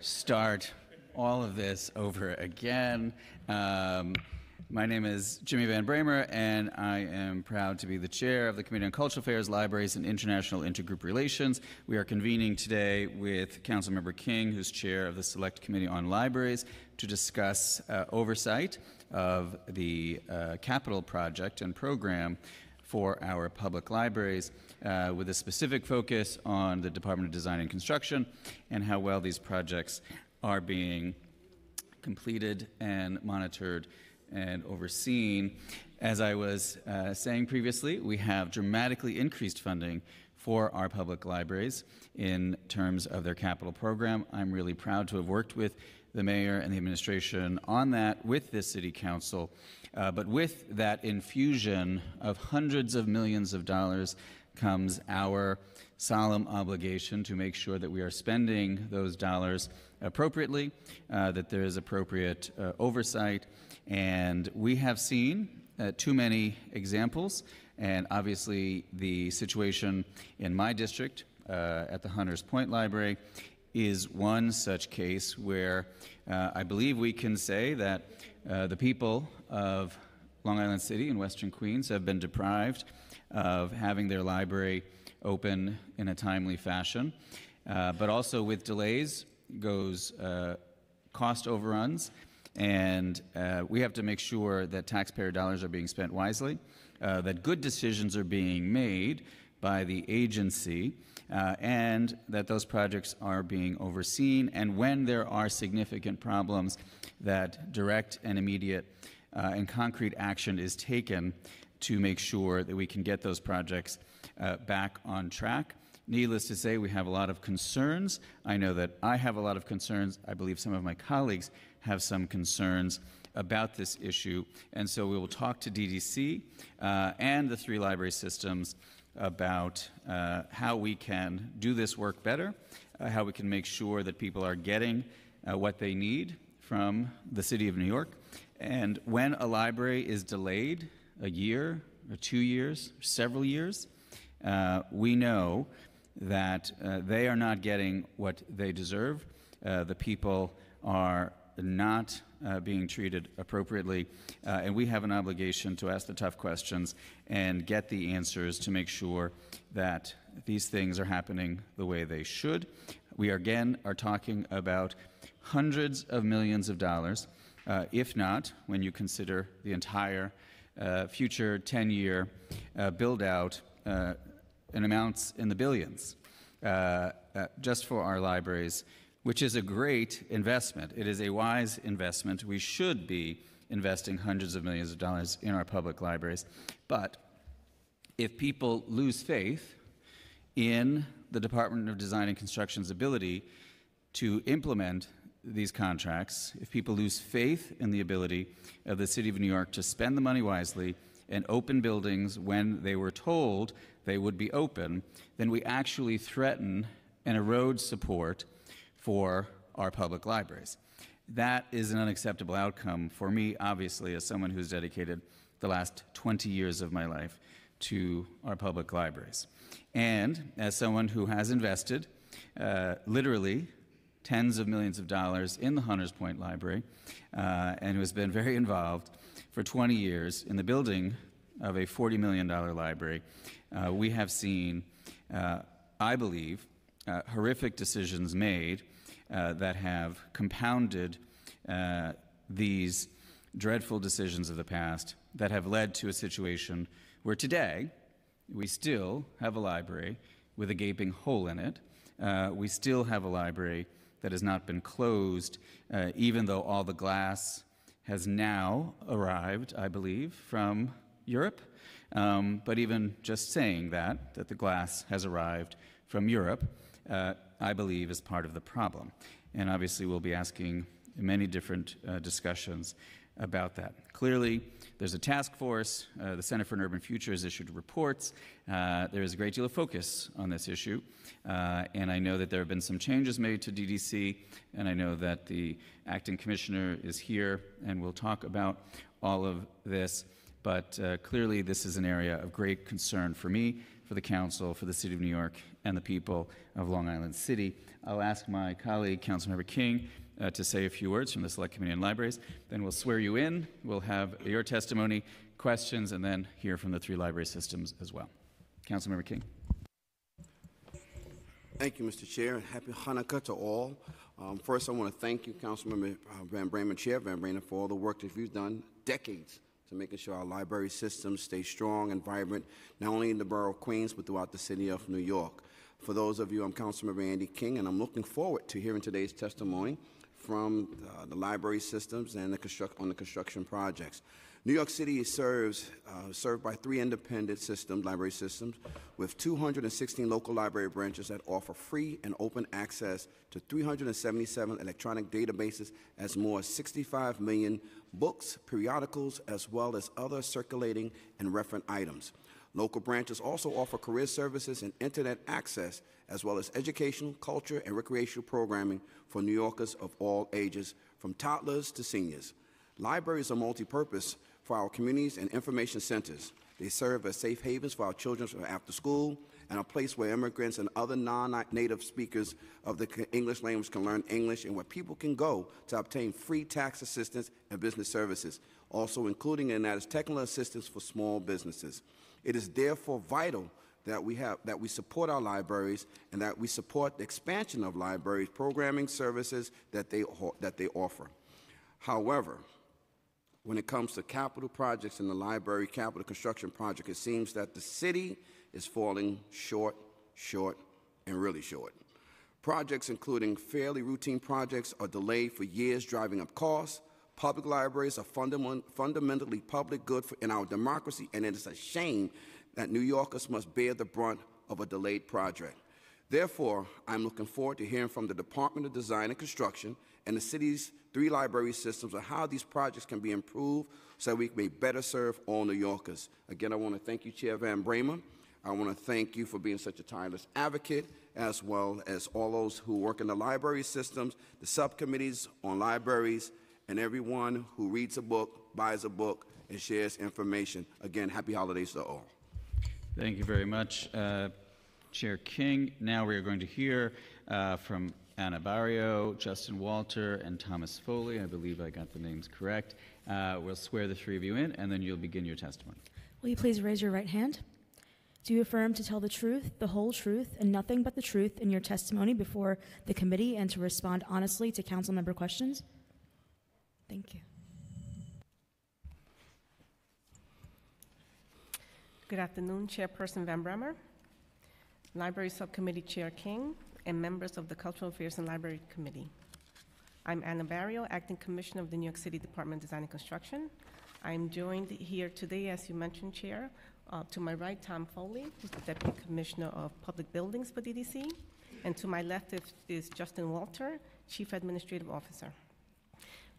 start all of this over again. Um, my name is Jimmy Van Bramer, and I am proud to be the chair of the Committee on Cultural Affairs, Libraries, and International Intergroup Relations. We are convening today with Councilmember King, who's chair of the Select Committee on Libraries, to discuss uh, oversight of the uh, capital project and program for our public libraries, uh, with a specific focus on the Department of Design and Construction and how well these projects are being completed and monitored and overseen. As I was uh, saying previously, we have dramatically increased funding for our public libraries in terms of their capital program. I'm really proud to have worked with the mayor and the administration on that with this city council. Uh, but with that infusion of hundreds of millions of dollars comes our solemn obligation to make sure that we are spending those dollars appropriately, uh, that there is appropriate uh, oversight, and we have seen uh, too many examples, and obviously the situation in my district uh, at the Hunters Point Library is one such case where uh, I believe we can say that uh, the people of Long Island City and Western Queens have been deprived of having their library open in a timely fashion, uh, but also with delays goes uh, cost overruns and uh, we have to make sure that taxpayer dollars are being spent wisely, uh, that good decisions are being made by the agency, uh, and that those projects are being overseen. And when there are significant problems, that direct and immediate uh, and concrete action is taken to make sure that we can get those projects uh, back on track. Needless to say, we have a lot of concerns. I know that I have a lot of concerns. I believe some of my colleagues have some concerns about this issue. And so we will talk to DDC uh, and the three library systems about uh, how we can do this work better, uh, how we can make sure that people are getting uh, what they need from the City of New York. And when a library is delayed a year or two years, several years, uh, we know that uh, they are not getting what they deserve. the people are not uh, being treated appropriately. Uh, and we have an obligation to ask the tough questions and get the answers to make sure that these things are happening the way they should. We are, again are talking about hundreds of millions of dollars, uh, if not, when you consider the entire uh, future 10 year uh, build out uh, in amounts in the billions just for our libraries which is a great investment. It is a wise investment. We should be investing hundreds of millions of dollars in our public libraries. But if people lose faith in the Department of Design and Construction's ability to implement these contracts, if people lose faith in the ability of the City of New York to spend the money wisely and open buildings when they were told they would be open, then we actually threaten and erode support for our public libraries. That is an unacceptable outcome for me, obviously, as someone who's dedicated the last 20 years of my life to our public libraries. And as someone who has invested uh, literally tens of millions of dollars in the Hunters Point Library uh, and who has been very involved for 20 years in the building of a $40 million library, uh, we have seen, uh, I believe, uh, horrific decisions made uh, that have compounded uh, these dreadful decisions of the past that have led to a situation where today we still have a library with a gaping hole in it. We still have a library that has not been closed, uh, even though all the glass has now arrived, I believe, from Europe. Um, but even just saying that, that the glass has arrived from Europe, uh, I believe, is part of the problem. And obviously, we'll be asking many different uh, discussions about that. Clearly, there's a task force. Uh, the Center for an Urban Future has issued reports. Uh, there is a great deal of focus on this issue. Uh, and I know that there have been some changes made to DDC, and I know that the acting commissioner is here and will talk about all of this. but uh, clearly this is an area of great concern for me, for the council, for the city of New York, and the people of Long Island City. I'll ask my colleague, Councilmember King, uh, to say a few words from the Select Committee on Libraries. Then we'll swear you in. We'll have your testimony, questions, and then hear from the three library systems as well. Councilmember King. Thank you, Mr. Chair, and happy Hanukkah to all. Um, first, I want to thank you, Councilmember uh, Van Bramer, Chair Van Bramer, for all the work that you've done, decades, to making sure our library systems stay strong and vibrant, not only in the borough of Queens, but throughout the city of New York. For those of you, I'm Councilmember Andy King, and I'm looking forward to hearing today's testimony from uh, the library systems and the construct, on the construction projects. New York City serves uh, served by three independent systems, library systems, with 216 local library branches that offer free and open access to 377 electronic databases, as more as 65 million books, periodicals, as well as other circulating and referent items. Local branches also offer career services and internet access, as well as educational, culture, and recreational programming for New Yorkers of all ages, from toddlers to seniors. Libraries are multi-purpose for our communities and information centers. They serve as safe havens for our children after school and a place where immigrants and other non-native speakers of the English language can learn English and where people can go to obtain free tax assistance and business services, also including in that is technical assistance for small businesses. It is therefore vital that we have that we support our libraries and that we support the expansion of libraries programming services that they that they offer. However, when it comes to capital projects in the library capital construction project, it seems that the city is falling short, short, and really short. Projects including fairly routine projects are delayed for years, driving up costs. Public libraries are fundament fundamentally public good for, in our democracy, and it is a shame that New Yorkers must bear the brunt of a delayed project. Therefore, I'm looking forward to hearing from the Department of Design and Construction and the city's three library systems on how these projects can be improved so that we may better serve all New Yorkers. Again, I want to thank you, Chair Van Bramer. I want to thank you for being such a tireless advocate, as well as all those who work in the library systems, the subcommittees on libraries, and everyone who reads a book, buys a book, and shares information. Again, happy holidays to all. Thank you very much, uh, Chair King. Now we are going to hear uh, from Ana Barrio, Justin Walter, and Thomas Foley. I believe I got the names correct. Uh, we'll swear the three of you in, and then you'll begin your testimony. Will you please raise your right hand? Do you affirm to tell the truth, the whole truth, and nothing but the truth in your testimony before the committee and to respond honestly to council member questions? Thank you. Good afternoon, Chairperson Van Bramer, Library Subcommittee Chair King, and members of the Cultural Affairs and Library Committee. I'm Ana Barrio, Acting Commissioner of the New York City Department of Design and Construction. I'm joined here today, as you mentioned, Chair, uh, to my right, Tom Foley, who's the Deputy Commissioner of Public Buildings for DDC, and to my left is, is Justin Walter, Chief Administrative Officer.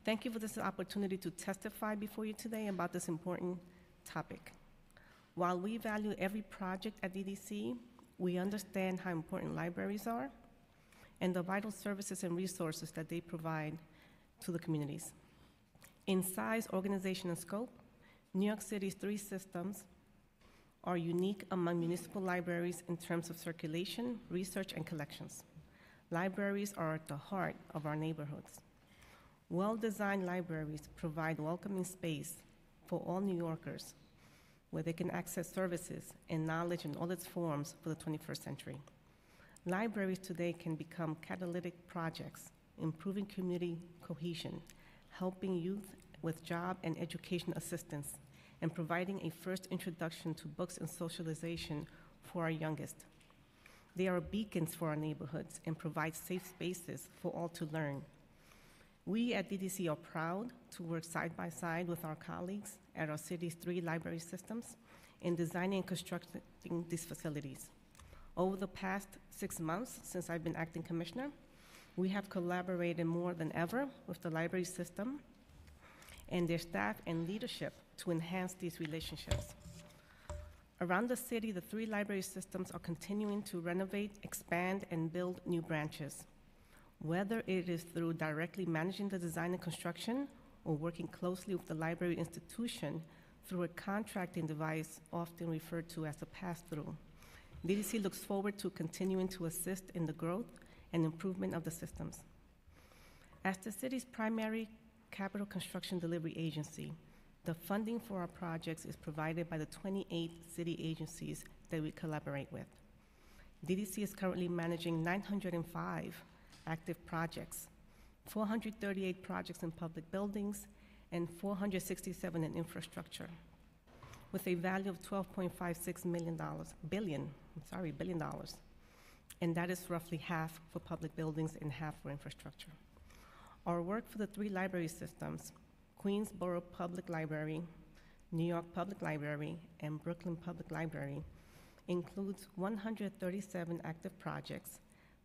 Thank you for this opportunity to testify before you today about this important topic. While we value every project at DDC, we understand how important libraries are and the vital services and resources that they provide to the communities. In size, organization, and scope, New York City's three systems are unique among municipal libraries in terms of circulation, research, and collections. Libraries are at the heart of our neighborhoods. Well designed libraries provide welcoming space for all New Yorkers where they can access services and knowledge in all its forms for the 21st century. Libraries today can become catalytic projects, improving community cohesion, helping youth with job and education assistance, and providing a first introduction to books and socialization for our youngest. They are beacons for our neighborhoods and provide safe spaces for all to learn. We at DDC are proud to work side by side with our colleagues at our city's three library systems in designing and constructing these facilities. Over the past six months since I've been acting commissioner, we have collaborated more than ever with the library system and their staff and leadership to enhance these relationships. Around the city, the three library systems are continuing to renovate, expand, and build new branches. Whether it is through directly managing the design and construction or working closely with the library institution through a contracting device often referred to as a pass-through. DDC looks forward to continuing to assist in the growth and improvement of the systems. As the city's primary capital construction delivery agency, the funding for our projects is provided by the 28 city agencies that we collaborate with. DDC is currently managing 905 active projects, 438 projects in public buildings, and 467 in infrastructure, with a value of 12.56 million dollars, billion, sorry, billion dollars. And that is roughly half for public buildings and half for infrastructure. Our work for the three library systems, Queensborough Public Library, New York Public Library, and Brooklyn Public Library, includes 137 active projects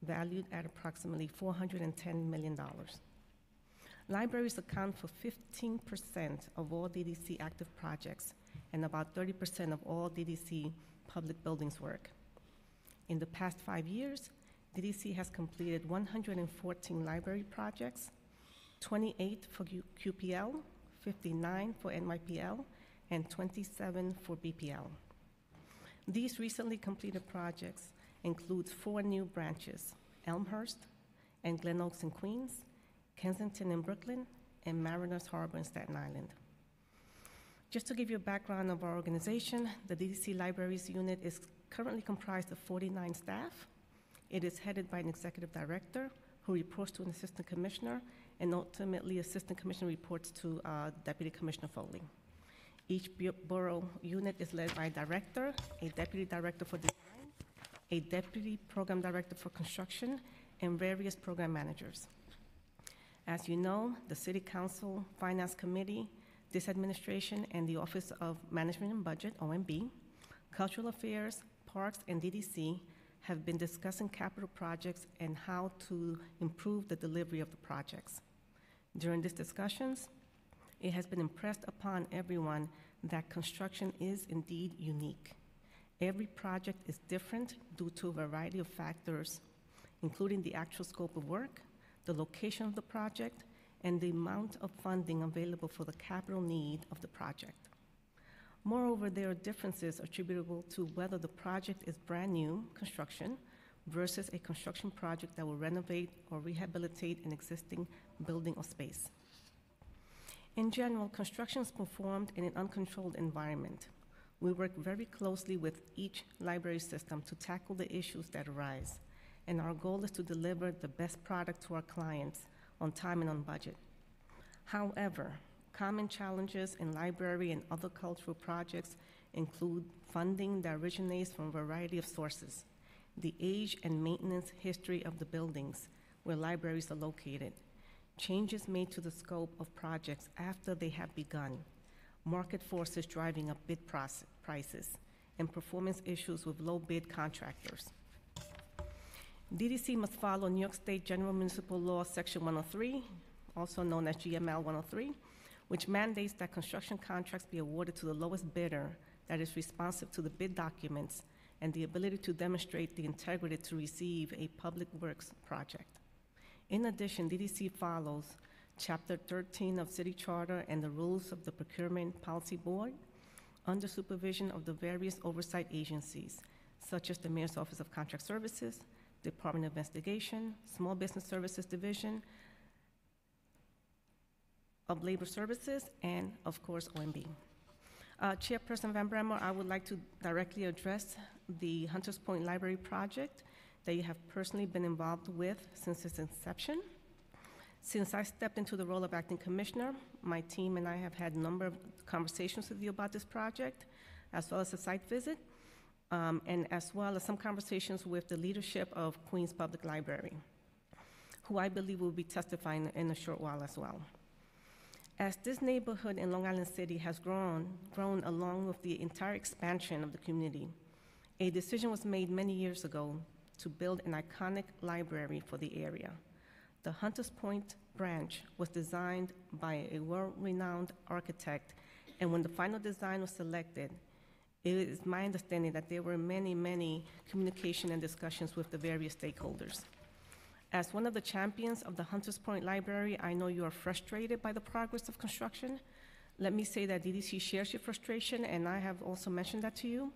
valued at approximately $410 million. Libraries account for 15% of all DDC active projects and about 30% of all DDC public buildings work. In the past five years, DDC has completed 114 library projects, 28 for QPL, 59 for NYPL, and 27 for BPL. These recently completed projects include four new branches, Elmhurst and Glen Oaks in Queens, Kensington in Brooklyn, and Mariners Harbor in Staten Island. Just to give you a background of our organization, the DDC Libraries Unit is currently comprised of 49 staff. It is headed by an executive director who reports to an assistant commissioner, and ultimately, assistant commissioner reports to uh, Deputy Commissioner Foley. Each borough unit is led by a director, a deputy director for design, a deputy program director for construction, and various program managers. As you know, the City Council, Finance Committee, this administration, and the Office of Management and Budget, OMB, Cultural Affairs, Parks, and DDC have been discussing capital projects and how to improve the delivery of the projects. During these discussions, it has been impressed upon everyone that construction is indeed unique. Every project is different due to a variety of factors, including the actual scope of work, the location of the project, and the amount of funding available for the capital need of the project. Moreover, there are differences attributable to whether the project is brand-new construction versus a construction project that will renovate or rehabilitate an existing building or space. In general, construction is performed in an uncontrolled environment. We work very closely with each library system to tackle the issues that arise, and our goal is to deliver the best product to our clients on time and on budget. However, common challenges in library and other cultural projects include funding that originates from a variety of sources, the age and maintenance history of the buildings where libraries are located, changes made to the scope of projects after they have begun, market forces driving up bid proce- prices, and performance issues with low bid contractors. DDC must follow New York State General Municipal Law, Section 103, also known as GML 103, which mandates that construction contracts be awarded to the lowest bidder that is responsive to the bid documents and the ability to demonstrate the integrity to receive a public works project. In addition, DDC follows Chapter 13 of City Charter and the rules of the Procurement Policy Board under supervision of the various oversight agencies, such as the Mayor's Office of Contract Services, Department of Investigation, Small Business Services Division of Labor Services, and of course, OMB. Uh, Chairperson Van Bramer, I would like to directly address the Hunters Point Library project that you have personally been involved with since its inception. Since I stepped into the role of acting commissioner, my team and I have had a number of conversations with you about this project, as well as a site visit, um, and as well as some conversations with the leadership of Queens Public Library, who I believe will be testifying in a short while as well. As this neighborhood in Long Island City has grown, grown along with the entire expansion of the community, a decision was made many years ago to build an iconic library for the area. The Hunters Point branch was designed by a world-renowned architect, and when the final design was selected, it is my understanding that there were many, many communication and discussions with the various stakeholders. As one of the champions of the Hunters Point Library, I know you are frustrated by the progress of construction. Let me say that DDC shares your frustration, and I have also mentioned that to you.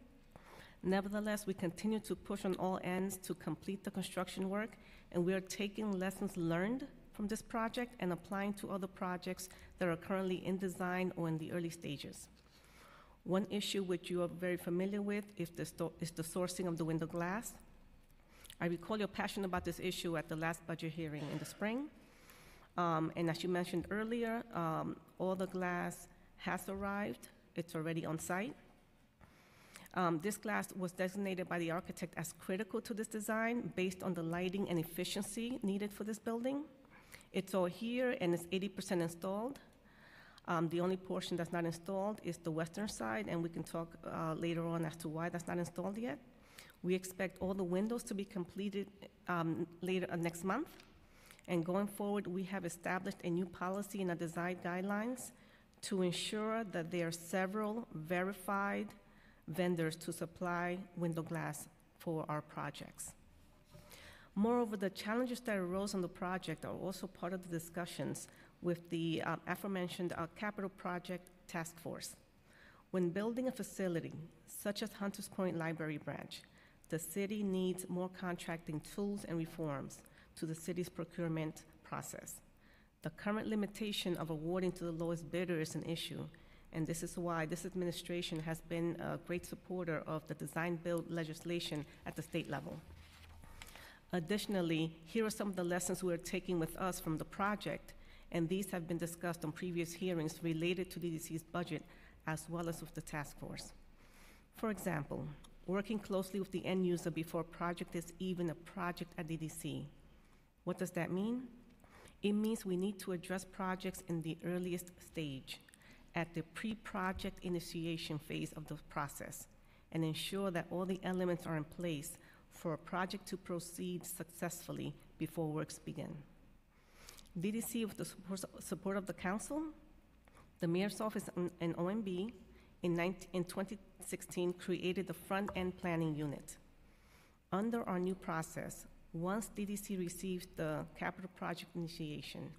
Nevertheless, we continue to push on all ends to complete the construction work, and we are taking lessons learned from this project and applying to other projects that are currently in design or in the early stages. One issue which you are very familiar with is the, is the sourcing of the window glass. I recall your passion about this issue at the last budget hearing in the spring. Um, and as you mentioned earlier, um, all the glass has arrived. It's already on site. Um, this glass was designated by the architect as critical to this design based on the lighting and efficiency needed for this building. It's all here and it's 80% installed. Um, the only portion that's not installed is the western side, and we can talk uh, later on as to why that's not installed yet. We expect all the windows to be completed um, later uh, next month. And going forward, we have established a new policy and a design guidelines to ensure that there are several verified vendors to supply window glass for our projects. Moreover, the challenges that arose on the project are also part of the discussions with the um, aforementioned uh, capital project task force. When building a facility such as Hunters Point Library Branch, the city needs more contracting tools and reforms to the city's procurement process. The current limitation of awarding to the lowest bidder is an issue, and this is why this administration has been a great supporter of the design-build legislation at the state level. Additionally, here are some of the lessons we're taking with us from the project, and these have been discussed on previous hearings related to DDC's budget as well as with the task force. For example, working closely with the end user before a project is even a project at the DDC. What does that mean? It means we need to address projects in the earliest stage, at the pre-project initiation phase of the process, and ensure that all the elements are in place for a project to proceed successfully before works begin. DDC, with the support- of the council, the mayor's office, and OMB, in 19 in 2016, created the front-end planning unit. Under our new process, once DDC receives the capital project initiation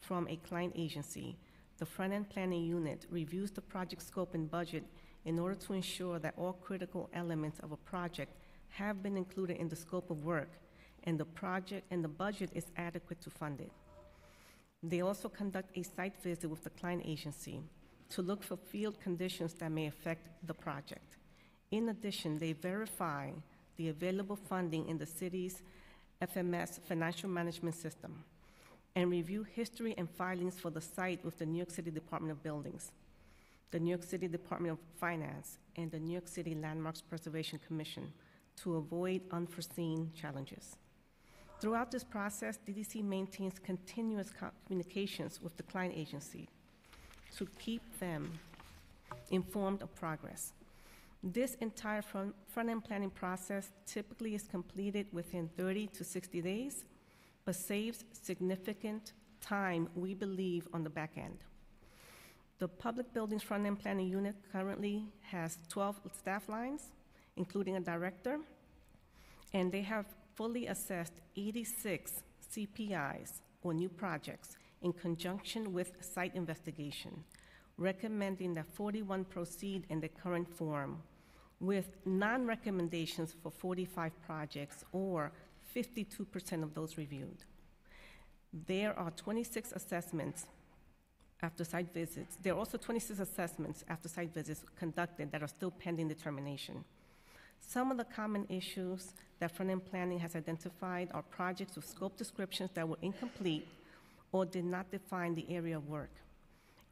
from a client agency, the front-end planning unit reviews the project scope and budget in order to ensure that all critical elements of a project have been included in the scope of work and the project and the budget is adequate to fund it. They also conduct a site visit with the client agency to look for field conditions that may affect the project. In addition, they verify the available funding in the city's FMS financial management system and review history and filings for the site with the New York City Department of Buildings, the New York City Department of Finance, and the New York City Landmarks Preservation Commission to avoid unforeseen challenges. Throughout this process, DDC maintains continuous communications with the client agency to keep them informed of progress. This entire front, front-end planning process typically is completed within 30 to 60 days, but saves significant time, we believe, on the back end. The Public Buildings Front-End Planning Unit currently has 12 staff lines, including a director, and they have fully assessed 86 CPIs or new projects in conjunction with site investigation, recommending that 41 proceed in the current form, with non-recommendations for 45 projects, or 52% of those reviewed. There are 26 assessments after site visits. There are also 26 assessments after site visits conducted that are still pending determination. Some of the common issues that front-end planning has identified are projects with scope descriptions that were incomplete or did not define the area of work,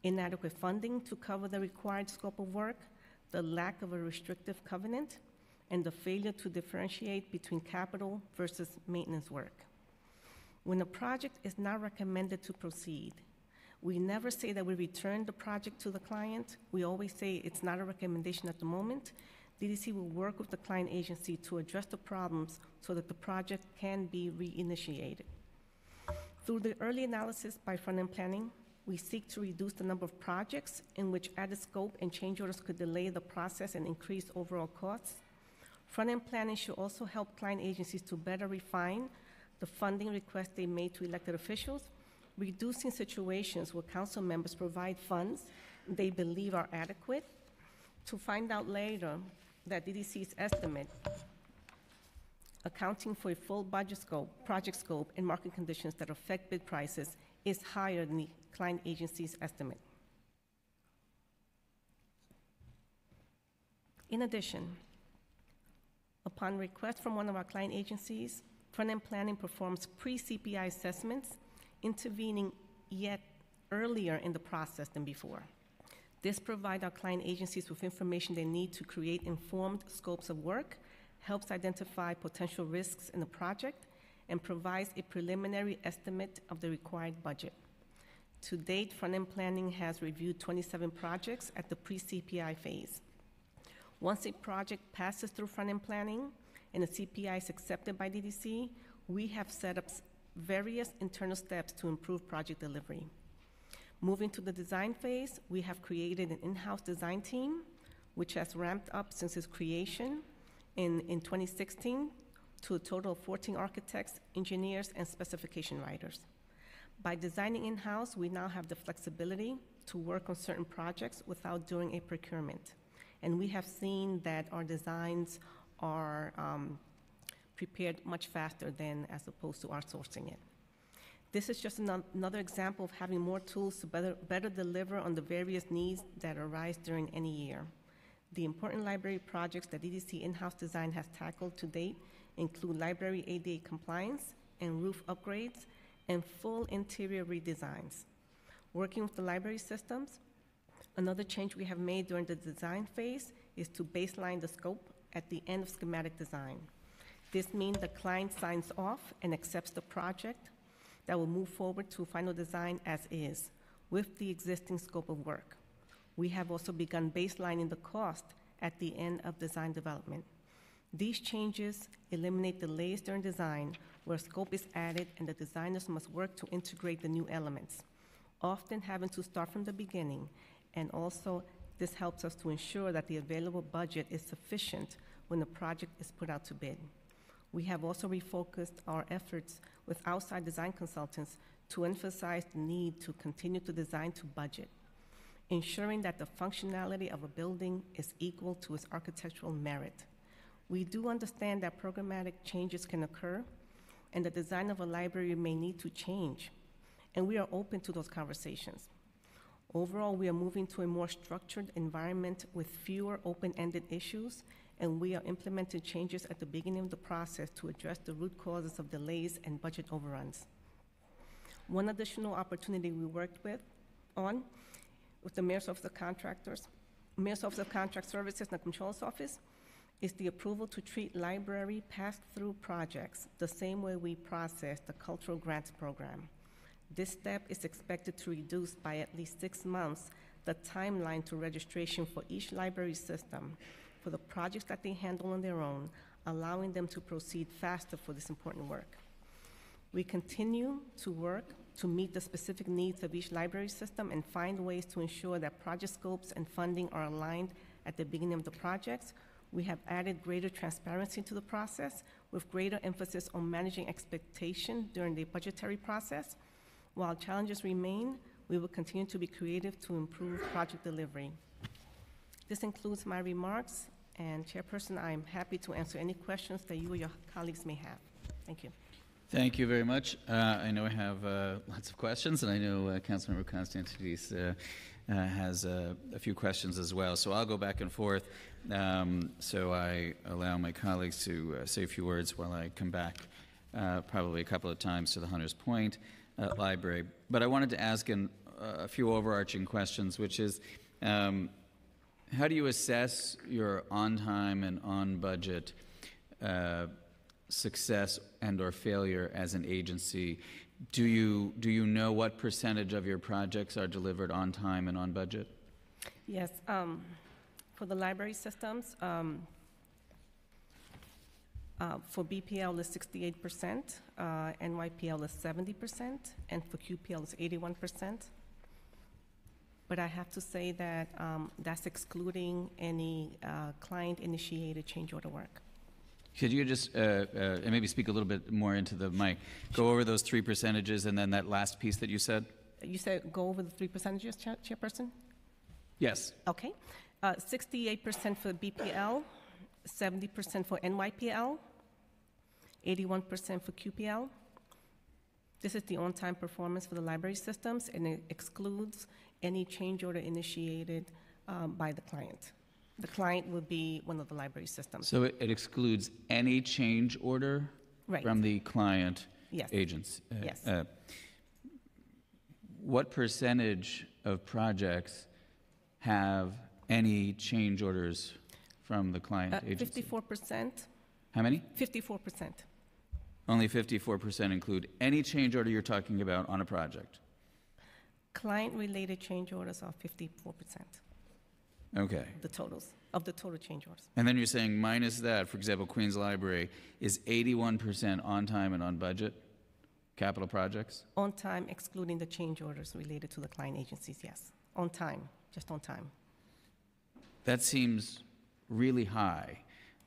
inadequate funding to cover the required scope of work, the lack of a restrictive covenant, and the failure to differentiate between capital versus maintenance work. When a project is not recommended to proceed, we never say that we return the project to the client. We always say it's not a recommendation at the moment. DDC will work with the client agency to address the problems so that the project can be reinitiated. Through the early analysis by front-end planning, we seek to reduce the number of projects in which added scope and change orders could delay the process and increase overall costs. Front-end planning should also help client agencies to better refine the funding requests they made to elected officials, reducing situations where council members provide funds they believe are adequate, to find out later that DDC's estimate, accounting for a full budget scope, project scope, and market conditions that affect bid prices, is higher than the client agency's estimate. In addition, upon request from one of our client agencies, front-end planning performs pre-CPI assessments, intervening yet earlier in the process than before. This provides our client agencies with information they need to create informed scopes of work, helps identify potential risks in the project, and provides a preliminary estimate of the required budget. To date, front-end planning has reviewed 27 projects at the pre-CPI phase. Once a project passes through front-end planning and the CPI is accepted by DDC, we have set up various internal steps to improve project delivery. Moving to the design phase, we have created an in-house design team, which has ramped up since its creation in, in 2016 to a total of 14 architects, engineers, and specification writers. By designing in-house, we now have the flexibility to work on certain projects without doing a procurement. And we have seen that our designs are um, prepared much faster than as opposed to outsourcing it. This is just ano- another example of having more tools to better, better deliver on the various needs that arise during any year. The important library projects that DDC in-house design has tackled to date include library ADA compliance and roof upgrades and full interior redesigns. Working with the library systems, another change we have made during the design phase is to baseline the scope at the end of schematic design. This means the client signs off and accepts the project that will move forward to final design as is with the existing scope of work. We have also begun baselining the cost at the end of design development. These changes eliminate delays during design where scope is added and the designers must work to integrate the new elements, often having to start from the beginning. And also, this helps us to ensure that the available budget is sufficient when the project is put out to bid. We have also refocused our efforts with outside design consultants to emphasize the need to continue to design to budget, ensuring that the functionality of a building is equal to its architectural merit. We do understand that programmatic changes can occur, and the design of a library may need to change, and we are open to those conversations. Overall, we are moving to a more structured environment with fewer open-ended issues, and we are implementing changes at the beginning of the process to address the root causes of delays and budget overruns. One additional opportunity we worked with, on, with the Mayor's Office of Contractors, Mayor's Office of Contract Services and the Controller's Office, is the approval to treat library pass-through projects the same way we process the Cultural Grants Program. This step is expected to reduce by at least six months the timeline to registration for each library system for the projects that they handle on their own, allowing them to proceed faster for this important work. We continue to work to meet the specific needs of each library system and find ways to ensure that project scopes and funding are aligned at the beginning of the projects. We have added greater transparency to the process with greater emphasis on managing expectation during the budgetary process. While challenges remain, we will continue to be creative to improve project delivery. This includes my remarks, and Chairperson, I am happy to answer any questions that you or your colleagues may have. Thank you. Thank you very much. Uh, I know I have uh, lots of questions, and I know uh, Councilmember Constantinides uh, uh, has uh, a few questions as well. So I'll go back and forth. Um, so I allow my colleagues to say a few words while I come back, probably a couple of times to the Hunters Point Library. But I wanted to ask an, a few overarching questions, which is. Um, how do you assess your on time and on budget uh, success and or failure as an agency? Do you do you know what percentage of your projects are delivered on time and on budget? Yes, um, for the library systems, um, uh, for BPL is sixty-eight percent, uh, NYPL is seventy percent, and for QPL is eighty-one percent. But I have to say that um, that's excluding any uh, client-initiated change order work. Could you just uh, uh, and maybe speak a little bit more into the mic? Go over those three percentages and then that last piece that you said. You said go over the three percentages, Chair- Chairperson? Yes. Okay. Uh, 68% for BPL, 70% for NYPL, 81% for QPL. This is the on-time performance for the library systems, and it excludes any change order initiated um, by the client. The client would be one of the library systems. So it, it excludes any change order Right. from the client Yes. agents? Uh, Yes. uh, What percentage of projects have any change orders from the client Uh, agency? 54%, How many? 54%. Only 54% include any change order you're talking about on a project. Client-related change orders are 54% Okay. the totals, of the total change orders. And then you're saying minus that, for example, Queens Library is 81% on time and on budget, capital projects? On time, excluding the change orders related to the client agencies, yes. On time, just on time. That seems really high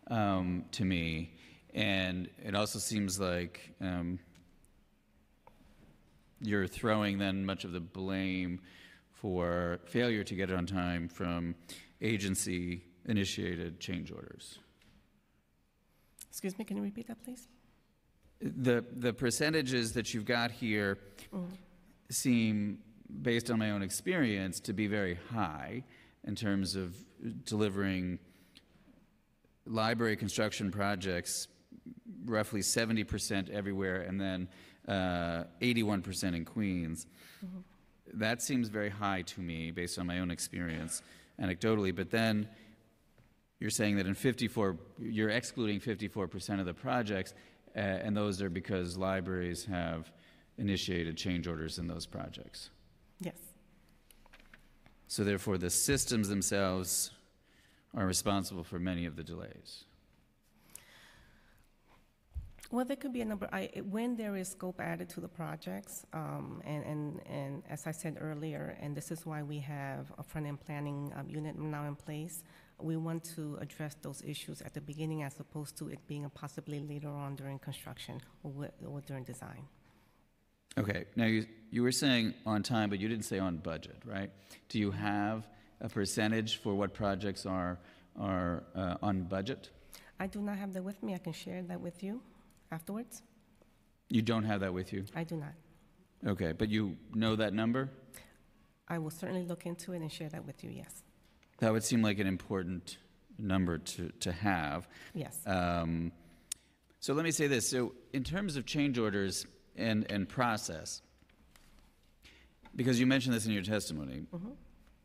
um, to me. And it also seems like um, you're throwing then much of the blame for failure to get it on time from agency initiated change orders. Excuse me, can you repeat that, please? The, the percentages that you've got here mm. seem, based on my own experience, to be very high in terms of delivering library construction projects, roughly 70% everywhere, and then uh, 81% in Queens. That seems very high to me, based on my own experience, anecdotally. But then you're saying that in 54, you're excluding 54% of the projects, uh, and those are because libraries have initiated change orders in those projects. Yes, So therefore, the systems themselves are responsible for many of the delays. Well, there could be a number, I, when there is scope added to the projects, um, and, and, and as I said earlier, and this is why we have a front-end planning um, unit now in place, we want to address those issues at the beginning as opposed to it being a possibly later on during construction or, or during design. Okay, now you, you were saying on time, but you didn't say on budget, right? Do you have a percentage for what projects are, are uh, on budget? I do not have that with me, I can share that with you afterwards. You don't have that with you? I do not. Okay, but you know that number? I will certainly look into it and share that with you, yes. That would seem like an important number to, to have. Yes. Um, so let me say this. So, in terms of change orders and, and process, because you mentioned this in your testimony,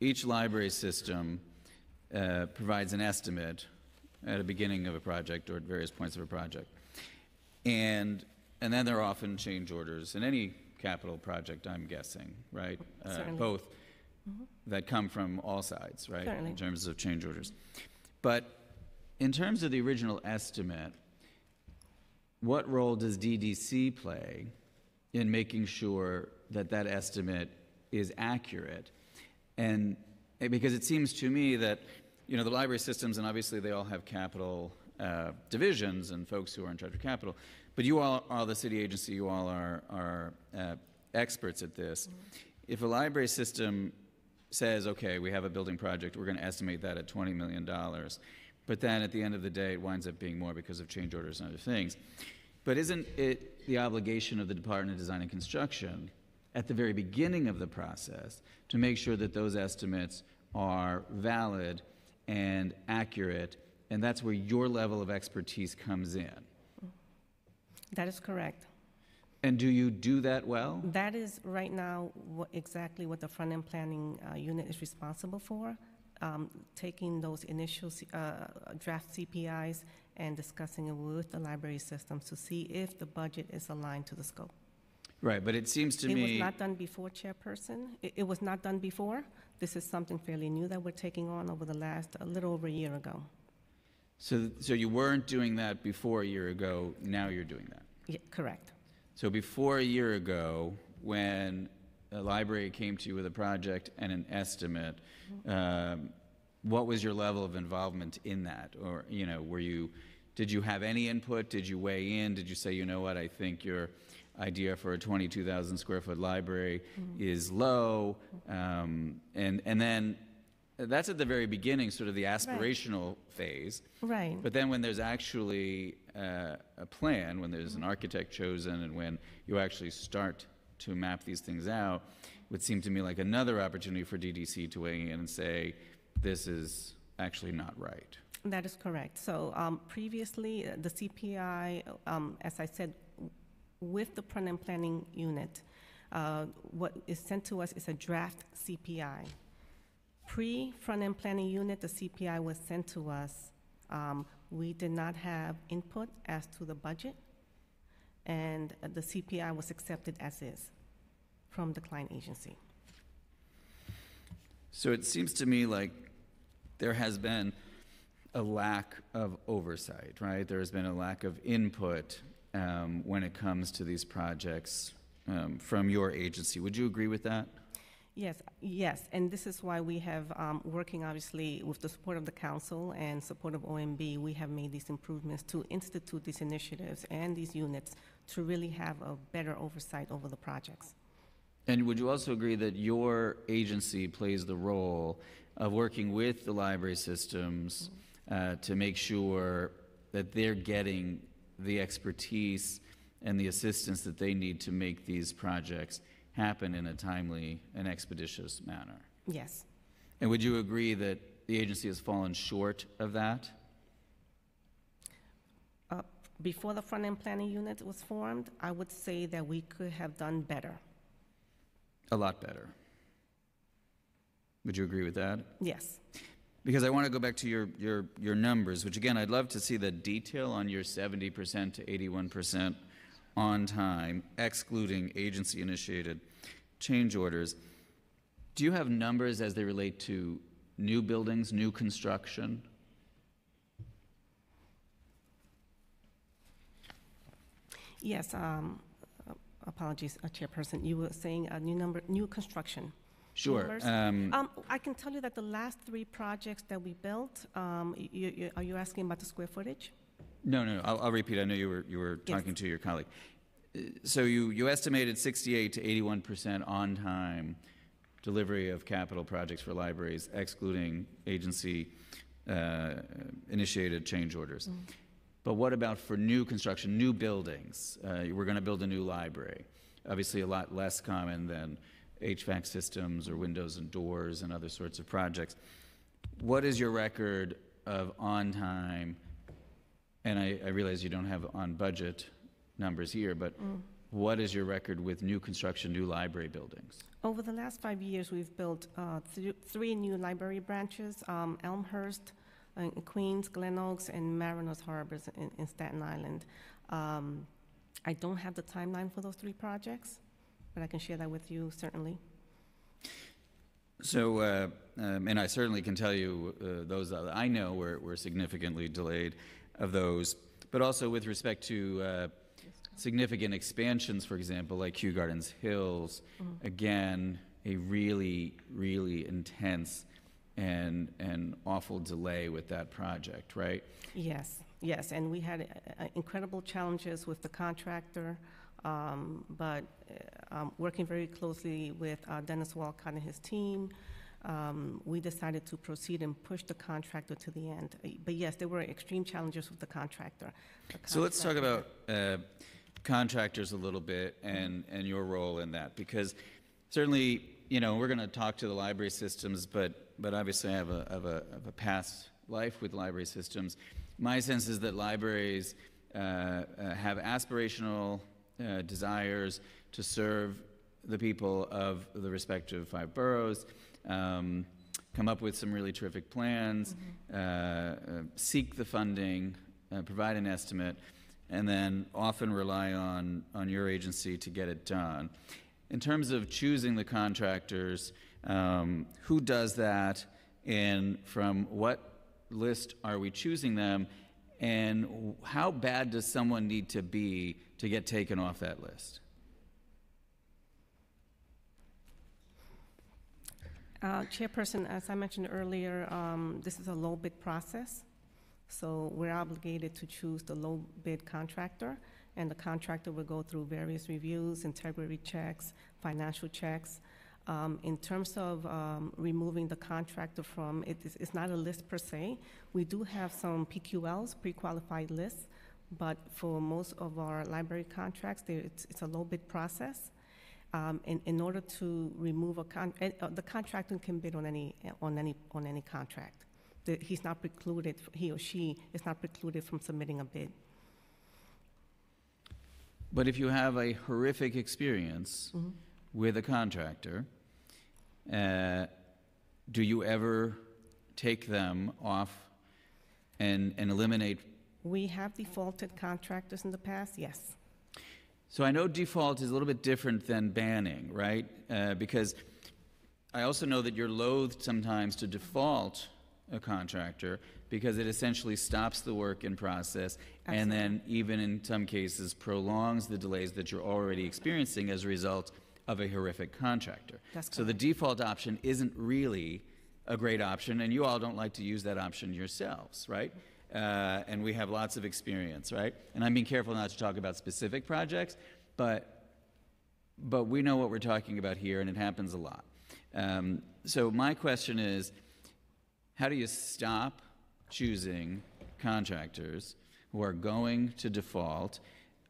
each library system uh, provides an estimate at the beginning of a project or at various points of a project. And, and then there are often change orders in any capital project, I'm guessing, right? Uh, Certainly. both that come from all sides, right? Certainly. In terms of change orders. But in terms of the original estimate, what role does DDC play in making sure that that estimate is accurate? And eh, because it seems to me that, you know, the library systems, and obviously they all have capital uh, divisions and folks who are in charge of capital, but you all are the city agency, you all are, are uh, experts at this. If a library system says, okay, we have a building project, we're going to estimate that at $20 million, but then at the end of the day, it winds up being more because of change orders and other things. But isn't it the obligation of the Department of Design and Construction at the very beginning of the process to make sure that those estimates are valid and accurate? And that's where your level of expertise comes in. That is correct. And do you do that well? That is right now what, exactly what the front-end planning uh, unit is responsible for, um, taking those initial uh, draft CPIs and discussing it with the library systems to see if the budget is aligned to the scope. Right, but it seems to me. It was not done before, Chairperson. It, it was not done before. This is something fairly new that we're taking on over the last, a little over a year ago. So, so you weren't doing that before a year ago, now you're doing that? Yeah, correct. So before a year ago, when a library came to you with a project and an estimate, um, what was your level of involvement in that? Or, you know, were you, did you have any input? Did you weigh in? Did you say, you know what, I think your idea for a 22,000 square foot library is low? Um, and, and then that's at the very beginning, sort of the aspirational phase. Right. But then when there's actually uh, a plan, when there's an architect chosen, and when you actually start to map these things out, it would seem to me like another opportunity for DDC to weigh in and say, this is actually not right. That is correct. So um, previously, uh, the CPI, um, as I said, with the front-end planning unit, uh, what is sent to us is a draft CPI. Pre-front-end planning unit, the CPI was sent to us. Um, We did not have input as to the budget, and the CPI was accepted as is from the client agency. So it seems to me like there has been a lack of oversight, right? There has been a lack of input um, when it comes to these projects um, from your agency. Would you agree with that? Yes, yes, and this is why we have, um, working obviously with the support of the council and support of OMB, we have made these improvements to institute these initiatives and these units to really have a better oversight over the projects. And would you also agree that your agency plays the role of working with the library systems uh, to make sure that they're getting the expertise and the assistance that they need to make these projects happen in a timely and expeditious manner? Yes, And would you agree that the agency has fallen short of that? Uh, before the front-end planning unit was formed, I would say that we could have done better. A lot better. Would you agree with that? Yes, Because I want to go back to your, your, your numbers, which again, I'd love to see the detail on your 70% to 81% on time, excluding agency initiated change orders. Do you have numbers as they relate to new buildings, new construction? yes, um, uh, apologies, uh, Chairperson, you were saying a new number, new construction. Sure. Um, Um, I can tell you that the last three projects that we built, um, you, you, are you asking about the square footage? No, no, no, I'll, I'll repeat. I know you were, you were Yes. talking to your colleague. Uh, So you, you estimated 68 to 81% on-time delivery of capital projects for libraries, excluding agency-initiated change orders. But what about for new construction, new buildings? Uh, We're going to build a new library. Obviously, a lot less common than HVAC systems or windows and doors and other sorts of projects. What is your record of on-time and I, I realize you don't have on-budget numbers here, but what is your record with new construction, new library buildings? Over the last five years, we've built uh, th- three new library branches, um, Elmhurst, uh, Queens, Glen Oaks, and Mariners Harbors in, in Staten Island. Um, I don't have the timeline for those three projects, but I can share that with you certainly. So, uh, um, and I certainly can tell you, uh, those that I know were, were significantly delayed of those, but also with respect to uh, significant expansions, for example, like Kew Gardens Hills, again, a really, really intense and, and awful delay with that project, right? Yes, yes, and we had uh, uh, incredible challenges with the contractor, um, but uh, um, working very closely with uh, Dennis Walcott and his team, um, we decided to proceed and push the contractor to the end. Uh, But yes, there were extreme challenges with the contractor. The So let's talk about uh, contractors a little bit and, and your role in that, because certainly, you know, we're going to talk to the library systems, but, but obviously I have a, of a, of a past life with library systems. My sense is that libraries uh, uh, have aspirational uh, desires to serve the people of the respective five boroughs, um, come up with some really terrific plans, uh, uh, seek the funding, uh, provide an estimate, and then often rely on, on your agency to get it done. In terms of choosing the contractors, um, who does that, and from what list are we choosing them, and how bad does someone need to be to get taken off that list? Uh, Chairperson, as I mentioned earlier, um, this is a low bid process, so we're obligated to choose the low bid contractor, and the contractor will go through various reviews, integrity checks, financial checks. Um, In terms of um, removing the contractor from, it is, it's not a list per se. We do have some PQLs, pre-qualified lists, but for most of our library contracts, it's, it's a low bid process. Um, In, in order to remove a con, uh, the contractor can bid on any, on any, on any contract. The- He's not precluded, he or she is not precluded from submitting a bid. But if you have a horrific experience Mhm. with a contractor, uh, do you ever take them off and, and eliminate? We have defaulted contractors in the past, yes. So I know default is a little bit different than banning, right? Uh, because I also know that you're loath sometimes to default a contractor because it essentially stops the work in process and then even in some cases prolongs the delays that you're already experiencing as a result of a horrific contractor. So the default option isn't really a great option and you all don't like to use that option yourselves, right? Uh, and we have lots of experience, right? And I'm being careful not to talk about specific projects, but but we know what we're talking about here, and it happens a lot. Um, so my question is, how do you stop choosing contractors who are going to default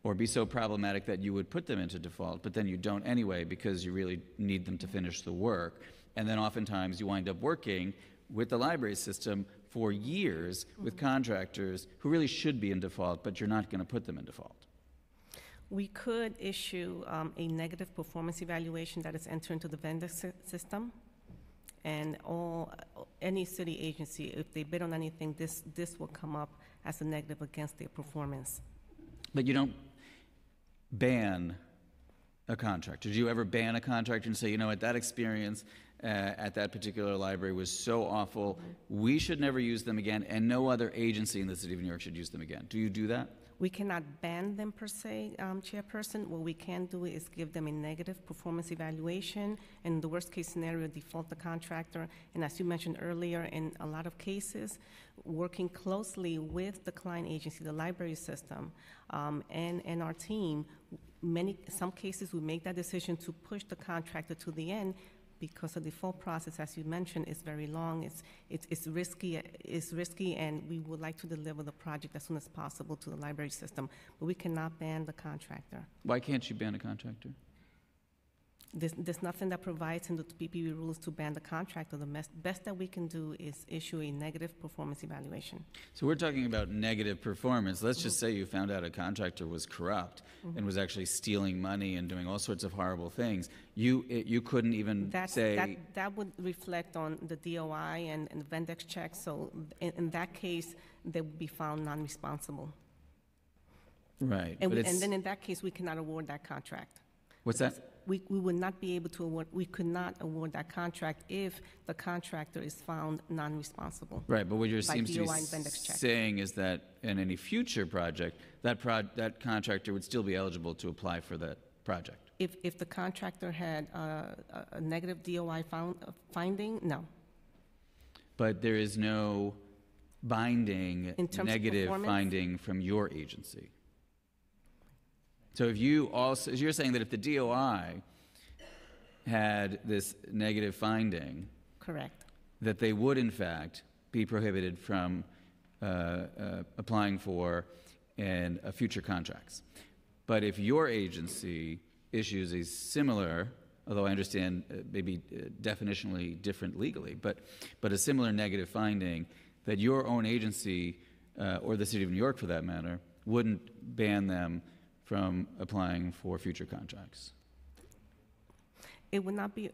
or be so problematic that you would put them into default, but then you don't anyway because you really need them to finish the work? And then oftentimes you wind up working with the library system for years with contractors who really should be in default, but you're not going to put them in default. We could issue um, a negative performance evaluation that is entered into the vendor sy- system. And all, any city agency, if they bid on anything, this, this will come up as a negative against their performance. But you don't ban a contractor. Did you ever ban a contractor and say, you know what, that experience uh, at that particular library was so awful, we should never use them again, and no other agency in the city of New York should use them again? Do you do that? We cannot ban them per se, um, Chairperson. What we can do is give them a negative performance evaluation, and in the worst-case scenario, default the contractor. And as you mentioned earlier, in a lot of cases, working closely with the client agency, the library system, um, and, and our team, many, some cases, we make that decision to push the contractor to the end because the default process, as you mentioned, is very long. It's, it's, it's risky, it's risky, and we would like to deliver the project as soon as possible to the library system, but we cannot ban the contractor. Why can't you ban a contractor? There's, there's nothing that provides in the PPB rules to ban the contract, or The best, best that we can do is issue a negative performance evaluation. So we're talking about negative performance. Let's just mm-hmm. say you found out a contractor was corrupt mm-hmm. and was actually stealing money and doing all sorts of horrible things. You, it- you couldn't even That's, say. that, that would reflect on the DOI and, and Vendex checks, so in, in that case, they would be found non-responsible. Right. And, but we- it's- and then in that case, we cannot award that contract. What's that? We, we would not be able to award, we could not award that contract if the contractor is found non-responsible. Right, but what you're by seems to be DOI and Vendex check. saying is that in any future project, that prod, that contractor would still be eligible to apply for that project. If, if the contractor had uh, a, a negative DOI found, uh, finding, no. But there is no binding In terms of negative performance? finding from your agency. So if you also, you're saying that if the DOI had this negative finding, Correct. that they would in fact be prohibited from uh, uh, applying for and uh, future contracts. But if your agency issues a similar, although I understand uh, maybe uh, definitionally different legally, but but a similar negative finding, that your own agency uh, or the city of New York, for that matter, wouldn't ban them from applying for future contracts. It would not be,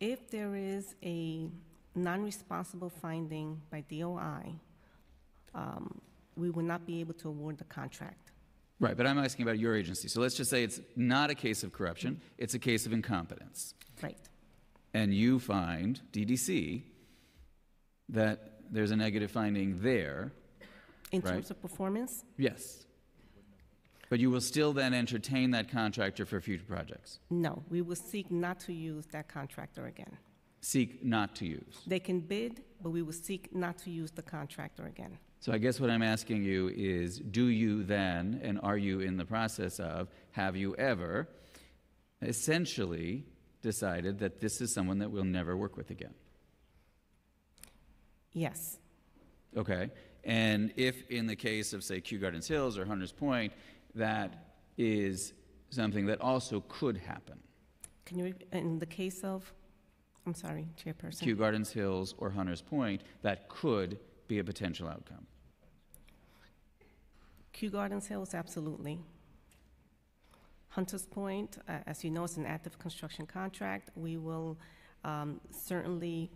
if there is a non-responsible finding by DOI, um, we would not be able to award the contract. Right, but I'm asking about your agency. So let's just say it's not a case of corruption, it's a case of incompetence. Right. And you find, DDC, that there's a negative finding there, In Right. terms of performance, yes. But you will still then entertain that contractor for future projects. no. We will seek not to use that contractor again. Seek not to use. They can bid, but we will seek not to use the contractor again. So I guess what I'm asking you is do you then, and are you in the process of, have you ever essentially decided that this is someone that we'll never work with again. Yes. Okay? And if in the case of, say, Kew Gardens Hills or Hunters Point, that is something that also could happen. Can you, in the case of, I'm sorry, Chairperson. Kew Gardens Hills or Hunters Point, that could be a potential outcome. Kew Gardens Hills, absolutely. Hunters Point, uh, as you know, is an active construction contract. We will um, certainly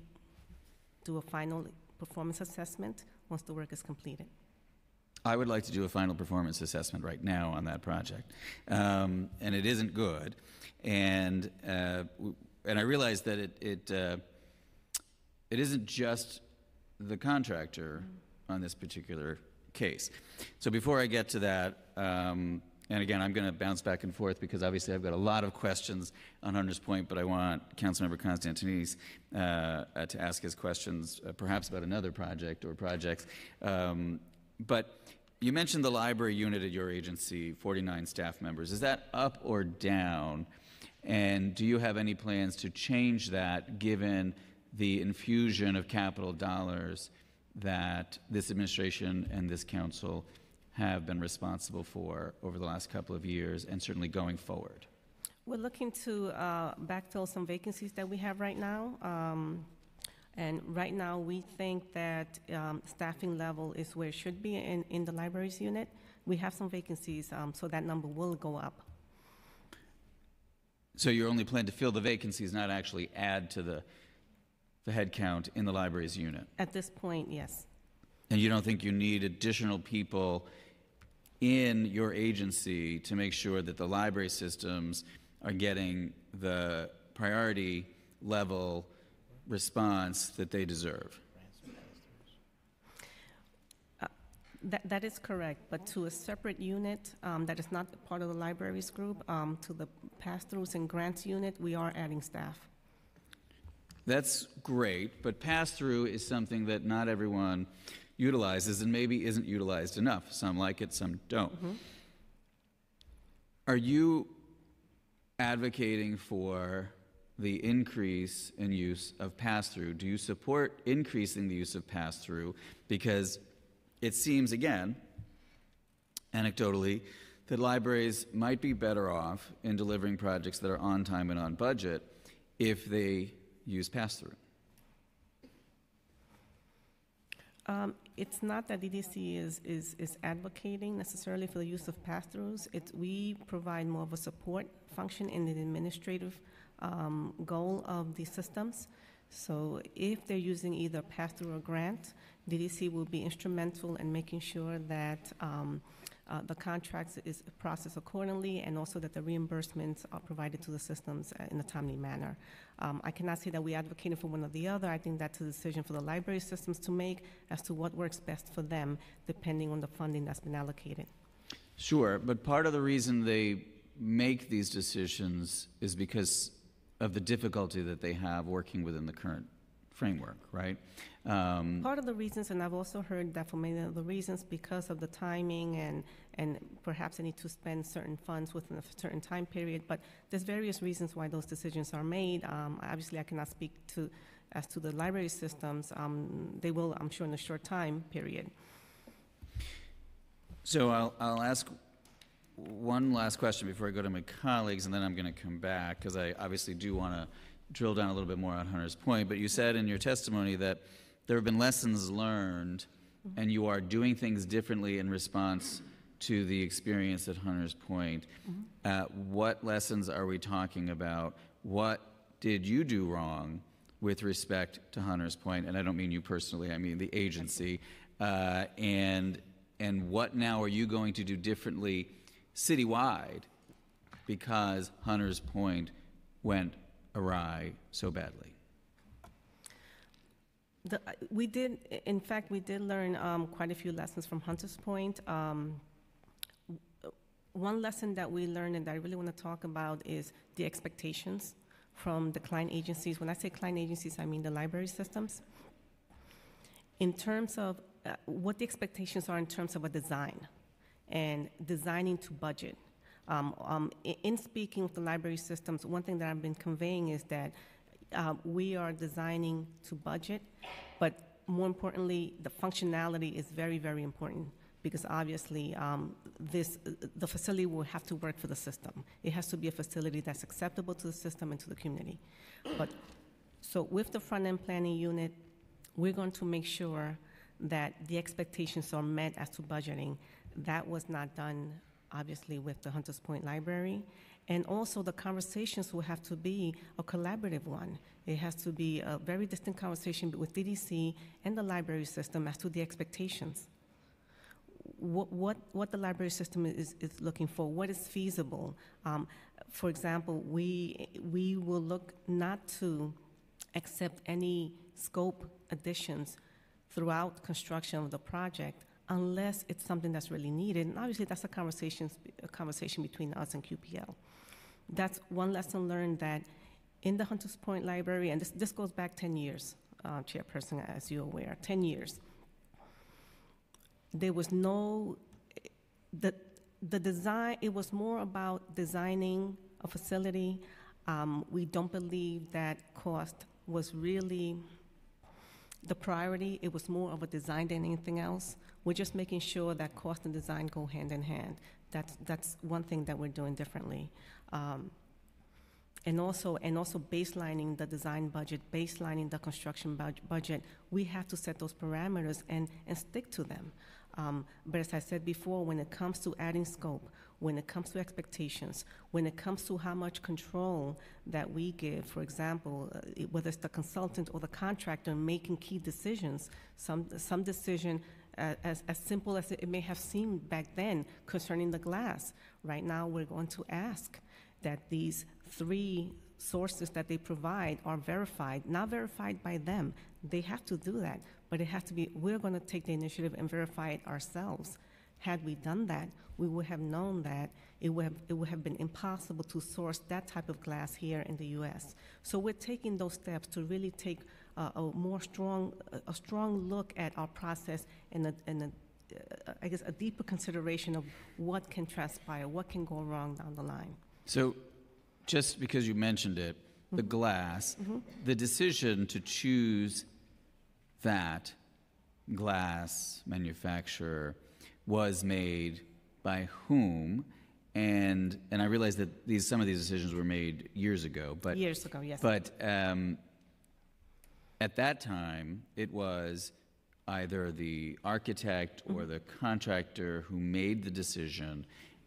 do a final performance assessment once the work is completed. I would like to do a final performance assessment right now on that project, um, and it isn't good. And uh, and I realize that it it uh, it isn't just the contractor on this particular case. So before I get to that, um, and again, I'm going to bounce back and forth because obviously I've got a lot of questions on Hunters Point, but I want Councilmember Constantinides uh, uh, to ask his questions, uh, perhaps about another project or projects. Um, but you mentioned the library unit at your agency, 49 staff members. Is that up or down? And do you have any plans to change that given the infusion of capital dollars that this administration and this council have been responsible for over the last couple of years and certainly going forward? We're looking to uh, backfill some vacancies that we have right now. Um, And right now, we think that um, staffing level is where it should be in, in the libraries unit. We have some vacancies, um, so that number will go up. So you only plan to fill the vacancies, not actually add to the, the head count in the libraries unit? At this point, yes. And you don't think you need additional people in your agency to make sure that the library systems are getting the priority level response that they deserve? That, that is correct, but to a separate unit um, that is not part of the libraries group, um, to the pass-throughs and grants unit, we are adding staff. That's great, but pass-through is something that not everyone utilizes and maybe isn't utilized enough. Some like it, some don't. Are you advocating for the increase in use of pass-through? Do you support increasing the use of pass-through? Because it seems, again, anecdotally, that libraries might be better off in delivering projects that are on time and on budget if they use pass-through. Um, It's not that DDC is, is, is advocating necessarily for the use of pass-throughs. It's, we provide more of a support function in the administrative um, goal of the systems. So if they're using either pass-through or grant, DDC will be instrumental in making sure that um, uh, the contracts is processed accordingly and also that the reimbursements are provided to the systems uh, in a timely manner. Um, I cannot say that we advocated for one or the other. I think that's a decision for the library systems to make as to what works best for them, depending on the funding that's been allocated. Sure, but part of the reason they make these decisions is because of the difficulty that they have working within the current framework, right? Um, Part of the reasons, and I've also heard that for many of the reasons, because of the timing and, and perhaps they need to spend certain funds within a certain time period, but there's various reasons why those decisions are made. Um, Obviously, I cannot speak to, as to the library systems. Um, They will, I'm sure, in a short time period. So I'll, I'll ask one last question before I go to my colleagues, and then I'm going to come back, because I obviously do want to drill down a little bit more on Hunter's Point. But you said in your testimony that there have been lessons learned, and you are doing things differently in response to the experience at Hunter's Point. Uh, what lessons are we talking about? What did you do wrong with respect to Hunter's Point? And I don't mean you personally, I mean the agency. Uh, and, and what now are you going to do differently citywide because Hunter's Point went awry so badly? The, uh, we did, in fact, we did learn um, quite a few lessons from Hunters Point. Um, one lesson that we learned and that I really want to talk about is the expectations from the client agencies. When I say client agencies, I mean the library systems. In terms of uh, what the expectations are in terms of a design and designing to budget. Um, um, in speaking with the library systems, one thing that I've been conveying is that uh, we are designing to budget, but more importantly, the functionality is very, very important because obviously um, this, the facility will have to work for the system. It has to be a facility that's acceptable to the system and to the community. But so with the front-end planning unit, we're going to make sure that the expectations are met as to budgeting. That was not done, obviously, with the Hunters Point Library. And also, the conversations will have to be a collaborative one. It has to be a very distinct conversation with DDC and the library system as to the expectations. What, what, what the library system is, is looking for, what is feasible. Um, for example, we, we will look not to accept any scope additions throughout construction of the project unless it's something that's really needed. And obviously, that's a conversation, a conversation between us and QPL. That's one lesson learned that in the Hunters Point Library, and this, this goes back 10 years, uh, Chairperson, as you're aware, 10 years. There was no, the, the design, it was more about designing a facility. Um, we don't believe that cost was really the priority. It was more of a design than anything else. We're just making sure that cost and design go hand in hand. That's, that's one thing that we're doing differently. Um, and also, and also baselining the design budget, baselining the construction bud- budget. We have to set those parameters and, and stick to them. Um, but as I said before, when it comes to adding scope, when it comes to expectations, when it comes to how much control that we give, for example, uh, whether it's the consultant or the contractor making key decisions, some, some decision as, as simple as it may have seemed back then concerning the glass. Right now, we're going to ask that these three sources that they provide are verified, not verified by them. They have to do that, but it has to be, we're going to take the initiative and verify it ourselves. Had we done that, we would have known that it would have, it would have been impossible to source that type of glass here in the U.S. So we're taking those steps to really take uh, a more strong, a- a strong look at our process and a, and a, uh, I guess, a deeper consideration of what can transpire, what can go wrong down the line. So, just because you mentioned it, the glass, the decision to choose that glass manufacturer was made by whom? And and I realize that these some of these decisions were made years ago, but Years ago, yes. but um, at that time, it was either the architect or mm-hmm. the contractor who made the decision,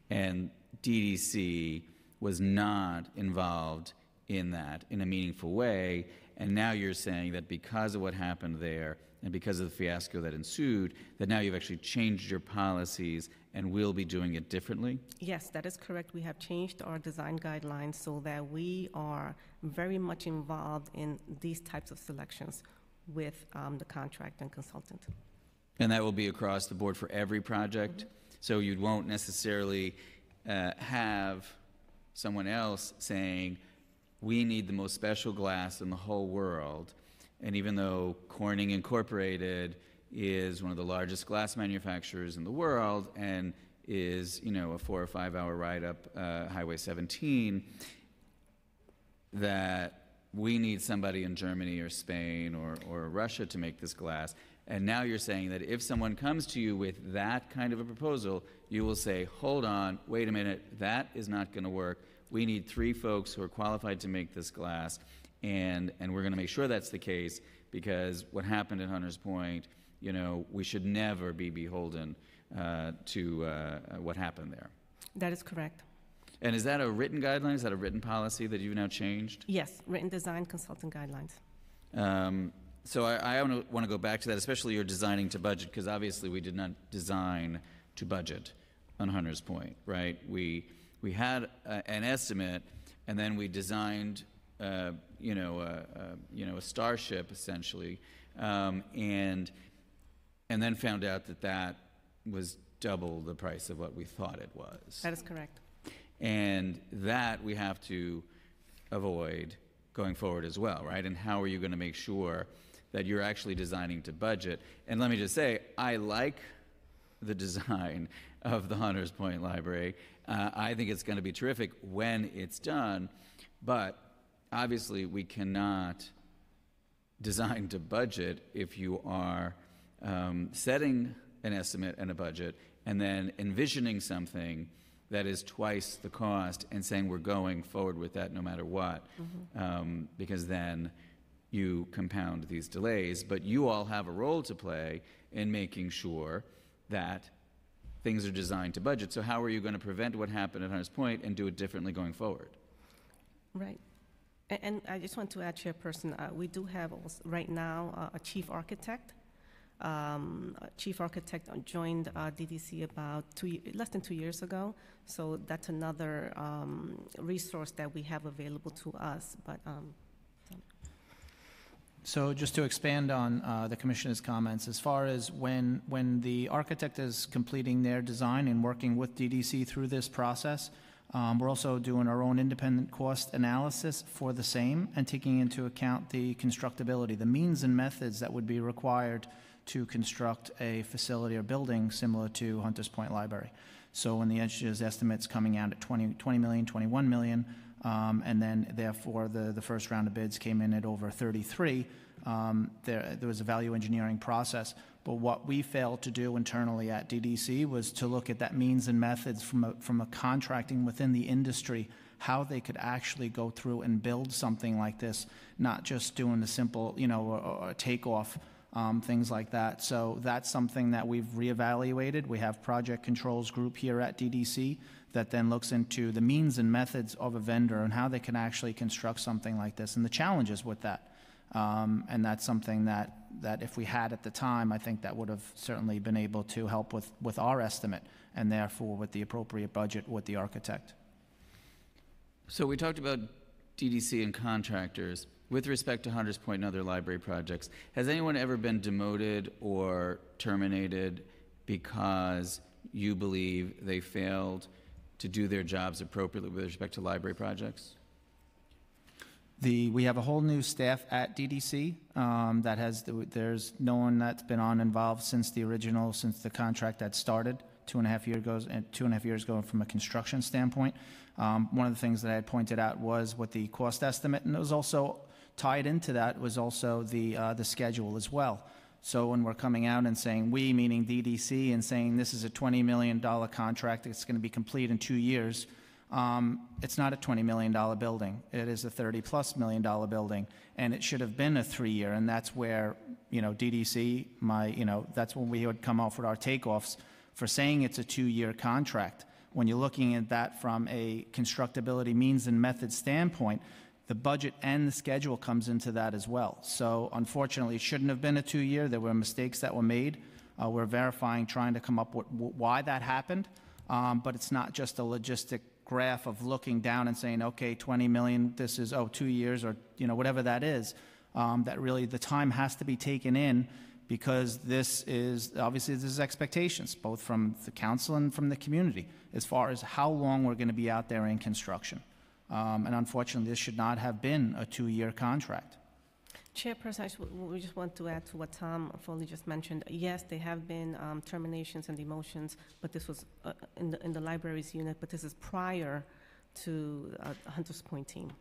and DDC was not involved in that in a meaningful way. And now you're saying that because of what happened there and because of the fiasco that ensued, that now you've actually changed your policies and we'll be doing it differently? Yes, that is correct. We have changed our design guidelines so that we are very much involved in these types of selections with um, the contract and consultant. And that will be across the board for every project? So you won't necessarily uh, have someone else saying, we need the most special glass in the whole world. And even though Corning Incorporated is one of the largest glass manufacturers in the world and is, you know, a four or five hour ride up uh, Highway 17, that we need somebody in Germany or Spain or, or Russia to make this glass. And now you're saying that if someone comes to you with that kind of a proposal, you will say, hold on, wait a minute, that is not going to work. We need three folks who are qualified to make this glass, and, and we're going to make sure that's the case because what happened at Hunter's Point, you know, we should never be beholden uh, to uh, what happened there. That is correct. And is that a written guideline? Is that a written policy that you've now changed? Yes, written design consultant guidelines. Um, so I, I want to go back to that, especially your designing to budget, because obviously we did not design to budget on Hunter's Point, right? We we had a, an estimate, and then we designed, uh, you know, a, a, you know, a starship essentially, um, and and then found out that that was double the price of what we thought it was. That is correct. And that we have to avoid going forward as well, right? And how are you going to make sure that you're actually designing to budget? And let me just say, I like the design of the Hunters Point Library. Uh, I think it's going to be terrific when it's done, but obviously we cannot design to budget if you are um, setting an estimate and a budget and then envisioning something that is twice the cost and saying we're going forward with that no matter what, um, because then you compound these delays. But you all have a role to play in making sure that things are designed to budget. So how are you going to prevent what happened at Hunters Point and do it differently going forward? Right. And I just want to add, Chairperson, uh, we do have als- right now uh, a chief architect. Um, Chief architect joined uh, DDC about two, less than two years ago, so that's another um, resource that we have available to us, but, um, So just to expand on uh, the commissioner's comments, as far as when, when the architect is completing their design and working with DDC through this process, um, we're also doing our own independent cost analysis for the same and taking into account the constructability, the means and methods that would be required to construct a facility or building similar to Hunters Point Library. So when the engineer's estimate's coming out at 20, 20 million, 21 million, um, and then therefore the, the first round of bids came in at over 33. Um, there, there was a value engineering process. But what we failed to do internally at DDC was to look at that means and methods from a, from a contracting within the industry, how they could actually go through and build something like this, not just doing the simple, you know, or takeoff, um, things like that. So that's something that we've reevaluated. We have project controls group here at DDC that then looks into the means and methods of a vendor and how they can actually construct something like this and the challenges with that. Um, and that's something that, that if we had at the time, I think that would have certainly been able to help with, with our estimate and therefore with the appropriate budget with the architect. So we talked about DDC and contractors. With respect to Hunters Point and other library projects, has anyone ever been demoted or terminated because you believe they failed to do their jobs appropriately with respect to library projects? The, we have a whole new staff at DDC um, that has, there's no one that's been on involved since the original, since the contract had started two and a half years ago, two and a half years ago from a construction standpoint. Um, One of the things that I had pointed out was what the cost estimate, and it was also tied into that was also the, uh, the schedule as well. So when we're coming out and saying we, meaning DDC, and saying this is a $20 million contract, it's going to be complete in two years, um, it's not a $20 million building. It is a 30-plus million dollar building, and it should have been a three-year, and that's where, you know, DDC, my, you know, that's when we would come off with our takeoffs for saying it's a two-year contract. When you're looking at that from a constructability means and method standpoint, the budget and the schedule comes into that as well. So unfortunately, it shouldn't have been a two-year. There were mistakes that were made. Uh, We're verifying, trying to come up with why that happened. Um, But it's not just a logistic graph of looking down and saying, okay, 20 million, this is, oh, two years, or, you know, whatever that is. Um, That really, the time has to be taken in because this is, obviously, this is expectations, both from the council and from the community, as far as how long we're going to be out there in construction. Um, And unfortunately, this should not have been a two-year contract. Chairperson, I just we just want to add to what Tom Foley just mentioned. Yes, there have been um, terminations and demotions, but this was uh, in the, in the libraries unit, but this is prior to uh, Hunters Point team.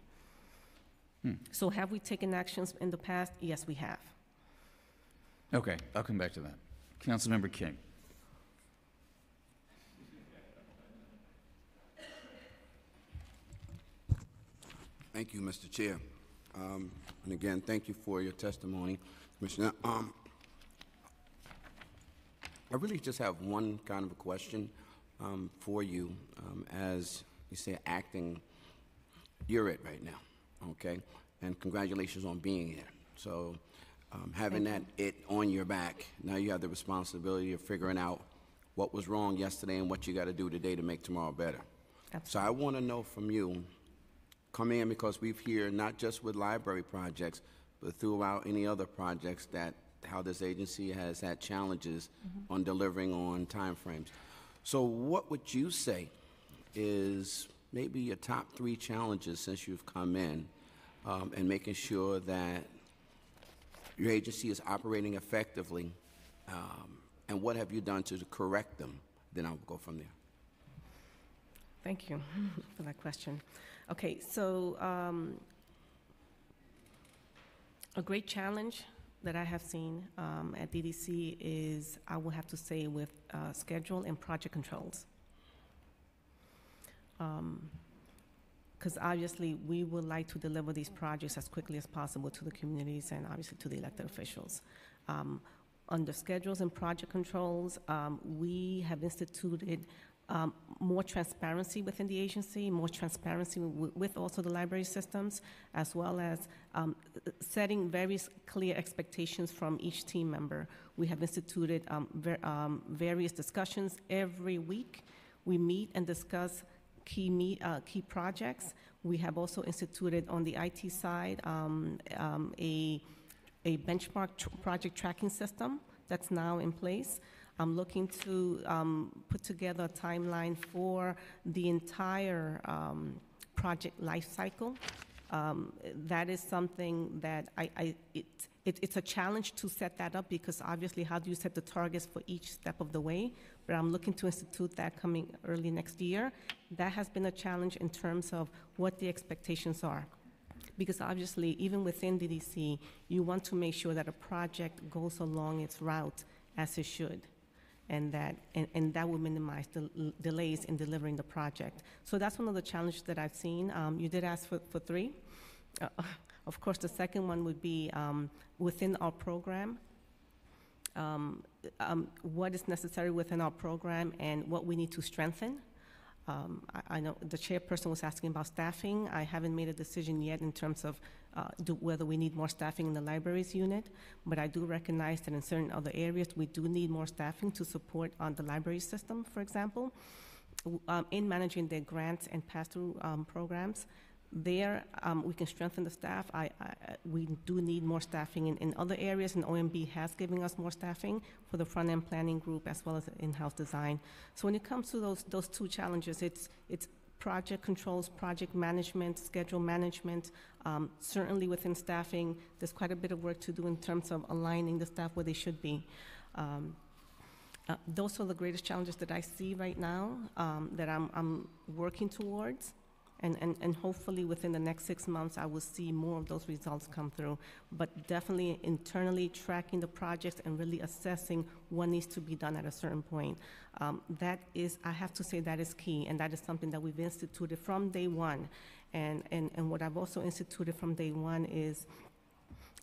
Hmm. So have we taken actions in the past? Yes, we have. Okay, I'll come back to that. Councilmember King. Thank you, Mr. Chair. Um, And again, thank you for your testimony, Commissioner. Um, I really just have one kind of a question um, for you. Um, As you say, acting, you're it right now, okay? And congratulations on being here. So um, having that it on your back, now you have the responsibility of figuring out what was wrong yesterday and what you got to do today to make tomorrow better. Absolutely. So I want to know from you, come in because we've here, not just with library projects, but throughout any other projects that, how this agency has had challenges on delivering on timeframes. So what would you say is maybe your top three challenges since you've come in um, and making sure that your agency is operating effectively? Um, and what have you done to correct them then I'll go from there. Thank you for that question. Okay, so um, a great challenge that I have seen um, at DDC is, I will have to say, with uh, schedule and project controls. Because obviously, we would like to deliver these projects as quickly as possible to the communities and obviously to the elected officials. Um, Under schedules and project controls, um, we have instituted um, more transparency within the agency, more transparency wi- with also the library systems, as well as um, setting very clear expectations from each team member. We have instituted um, ver- um, various discussions every week. We meet and discuss key meet, uh, key projects. We have also instituted on the IT side um, um, a a benchmark tr- project tracking system that's now in place. I'm looking to um, put together a timeline for the entire um, project lifecycle. Um, That is something that I, I, it, it- it's a challenge to set that up because obviously, how do you set the targets for each step of the way? But I'm looking to institute that coming early next year. That has been a challenge in terms of what the expectations are because obviously, even within DDC, you want to make sure that a project goes along its route as it should, and that, and, and that will minimize the delays in delivering the project. So that's one of the challenges that I've seen. Um, you did ask for, for three. Uh, Of course, the second one would be um, within our program, um, um, what is necessary within our program and what we need to strengthen. Um, I, I know the chairperson was asking about staffing. I haven't made a decision yet in terms of uh, do, whether we need more staffing in the libraries unit, but I do recognize that in certain other areas, we do need more staffing to support on the library system, for example. Um, in managing their grants and pass-through um, programs, there, um, we can strengthen the staff. I, I, we do need more staffing in, in other areas, and OMB has given us more staffing for the front-end planning group as well as in-house design. So when it comes to those, those two challenges, it's, it's project controls, project management, schedule management. Um, Certainly within staffing, there's quite a bit of work to do in terms of aligning the staff where they should be. Um, uh, Those are the greatest challenges that I see right now, um, that I'm, I'm working towards. And, and, and hopefully within the next six months, I will see more of those results come through. But definitely internally tracking the projects and really assessing what needs to be done at a certain point. Um, that is, I have to say that is key, and that is something that we've instituted from day one. And, and, and what I've also instituted from day one is,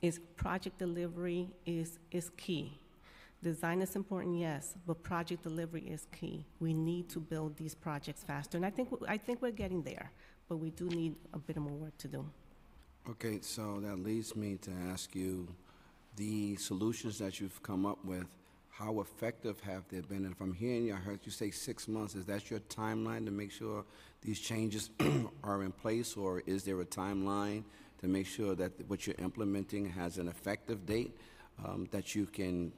is project delivery is, is key. Design is important, yes, but project delivery is key. We need to build these projects faster, and I think, I think we're getting there, but we do need a bit of more work to do. Okay, so that leads me to ask you, the solutions that you've come up with, how effective have they been? And from hearing you, I heard you say six months. Is that your timeline to make sure these changes are in place? Or is there a timeline to make sure that what you're implementing has an effective date, um, that you can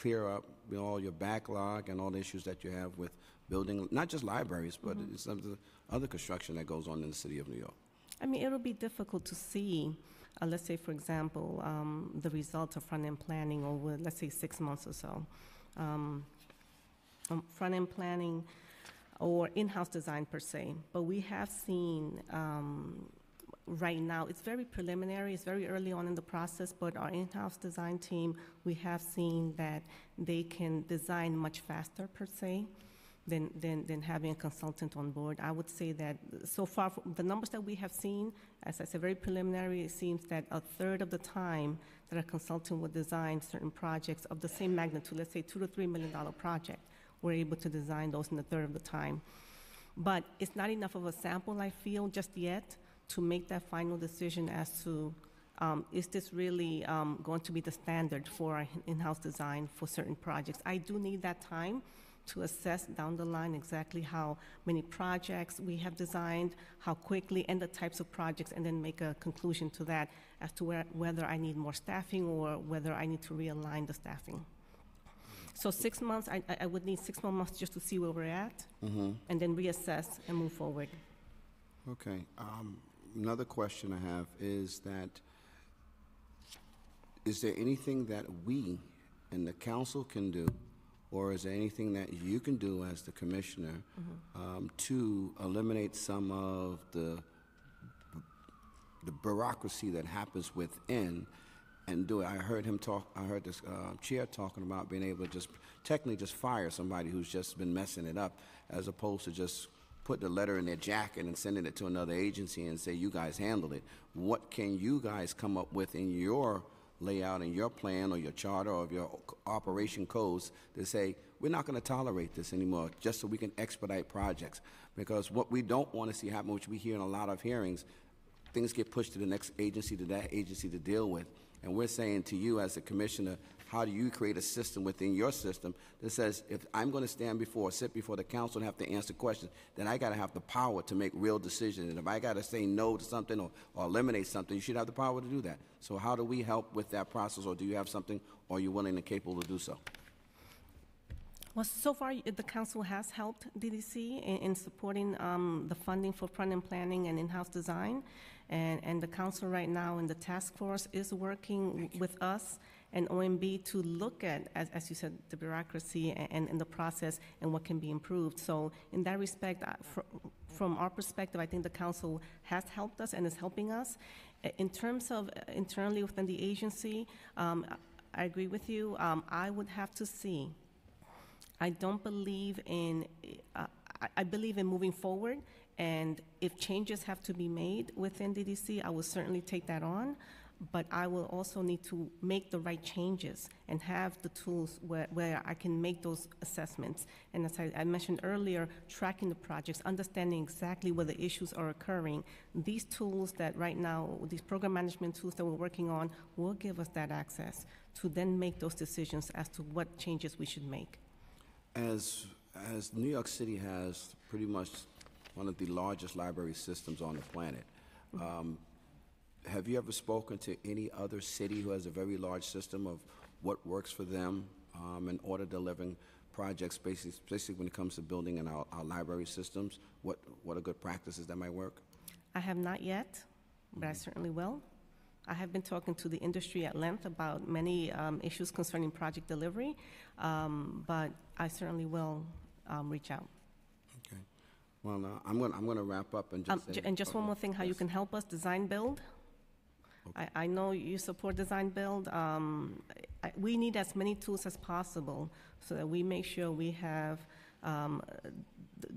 clear up you know, all your backlog and all the issues that you have with building, not just libraries, but some of the other construction that goes on in the city of New York? I mean, it'll be difficult to see, uh, let's say, for example, um, the results of front-end planning over, let's say, six months or so. Um, um, front-end planning or in-house design per se, but we have seen um, right now, it's very preliminary, it's very early on in the process, but our in-house design team, we have seen that they can design much faster per se than, than, than having a consultant on board. I would say that so far, the numbers that we have seen, as I said, very preliminary, it seems that a third of the time that a consultant would design certain projects of the same magnitude, let's say two to three million dollar project, we're able to design those in a third of the time. But it's not enough of a sample, I feel, just yet, to make that final decision as to, um, is this really um, going to be the standard for our in-house design for certain projects? I do need that time to assess down the line exactly how many projects we have designed, how quickly, and the types of projects, and then make a conclusion to that as to where, whether I need more staffing or whether I need to realign the staffing. So six months, I, I- would need six more months just to see where we're at, and then reassess and move forward. Okay. um, Another question I have is that, is there anything that we and the council can do Or is there anything that you can do as the commissioner um, to eliminate some of the the bureaucracy that happens within and do it. I heard him talk, I heard this uh, chair talking about being able to just technically just fire somebody who's just been messing it up as opposed to just put the letter in their jacket and sending it to another agency and say, you guys handle it. What can you guys come up with in your layout and your plan or your charter or your operation codes to say, we're not going to tolerate this anymore just so we can expedite projects? Because what we don't want to see happen, which we hear in a lot of hearings, things get pushed to the next agency, to that agency to deal with. And we're saying to you as a commissioner, how do you create a system within your system that says, if I'm going to stand before, sit before the council and have to answer questions, then I got to have the power to make real decisions. And if I got to say no to something or, or eliminate something, you should have the power to do that. So how do we help with that process, or do you have something, or are you willing and capable to do so? Well, so far, the council has helped DDC in, in supporting um, the funding for front-end planning and in-house design. And, and the council right now and the task force is working with us and OMB to look at, as, as you said, the bureaucracy and, and the process and what can be improved. So in that respect, uh, fr- from our perspective, I think the council has helped us and is helping us. In terms of uh, internally within the agency, um, I agree with you. Um, I would have to see I don't believe in, uh, I believe in moving forward, and if changes have to be made within DDC, I will certainly take that on, but I will also need to make the right changes and have the tools where, where I can make those assessments. And as I, I mentioned earlier, tracking the projects, understanding exactly where the issues are occurring. These tools that right now, these program management tools that we're working on will give us that access to then make those decisions as to what changes we should make. As, as New York City has pretty much one of the largest library systems on the planet, um, have you ever spoken to any other city who has a very large system of what works for them um, in order to delivering projects, basically, especially when it comes to building in our, our library systems? What, what are good practices that might work? I have not yet, but I certainly will. I have been talking to the industry at length about many um, issues concerning project delivery, um, but I certainly will um, reach out. Okay. Well, uh, I'm gonna, I'm gonna wrap up and Um, just say. And just one more thing, how you can help us, design build. I, I know you support design build. Um, I- We need as many tools as possible so that we make sure we have um,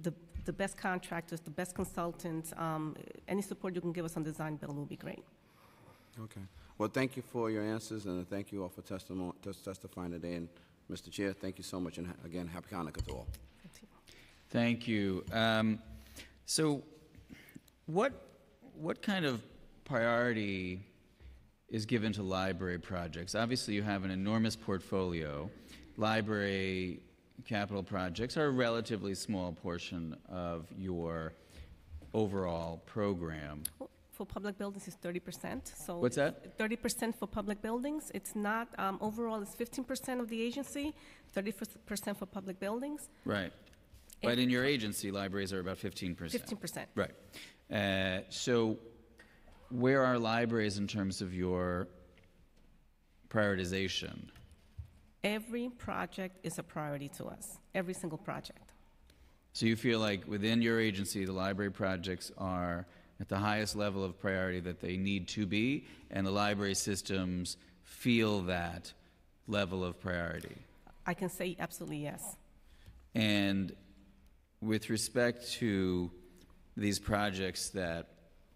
the, the best contractors, the best consultants. um, Any support you can give us on design build will be great. Okay. Well, thank you for your answers, and thank you all for testimony, testifying today. And, Mr. Chair, thank you so much, and again, happy Hanukkah to all. Thank you. Um, So what, what kind of priority is given to library projects? Obviously, you have an enormous portfolio. Library capital projects are a relatively small portion of your overall program. For public buildings, it's thirty percent, so. What's that? Thirty percent for public buildings. It's not, um, overall, it's fifteen percent of the agency, thirty percent for public buildings, Right. But in your agency, libraries are about 15%. fifteen percent. Right. Uh, So where are libraries in terms of your prioritization? Every project is a priority to us, every single project. So you feel like within your agency, the library projects are at the highest level of priority that they need to be, and the library systems feel that level of priority? I can say absolutely yes. And with respect to these projects that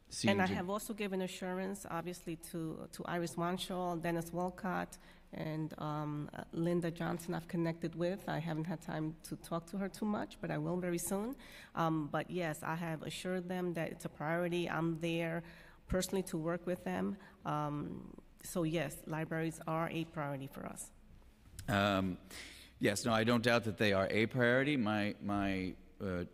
seem And I have also given assurance, obviously, to, to Iris Weinshall, Dennis Walcott, and um, uh, Linda Johnson I've connected with. I haven't had time to talk to her too much, but I will very soon. Um, But yes, I have assured them that it's a priority. I'm there personally to work with them. Um, So yes, libraries are a priority for us. Um, Yes, no, I don't doubt that they are a priority. My, my uh,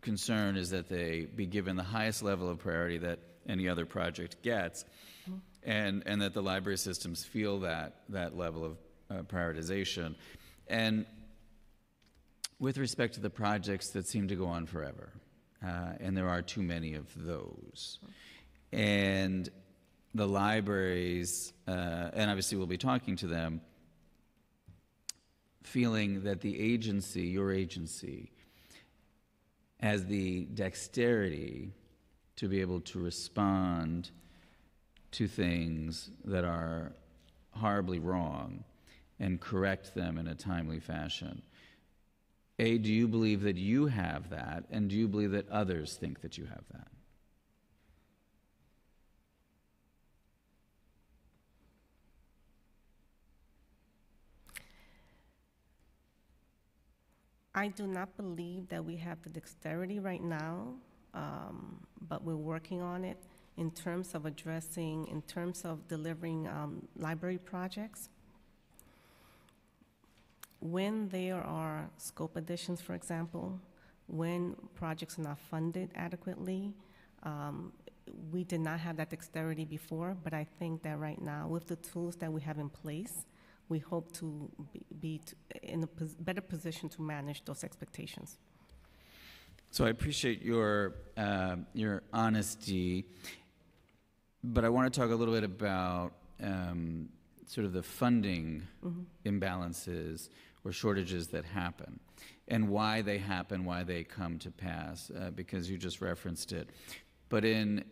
concern is that they be given the highest level of priority that any other project gets, and, and that the library systems feel that, that level of uh, prioritization. And with respect to the projects that seem to go on forever, uh, and there are too many of those, and the libraries, uh, and obviously we'll be talking to them, feeling that the agency, your agency, has the dexterity to be able to respond to things that are horribly wrong and correct them in a timely fashion. A, do you believe that you have that? And do you believe that others think that you have that? I do not believe that we have the dexterity right now, um, but we're working on it in terms of addressing, in terms of delivering um, library projects. When there are scope additions, for example, when projects are not funded adequately, um, we did not have that dexterity before, but I think that right now, with the tools that we have in place, we hope to be- be in a better position to manage those expectations. So I appreciate your uh, your honesty, but I want to talk a little bit about um, sort of the funding imbalances or shortages that happen, and why they happen, why they come to pass. Uh, because you just referenced it, but in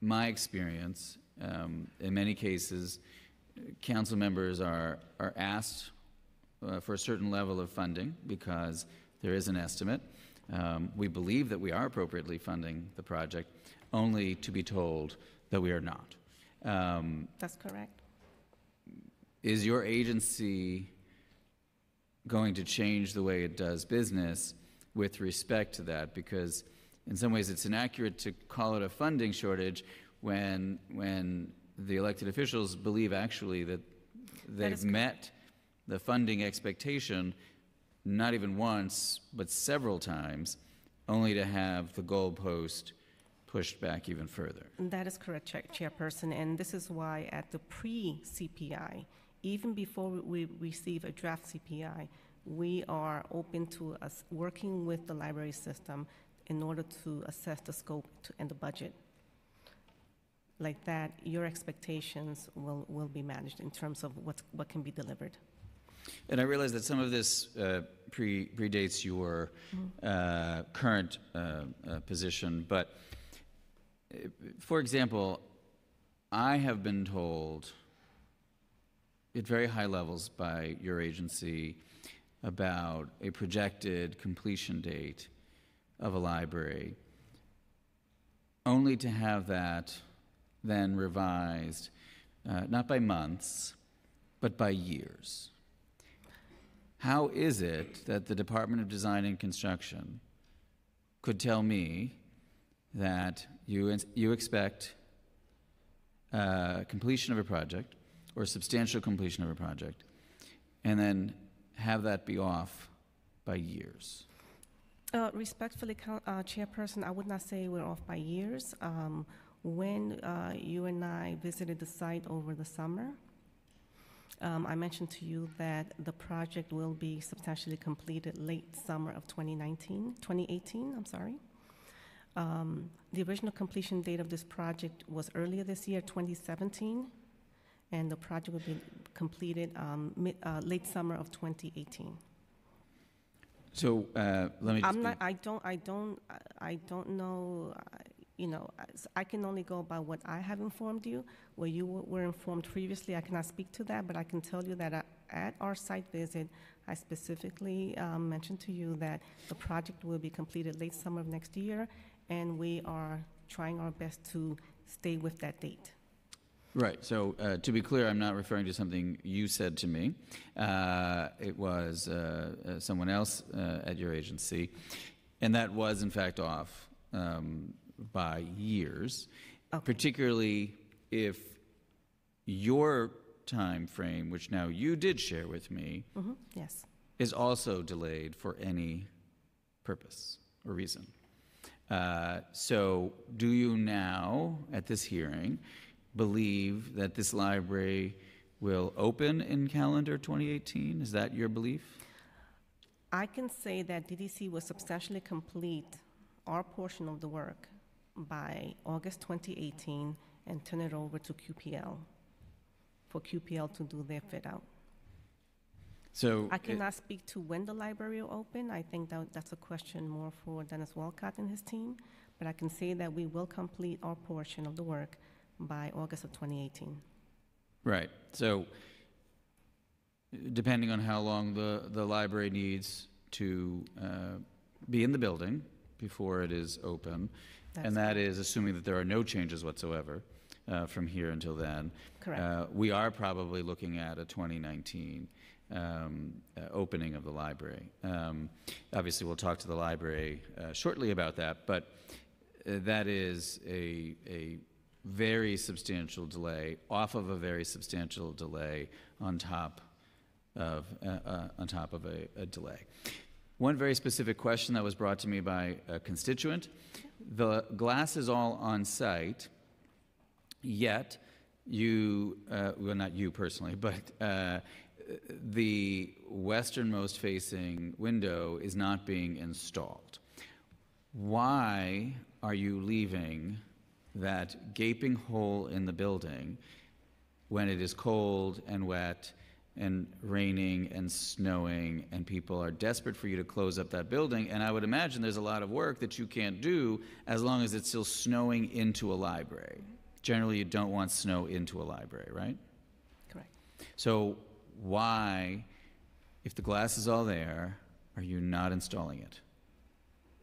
my experience, um, in many cases, council members are are asked uh, for a certain level of funding because there is an estimate. Um, we believe that we are appropriately funding the project, only to be told that we are not. Um, That's correct? is your agency going to change the way it does business with respect to that? Because in some ways, it's inaccurate to call it a funding shortage when, when the elected officials believe actually that they've correct. met the funding expectation, not even once, but several times, only to have the goalpost pushed back even further. That is correct, Chair- Chairperson, and this is why at the pre-CPI, even before we receive a draft CPI, we are open to us working with the library system in order to assess the scope to- and the budget. Like that, your expectations will, will be managed in terms of what's, what can be delivered. And I realize that some of this uh, pre predates your uh, current uh, uh, position, but uh, for example, I have been told at very high levels by your agency about a projected completion date of a library, only to have that then revised, uh, not by months, but by years. How is it that the Department of Design and Construction could tell me that you, you expect uh, completion of a project or substantial completion of a project, and then have that be off by years? Uh, Respectfully, uh, Chairperson, I would not say we're off by years. Um, When uh, you and I visited the site over the summer, um, I mentioned to you that the project will be substantially completed late summer of 2019, 2018, I'm sorry. Um, The original completion date of this project was earlier this year, 2017, and the project will be completed um, mid- uh, late summer of 2018. So uh, let me just I'm be- not, I don't, I don't, I- don't know, you know, I- can only go by what I have informed you. Where you were- informed previously, I cannot speak to that, but I can tell you that at our site visit, I specifically um, mentioned to you that the project will be completed late summer of next year, and we are trying our best to stay with that date. Right. So uh, to be clear, I'm not referring to something you said to me. Uh, it was uh, uh, someone else uh, at your agency, and that was in fact off um, by years. Okay. Particularly if your time frame, which now you did share with me, Mhm, Yes. is also delayed for any purpose or reason. Uh, So do you now, at this hearing, believe that this library will open in calendar 2018? Is that your belief? I can say that DDC will substantially complete our portion of the work by August 2018 and turn it over to QPL, for QPL to do their fit-out. So. I it- cannot speak to when the library will open. I think that, that's a question more for Dennis Walcott and his team. But I can say that we will complete our portion of the work by August of 2018. Right, so depending on how long the, the library needs to uh, be in the building before it is open, and that is assuming that there are no changes whatsoever uh, from here until then. Correct. Uh, We are probably looking at a 2019 um, uh, opening of the library. Um, Obviously, we'll talk to the library uh, shortly about that, but uh, that is a, a very substantial delay, off of a very substantial delay on top of, uh, uh, on top of a, a delay. One very specific question that was brought to me by a constituent, the glass is all on site, yet you, uh, well, not you personally, but uh, the westernmost facing window is not being installed. Why are you leaving that gaping hole in the building when it is cold and wet and raining and snowing and people are desperate for you to close up that building? And I would imagine there's a lot of work that you can't do as long as it's still snowing into a library. Generally, you don't want snow into a library, right? Correct. So why, if the glass is all there, are you not installing it?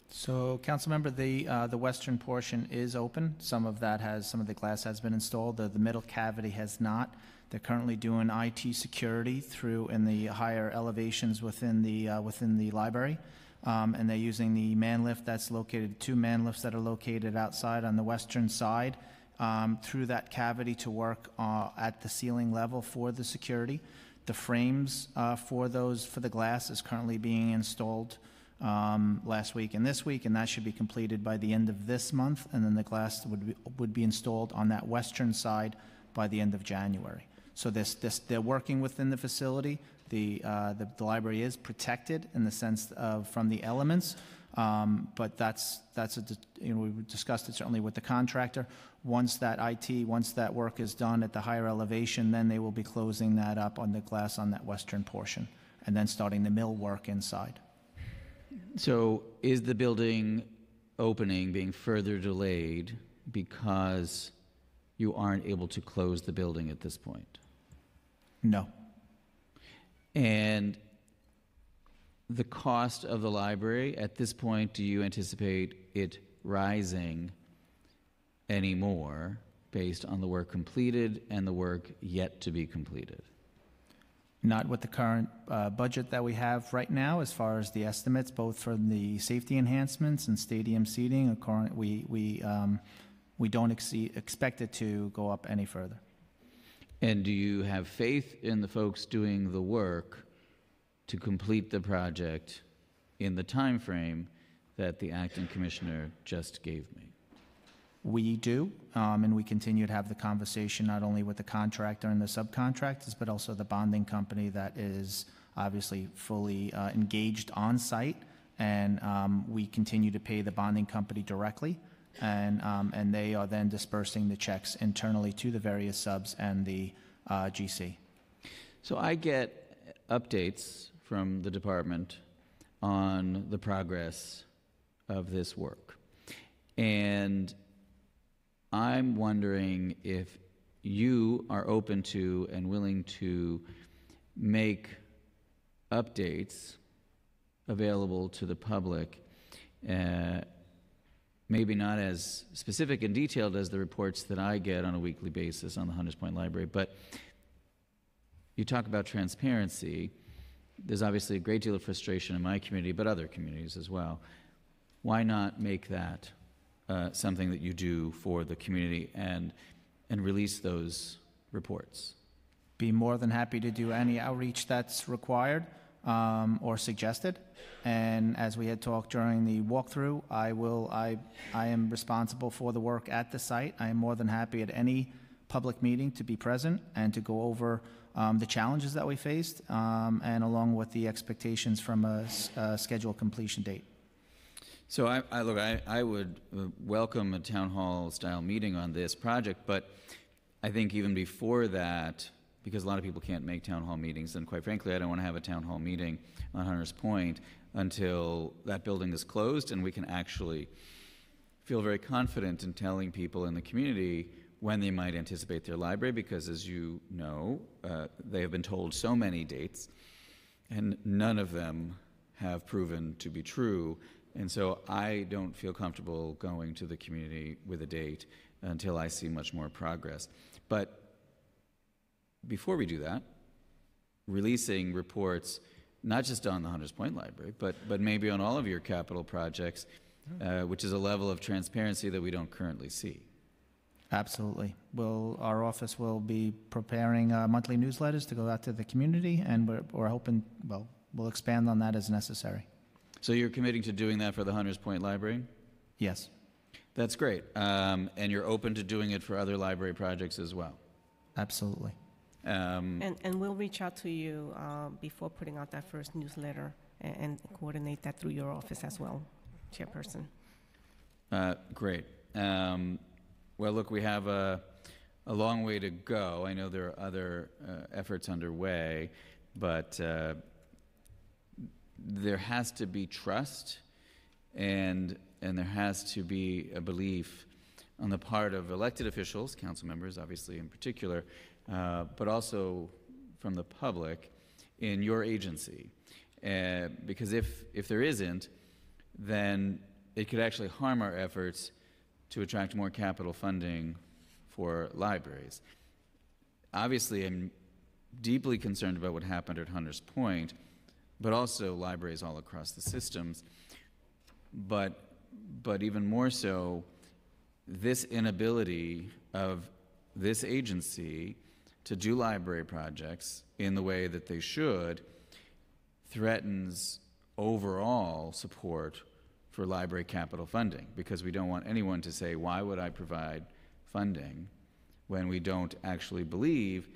So, Councilmember, the, uh, the western portion is open. Some of that has, some of the glass has been installed. The, the middle cavity has not. They're currently doing IT security through in the higher elevations within the, uh, within the library. Um, and they're using the man lift that's located, two man lifts that are located outside on the western side um, through that cavity to work uh, at the ceiling level for the security. The frames uh, for those, for the glass is currently being installed um, last week and this week, and that should be completed by the end of this month, and then the glass would be, would be installed on that western side by the end of January. So this, this, they're working within the facility. The, uh, the, the library is protected in the sense of from the elements, um, but that's, that's a, you know, we discussed it certainly with the contractor. Once that IT, once that work is done at the higher elevation, then they will be closing that up on the glass on that western portion, and then starting the mill work inside. So is the building opening being further delayed because you aren't able to close the building at this point? No. And the cost of the library, at this point, do you anticipate it rising anymore based on the work completed and the work yet to be completed? Not with the current uh, budget that we have right now, as far as the estimates, both for the safety enhancements and stadium seating. current- We, we, um, we don't exceed, expect it to go up any further. And do you have faith in the folks doing the work to complete the project in the time frame that the acting commissioner just gave me? We do, um, and we continue to have the conversation not only with the contractor and the subcontractors, but also the bonding company that is obviously fully uh, engaged on site. And um, we continue to pay the bonding company directly, and, um, and they are then dispersing the checks internally to the various subs and the uh, GC. So I get updates from the department on the progress of this work. And I'm wondering if you are open to and willing to make updates available to the public, uh, maybe not as specific and detailed as the reports that I get on a weekly basis on the Hunters Point Library, but you talk about transparency. There's obviously a great deal of frustration in my community, but other communities as well. Why not make that uh, something that you do for the community and, and release those reports? Be more than happy to do any outreach that's required um, or suggested. And as we had talked during the walkthrough, I will, I, I am responsible for the work at the site. I am more than happy at any public meeting to be present and to go over um, the challenges that we faced um, and along with the expectations from a, schedule completion date. So I, I look, I, I would uh, welcome a town hall style meeting on this project, but I think even before that, because a lot of people can't make town hall meetings, and quite frankly, I don't want to have a town hall meeting on Hunters Point until that building is closed and we can actually feel very confident in telling people in the community when they might anticipate their library, because as you know, uh, they have been told so many dates, and none of them have proven to be true. And so I don't feel comfortable going to the community with a date until I see much more progress. But before we do that, releasing reports, not just on the Hunters Point Library, but, but maybe on all of your capital projects, uh, which is a level of transparency that we don't currently see. Absolutely. Will, our office will be preparing uh, monthly newsletters to go out to the community, and we're, we're hoping, well, we'll expand on that as necessary. So you're committing to doing that for the Hunters Point Library? Yes, That's great. Um, and you're open to doing it for other library projects as well? absolutely. Um, And, and we'll reach out to you uh, before putting out that first newsletter a- and coordinate that through your office as well, Chairperson. Uh, Great. Um, Well, look, we have a, a long way to go. I know there are other uh, efforts underway, but uh, there has to be trust, and, and there has to be a belief on the part of elected officials, council members, obviously in particular, uh, but also from the public, in your agency. Uh, Because if, if there isn't, then it could actually harm our efforts to attract more capital funding for libraries. Obviously, I'm deeply concerned about what happened at Hunters Point, but also libraries all across the systems. But, but even more so, this inability of this agency to do library projects in the way that they should threatens overall support for library capital funding because we don't want anyone to say, why would I provide funding when we don't actually believe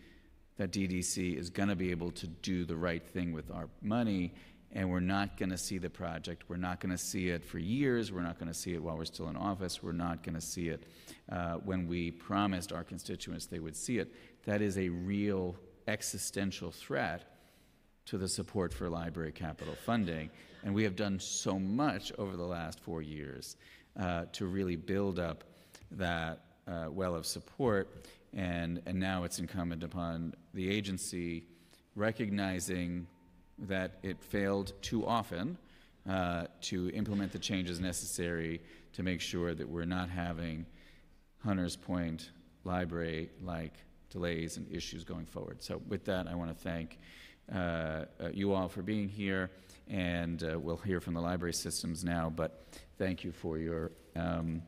that DDC is going to be able to do the right thing with our money and we're not going to see the project. We're not going to see it for years. We're not going to see it while we're still in office. We're not going to see it uh, when we promised our constituents they would see it. That is a real existential threat to the support for library capital funding. And we have done so much over the last four years uh, to really build up that uh, well of support. And, and now it's incumbent upon the agency recognizing that it failed too often uh, to implement the changes necessary to make sure that we're not having Hunters Point Library like delays and issues going forward. So, with that, I want to thank uh, uh, you all for being here, and uh, we'll hear from the library systems now. But thank you for your um,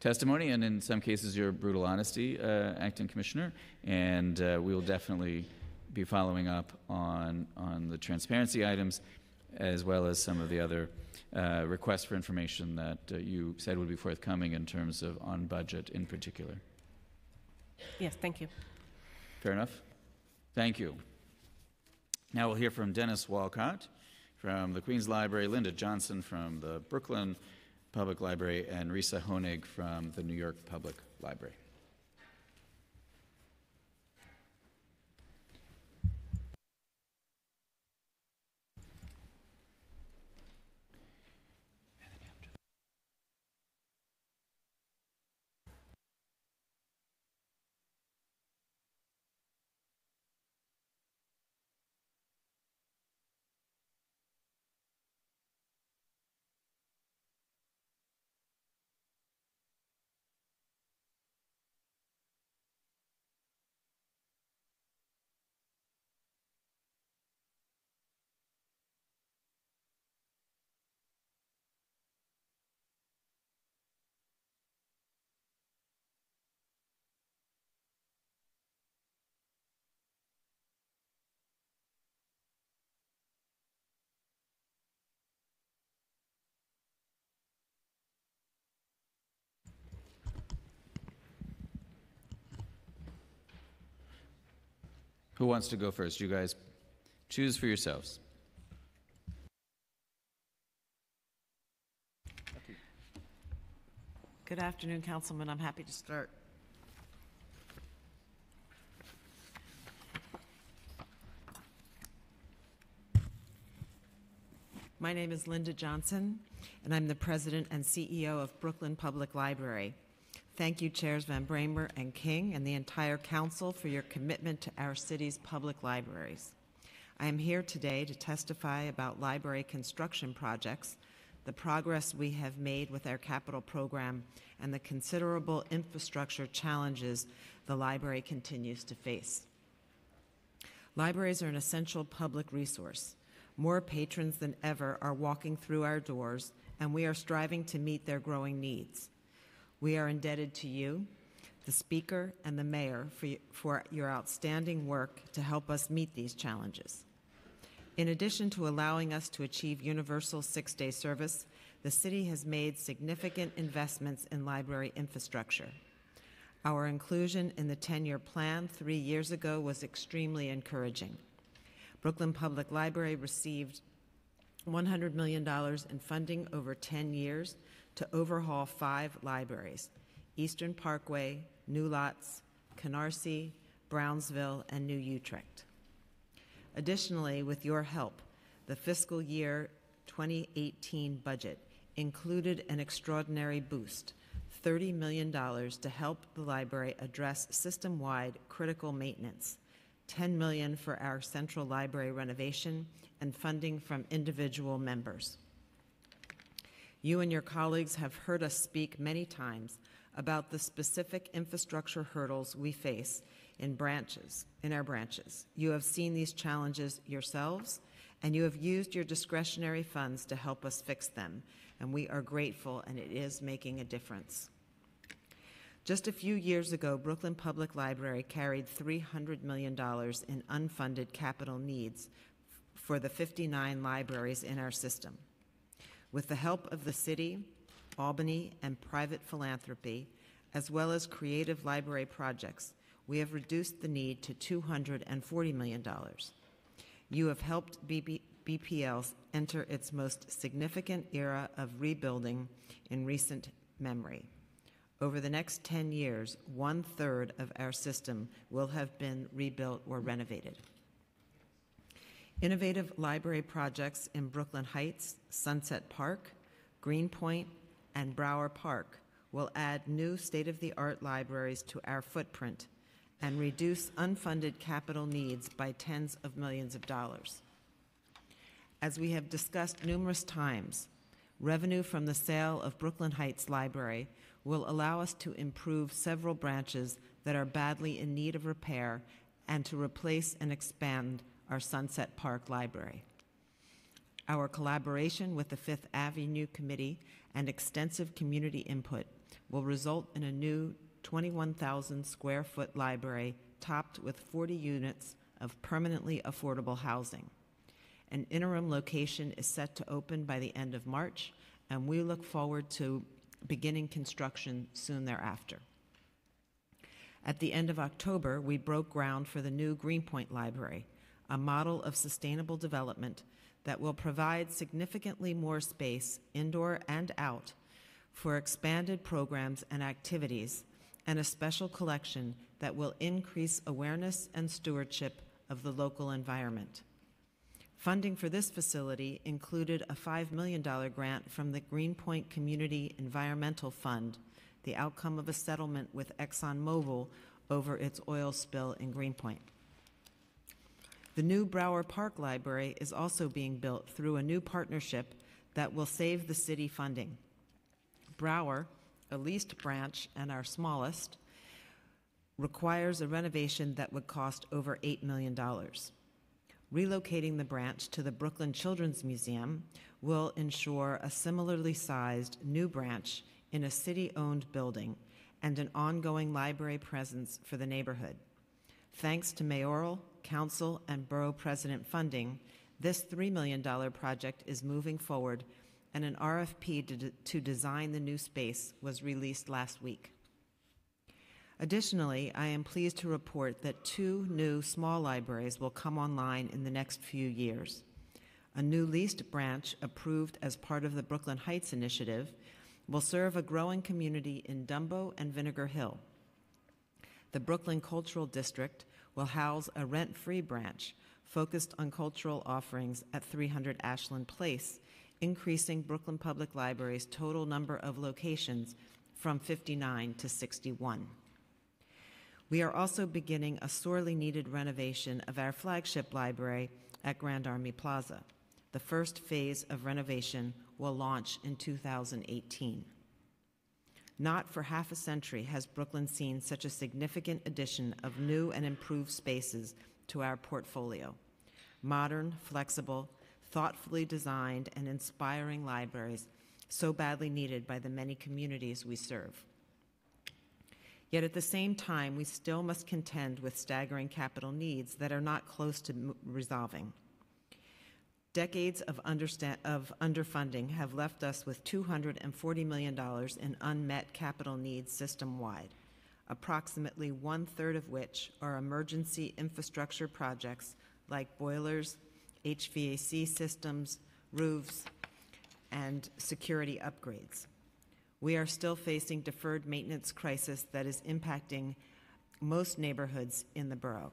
testimony and, in some cases, your brutal honesty, uh, Acting Commissioner. And we will definitely be following up on on the transparency items, as well as some of the other uh, requests for information that uh, you said would be forthcoming in terms of on budget in particular. Yes, thank you. Fair enough? Thank you. Now we'll hear from Dennis Walcott from the Queens Library, Linda Johnson from the Brooklyn Public Library, and Risa Honig from the New York Public Library. Who wants to go first? You guys choose for yourselves. Good afternoon, Councilman. I'm happy to start. My name is Linda Johnson, and I'm the president and CEO of Brooklyn Public Library. Thank you, Chairs Van Bramer and King, and the entire council for your commitment to our city's public libraries. I am here today to testify about library construction projects, the progress we have made with our capital program, and the considerable infrastructure challenges the library continues to face. Libraries are an essential public resource. More patrons than ever are walking through our doors, and we are striving to meet their growing needs. We are indebted to you, the Speaker, and the Mayor for, for your outstanding work to help us meet these challenges. In addition to allowing us to achieve universal six day service, the city has made significant investments in library infrastructure. Our inclusion in the 10 year plan three years ago was extremely encouraging. Brooklyn Public Library received $100 million in funding over 10 years to overhaul five libraries Eastern Parkway, New Lots, Canarsie, Brownsville, and New Utrecht. Additionally, with your help, the fiscal year 2018 budget included an extraordinary boost $30 million to help the library address system wide critical maintenance, 10 million for our central library renovation, and funding from individual members. You and your colleagues have heard us speak many times about the specific infrastructure hurdles we face in branches, in our branches. You have seen these challenges yourselves, and you have used your discretionary funds to help us fix them, and we are grateful, and it is making a difference. Just a few years ago, Brooklyn Public Library carried $300 million in unfunded capital needs for the 59 libraries in our system. With the help of the city, Albany, and private philanthropy, as well as creative library projects, we have reduced the need to $240 million. You have helped BB BPL enter its most significant era of rebuilding in recent memory. Over the next 10 years, one third of our system will have been rebuilt or renovated. Innovative library projects in Brooklyn Heights, Sunset Park, Greenpoint, and Brower Park will add new state of the art libraries to our footprint and reduce unfunded capital needs by tens of millions of dollars. As we have discussed numerous times, revenue from the sale of Brooklyn Heights Library will allow us to improve several branches that are badly in need of repair and to replace and expand our Sunset Park Library. Our collaboration with the Fifth Avenue Committee and extensive community input will result in a new 21,000 square foot library topped with 40 units of permanently affordable housing. An interim location is set to open by the end of March, and we look forward to beginning construction soon thereafter. At the end of October, we broke ground for the new Greenpoint Library, a model of sustainable development that will provide significantly more space, indoor and out, for expanded programs and activities, and a special collection that will increase awareness and stewardship of the local environment. Funding for this facility included a $5 million grant from the Greenpoint Community Environmental Fund, the outcome of a settlement with ExxonMobil over its oil spill in Greenpoint. The new Brower Park Library is also being built through a new partnership that will save the city funding. Brower, a leased branch and our smallest, requires a renovation that would cost over $8 million. Relocating the branch to the Brooklyn Children's Museum will ensure a similarly sized new branch in a city owned building and an ongoing library presence for the neighborhood. Thanks to mayoral, council, and borough president funding, this $3 million project is moving forward, and an RFP to, to design the new space was released last week. Additionally, I am pleased to report that two new small libraries will come online in the next few years. A new leased branch approved as part of the Brooklyn Heights Initiative will serve a growing community in Dumbo and Vinegar Hill. The Brooklyn Cultural District will house a rent free branch focused on cultural offerings at 300 Ashland Place, increasing Brooklyn Public Library's total number of locations from 59 to 61. We are also beginning a sorely needed renovation of our flagship library at Grand Army Plaza. The first phase of renovation will launch in 2018. Not for half a century has Brooklyn seen such a significant addition of new and improved spaces to our portfolio. Modern, flexible, thoughtfully designed, and inspiring libraries so badly needed by the many communities we serve. Yet at the same time, we still must contend with staggering capital needs that are not close to resolving. Decades of, of underfunding have left us with $240 million in unmet capital needs system wide, approximately one third of which are emergency infrastructure projects like boilers, HVAC systems, roofs, and security upgrades. We are still facing deferred maintenance crisis that is impacting most neighborhoods in the borough.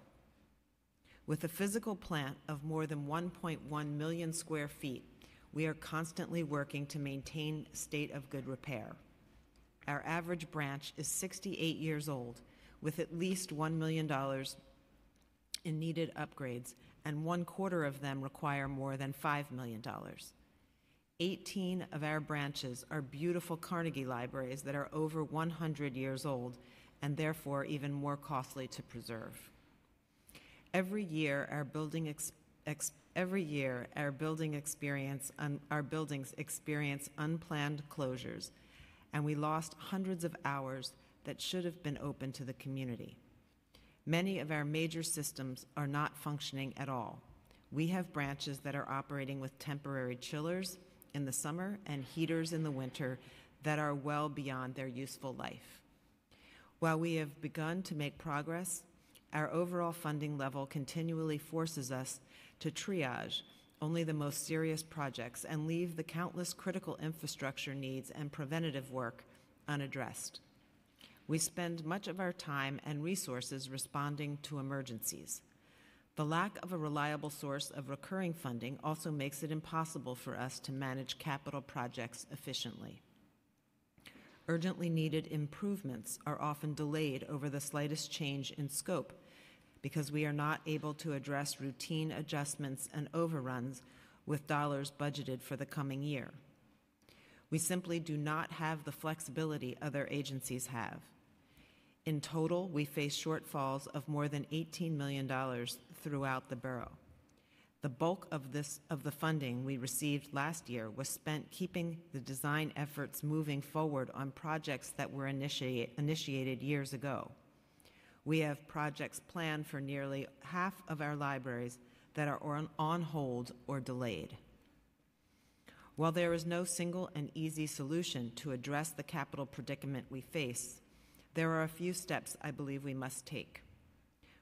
With a physical plant of more than 1.1 million square feet, we are constantly working to maintain state of good repair. Our average branch is 68 years old, with at least $1 million in needed upgrades, and one quarter of them require more than $5 million. 18 of our branches are beautiful Carnegie libraries that are over 100 years old and therefore even more costly to preserve. Every year, our building ex- ex- every year our building experience un- our buildings experience unplanned closures, and we lost hundreds of hours that should have been open to the community. Many of our major systems are not functioning at all. We have branches that are operating with temporary chillers in the summer and heaters in the winter that are well beyond their useful life. While we have begun to make progress, our overall funding level continually forces us to triage only the most serious projects and leave the countless critical infrastructure needs and preventative work unaddressed. We spend much of our time and resources responding to emergencies. The lack of a reliable source of recurring funding also makes it impossible for us to manage capital projects efficiently. Urgently needed improvements are often delayed over the slightest change in scope because we are not able to address routine adjustments and overruns with dollars budgeted for the coming year. We simply do not have the flexibility other agencies have. In total, we face shortfalls of more than $18 million throughout the borough. The bulk of this of the funding we received last year was spent keeping the design efforts moving forward on projects that were initiate, initiated years ago. We have projects planned for nearly half of our libraries that are on, on hold or delayed. While there is no single and easy solution to address the capital predicament we face, there are a few steps I believe we must take.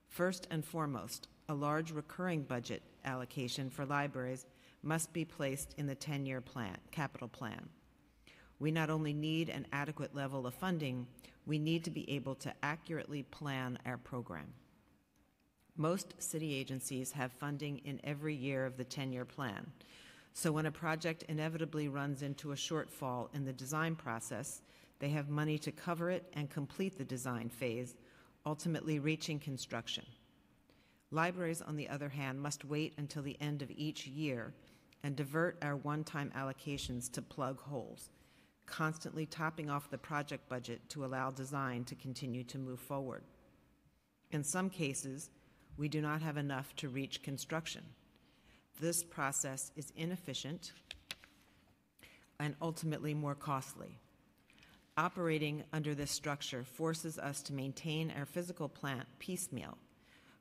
First and foremost, a large recurring budget allocation for libraries must be placed in the 10-year plan, capital plan. We not only need an adequate level of funding, we need to be able to accurately plan our program. Most city agencies have funding in every year of the 10-year plan. So when a project inevitably runs into a shortfall in the design process, they have money to cover it and complete the design phase, ultimately reaching construction. Libraries, on the other hand, must wait until the end of each year and divert our one-time allocations to plug holes, constantly topping off the project budget to allow design to continue to move forward. In some cases, we do not have enough to reach construction. This process is inefficient and ultimately more costly. Operating under this structure forces us to maintain our physical plant piecemeal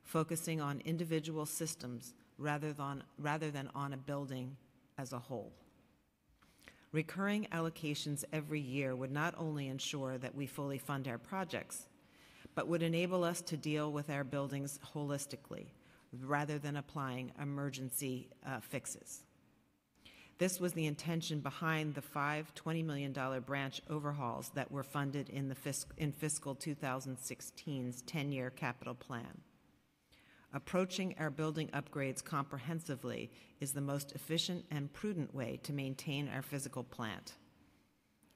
focusing on individual systems rather than, rather than on a building as a whole. Recurring allocations every year would not only ensure that we fully fund our projects, but would enable us to deal with our buildings holistically rather than applying emergency uh, fixes. This was the intention behind the five $20 million branch overhauls that were funded in, the fisc- in fiscal 2016's 10 year capital plan. Approaching our building upgrades comprehensively is the most efficient and prudent way to maintain our physical plant.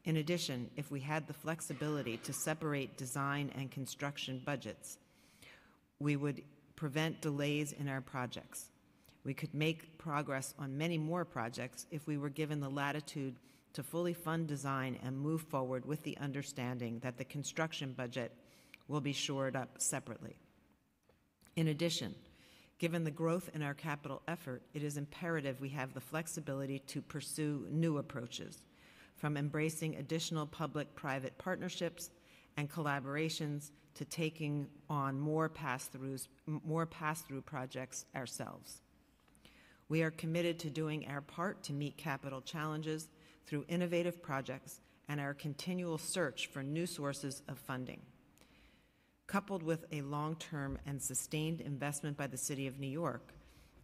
In addition, if we had the flexibility to separate design and construction budgets, we would prevent delays in our projects. We could make progress on many more projects if we were given the latitude to fully fund design and move forward with the understanding that the construction budget will be shored up separately. In addition, given the growth in our capital effort, it is imperative we have the flexibility to pursue new approaches, from embracing additional public-private partnerships and collaborations to taking on more pass-through projects ourselves. We are committed to doing our part to meet capital challenges through innovative projects and our continual search for new sources of funding. Coupled with a long-term and sustained investment by the City of New York,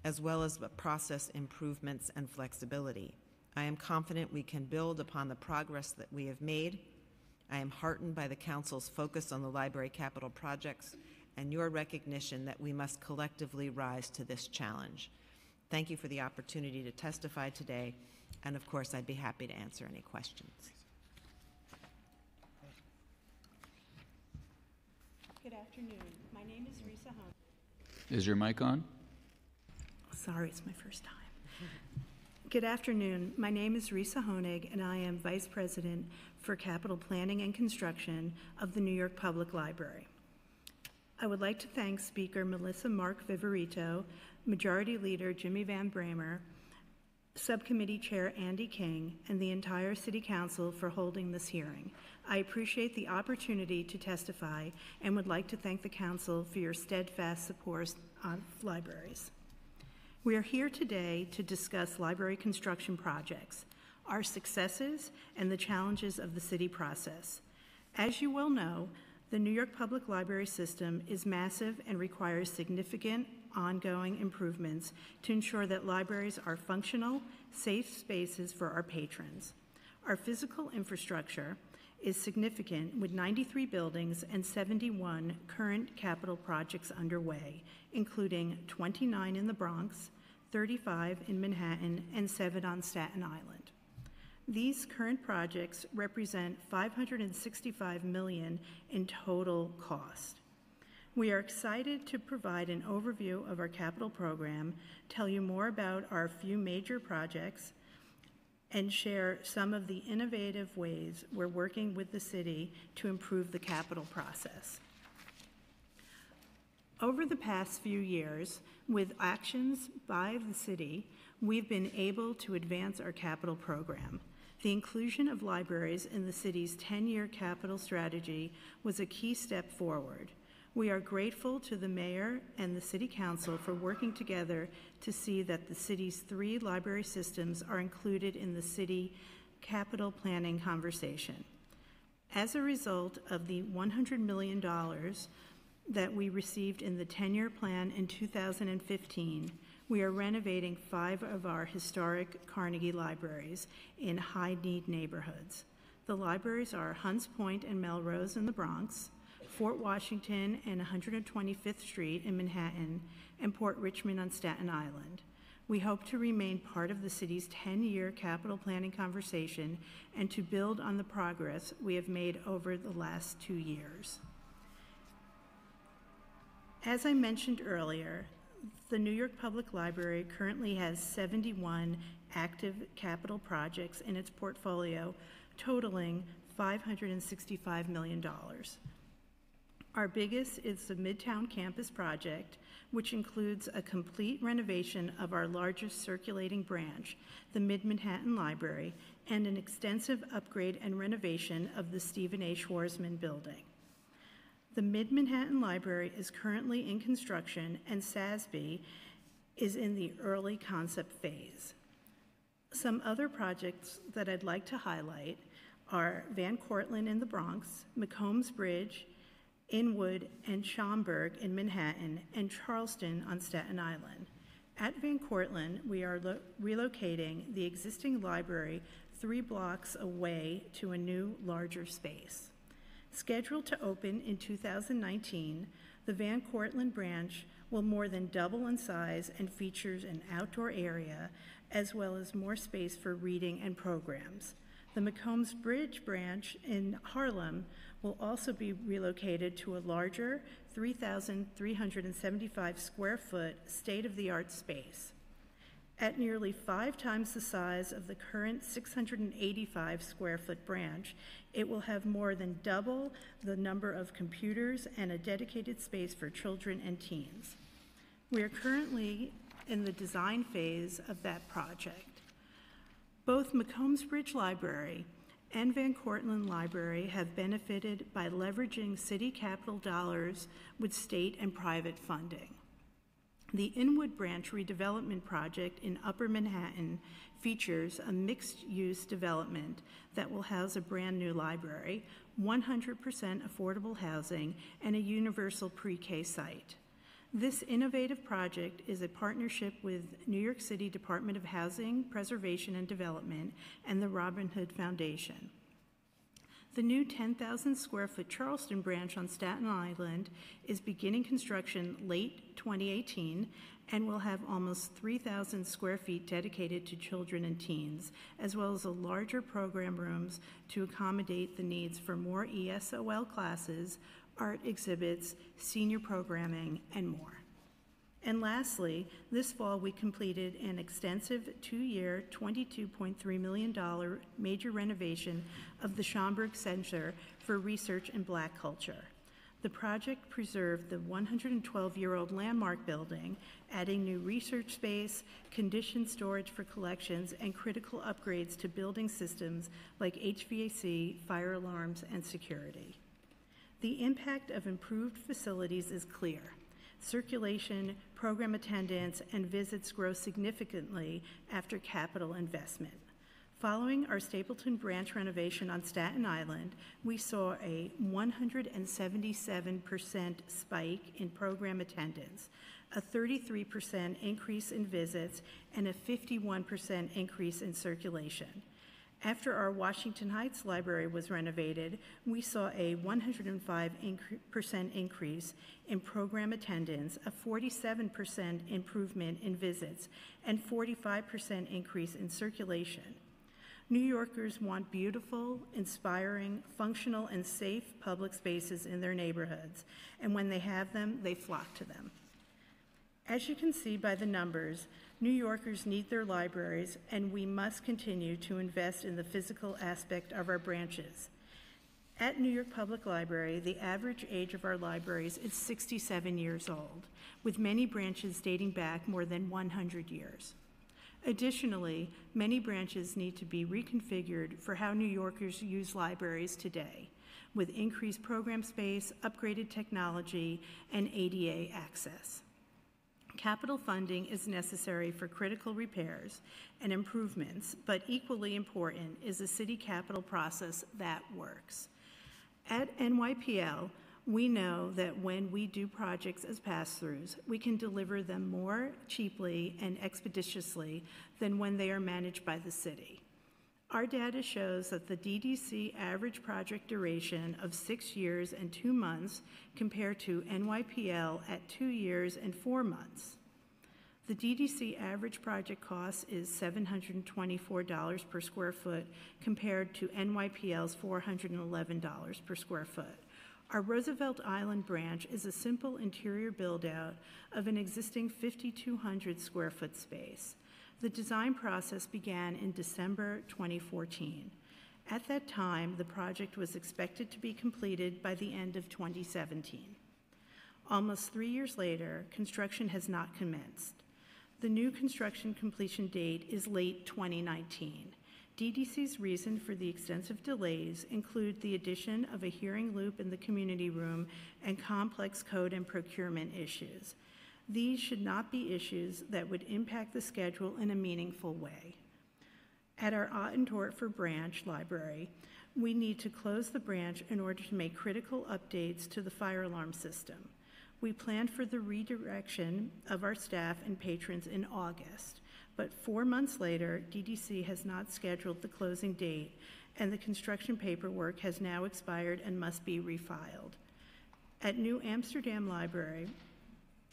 as well as process improvements and flexibility, I am confident we can build upon the progress that we have made. I am heartened by the Council's focus on the library capital projects and your recognition that we must collectively rise to this challenge. Thank you for the opportunity to testify today, and of course, I'd be happy to answer any questions. Good afternoon. My name is Risa Hone. Is your mic on? Sorry, it's my first time. Good afternoon. My name is Risa Honig, and I am Vice President for Capital Planning and Construction of the New York Public Library. I would like to thank Speaker Melissa Mark Viverito, Majority Leader Jimmy Van Bramer, Subcommittee Chair Andy King, and the entire City Council for holding this hearing. I appreciate the opportunity to testify and would like to thank the Council for your steadfast support of libraries. We are here today to discuss library construction projects, our successes, and the challenges of the city process. As you well know, the New York Public Library system is massive and requires significant ongoing improvements to ensure that libraries are functional, safe spaces for our patrons. Our physical infrastructure is significant with 93 buildings and 71 current capital projects underway, including 29 in the Bronx, 35 in Manhattan, and 7 on Staten Island. These current projects represent 565 million in total cost. We are excited to provide an overview of our capital program, tell you more about our few major projects, and share some of the innovative ways we're working with the city to improve the capital process. Over the past few years, with actions by the city, we've been able to advance our capital program. The inclusion of libraries in the city's 10-year capital strategy was a key step forward. We are grateful to the mayor and the city council for working together to see that the city's three library systems are included in the city capital planning conversation. As a result of the $100 million that we received in the 10-year plan in 2015, we are renovating five of our historic Carnegie libraries in high-need neighborhoods. The libraries are Hunts Point and Melrose in the Bronx, Fort Washington and 125th Street in Manhattan, and Port Richmond on Staten Island. We hope to remain part of the city's 10-year capital planning conversation and to build on the progress we have made over the last two years. As I mentioned earlier, the New York Public Library currently has 71 active capital projects in its portfolio, totaling $565 million. Our biggest is the Midtown Campus project, which includes a complete renovation of our largest circulating branch, the Mid-Manhattan Library, and an extensive upgrade and renovation of the Stephen A. Schwarzman building. The Mid-Manhattan Library is currently in construction, and SASB is in the early concept phase. Some other projects that I'd like to highlight are Van Cortlandt in the Bronx, Macombs Bridge, Inwood and Schomburg in Manhattan, and Charleston on Staten Island. At Van Cortlandt, we are lo- relocating the existing library three blocks away to a new, larger space. Scheduled to open in 2019, the Van Cortlandt branch will more than double in size and features an outdoor area as well as more space for reading and programs. The Macombs Bridge branch in Harlem will also be relocated to a larger 3,375 square foot state-of-the-art space. At nearly five times the size of the current 685 square foot branch, it will have more than double the number of computers and a dedicated space for children and teens. We are currently in the design phase of that project. Both Macombs Bridge Library and Van Cortlandt Library have benefited by leveraging city capital dollars with state and private funding. The Inwood Branch redevelopment project in Upper Manhattan features a mixed-use development that will house a brand-new library, 100% affordable housing, and a universal pre-K site. This innovative project is a partnership with New York City Department of Housing, Preservation and Development and the Robin Hood Foundation. The new 10,000 square foot Charleston branch on Staten Island is beginning construction late 2018 and will have almost 3,000 square feet dedicated to children and teens, as well as a larger program rooms to accommodate the needs for more ESOL classes, art exhibits, senior programming, and more. And lastly, this fall, we completed an extensive two-year, $22.3 million major renovation of the Schomburg Center for Research in Black Culture. The project preserved the 112-year-old landmark building, adding new research space, conditioned storage for collections, and critical upgrades to building systems like HVAC, fire alarms, and security. The impact of improved facilities is clear. Circulation, program attendance, and visits grow significantly after capital investment. Following our Stapleton branch renovation on Staten Island, we saw a 177% spike in program attendance, a 33% increase in visits, and a 51% increase in circulation. After our Washington Heights Library was renovated, we saw a 105% increase in program attendance, a 47% improvement in visits, and 45% increase in circulation. New Yorkers want beautiful, inspiring, functional, and safe public spaces in their neighborhoods, and when they have them, they flock to them. As you can see by the numbers, New Yorkers need their libraries, and we must continue to invest in the physical aspect of our branches. At New York Public Library, the average age of our libraries is 67 years old, with many branches dating back more than 100 years. Additionally, many branches need to be reconfigured for how New Yorkers use libraries today, with increased program space, upgraded technology, and ADA access. Capital funding is necessary for critical repairs and improvements, but equally important is a city capital process that works. At NYPL, we know that when we do projects as pass-throughs, we can deliver them more cheaply and expeditiously than when they are managed by the city. Our data shows that the DDC average project duration of six years and two months compared to NYPL at two years and four months. The DDC average project cost is $724 per square foot compared to NYPL's $411 per square foot. Our Roosevelt Island branch is a simple interior build-out of an existing 5,200 square foot space. The design process began in December 2014. At that time, the project was expected to be completed by the end of 2017. Almost three years later, construction has not commenced. The new construction completion date is late 2019. DDC's reason for the extensive delays include the addition of a hearing loop in the community room and complex code and procurement issues. These should not be issues that would impact the schedule in a meaningful way. At our Ottendorfer branch library, we need to close the branch in order to make critical updates to the fire alarm system. We planned for the redirection of our staff and patrons in August, but four months later, DDC has not scheduled the closing date, and the construction paperwork has now expired and must be refiled. At New Amsterdam Library,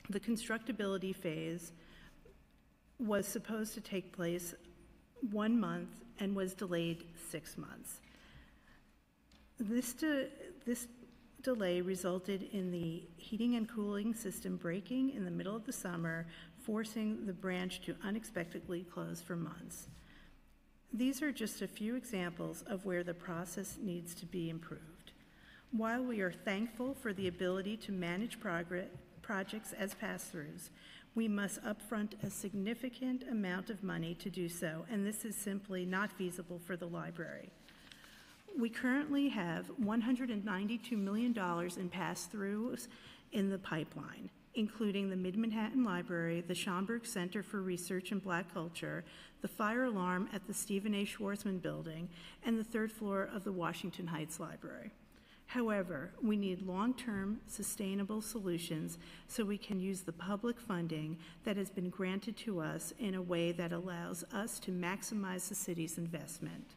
The constructability phase was supposed to take place one month and was delayed six months. This, de- this delay resulted in the heating and cooling system breaking in the middle of the summer, forcing the branch to unexpectedly close for months. These are just a few examples of where the process needs to be improved. While we are thankful for the ability to manage progress, projects as pass-throughs, we must upfront a significant amount of money to do so, and this is simply not feasible for the library. We currently have $192 million in pass-throughs in the pipeline, including the Mid-Manhattan Library, the Schomburg Center for Research in Black Culture, the fire alarm at the Stephen A. Schwarzman Building, and the third floor of the Washington Heights Library. However, we need long-term, sustainable solutions so we can use the public funding that has been granted to us in a way that allows us to maximize the city's investment.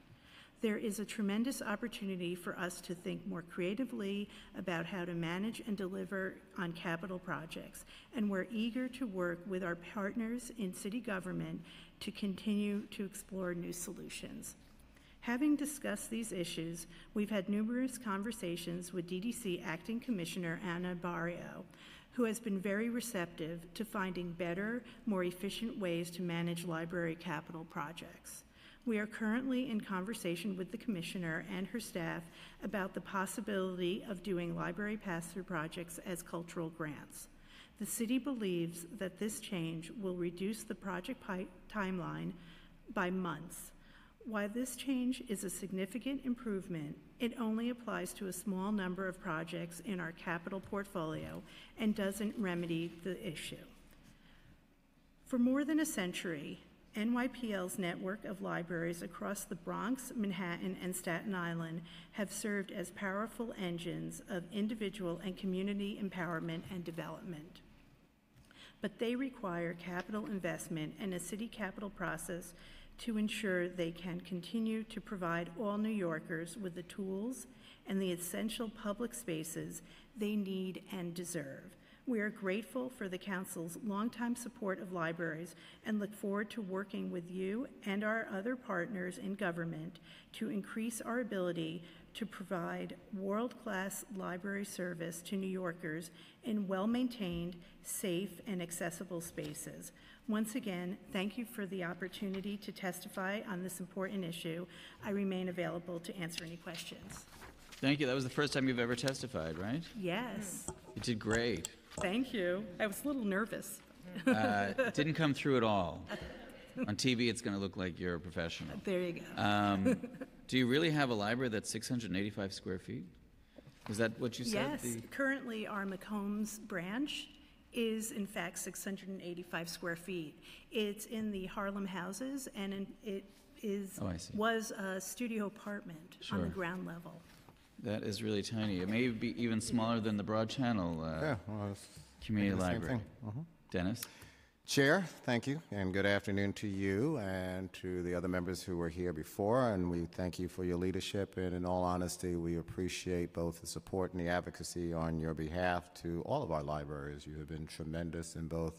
There is a tremendous opportunity for us to think more creatively about how to manage and deliver on capital projects, and we're eager to work with our partners in city government to continue to explore new solutions. Having discussed these issues, we've had numerous conversations with DDC Acting Commissioner Ana Barrio, who has been very receptive to finding better, more efficient ways to manage library capital projects. We are currently in conversation with the commissioner and her staff about the possibility of doing library pass-through projects as cultural grants. The city believes that this change will reduce the project timeline by months. While this change is a significant improvement, it only applies to a small number of projects in our capital portfolio and doesn't remedy the issue. For more than a century, NYPL's network of libraries across the Bronx, Manhattan, and Staten Island have served as powerful engines of individual and community empowerment and development. But they require capital investment and a city capital process to ensure they can continue to provide all New Yorkers with the tools and the essential public spaces they need and deserve. We are grateful for the Council's longtime support of libraries and look forward to working with you and our other partners in government to increase our ability to provide world-class library service to New Yorkers in well-maintained, safe, and accessible spaces. Once again, thank you for the opportunity to testify on this important issue. I remain available to answer any questions. Thank you. That was the first time you've ever testified, right? Yes, You did great. thank you. I was a little nervous. Uh, it didn't come through at all. On TV, it's going to look like you're a professional. There you go. Um, do you really have a library that's 685 square feet? Is that what you said? Yes, The- currently our Macombs branch is in fact 685 square feet. It's in the Harlem houses and in- it is, Oh, I see. was a studio apartment on the Sure. ground level. That is really tiny. It may be even smaller than the Broad Channel uh, Yeah, well, it's Community the same Library. thing. Mhm. Dennis? Chair, thank you, and good afternoon to you and to the other members who were here before, and we thank you for your leadership, and in all honesty, we appreciate both the support and the advocacy on your behalf to all of our libraries. You have been tremendous in both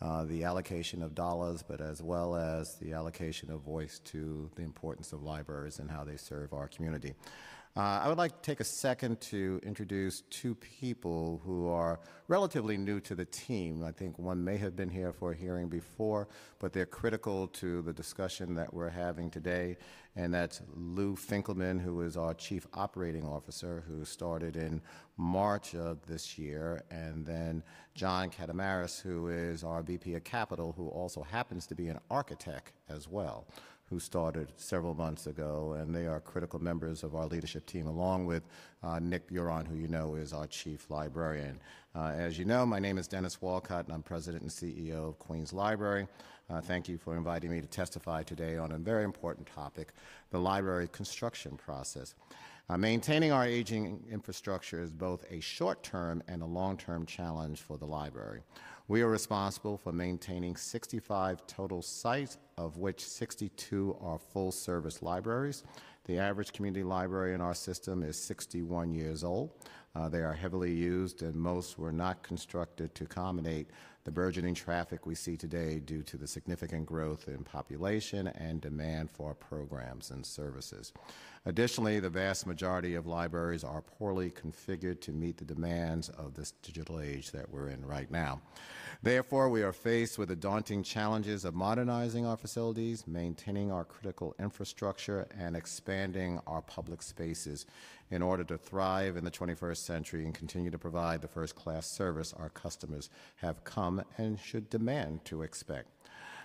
uh, the allocation of dollars, but as well as the allocation of voice to the importance of libraries and how they serve our community. Uh, I would like to take a second to introduce two people who are relatively new to the team. I think one may have been here for a hearing before, but they're critical to the discussion that we're having today, and that's Lou Finkelman, who is our Chief Operating Officer, who started in March of this year, and then John Catamaris, who is our VP of Capital, who also happens to be an architect as well who started several months ago, and they are critical members of our leadership team, along with uh, Nick Buron, who you know is our chief librarian. Uh, as you know, my name is Dennis Walcott, and I'm president and CEO of Queens Library. Uh, thank you for inviting me to testify today on a very important topic, the library construction process. Uh, maintaining our aging infrastructure is both a short-term and a long-term challenge for the library. We are responsible for maintaining 65 total sites, of which 62 are full-service libraries. The average community library in our system is 61 years old. Uh, They are heavily used, and most were not constructed to accommodate the burgeoning traffic we see today due to the significant growth in population and demand for our programs and services. Additionally, the vast majority of libraries are poorly configured to meet the demands of this digital age that we're in right now. Therefore, we are faced with the daunting challenges of modernizing our facilities, maintaining our critical infrastructure, and expanding our public spaces in order to thrive in the 21st century and continue to provide the first-class service our customers have come and should demand to expect.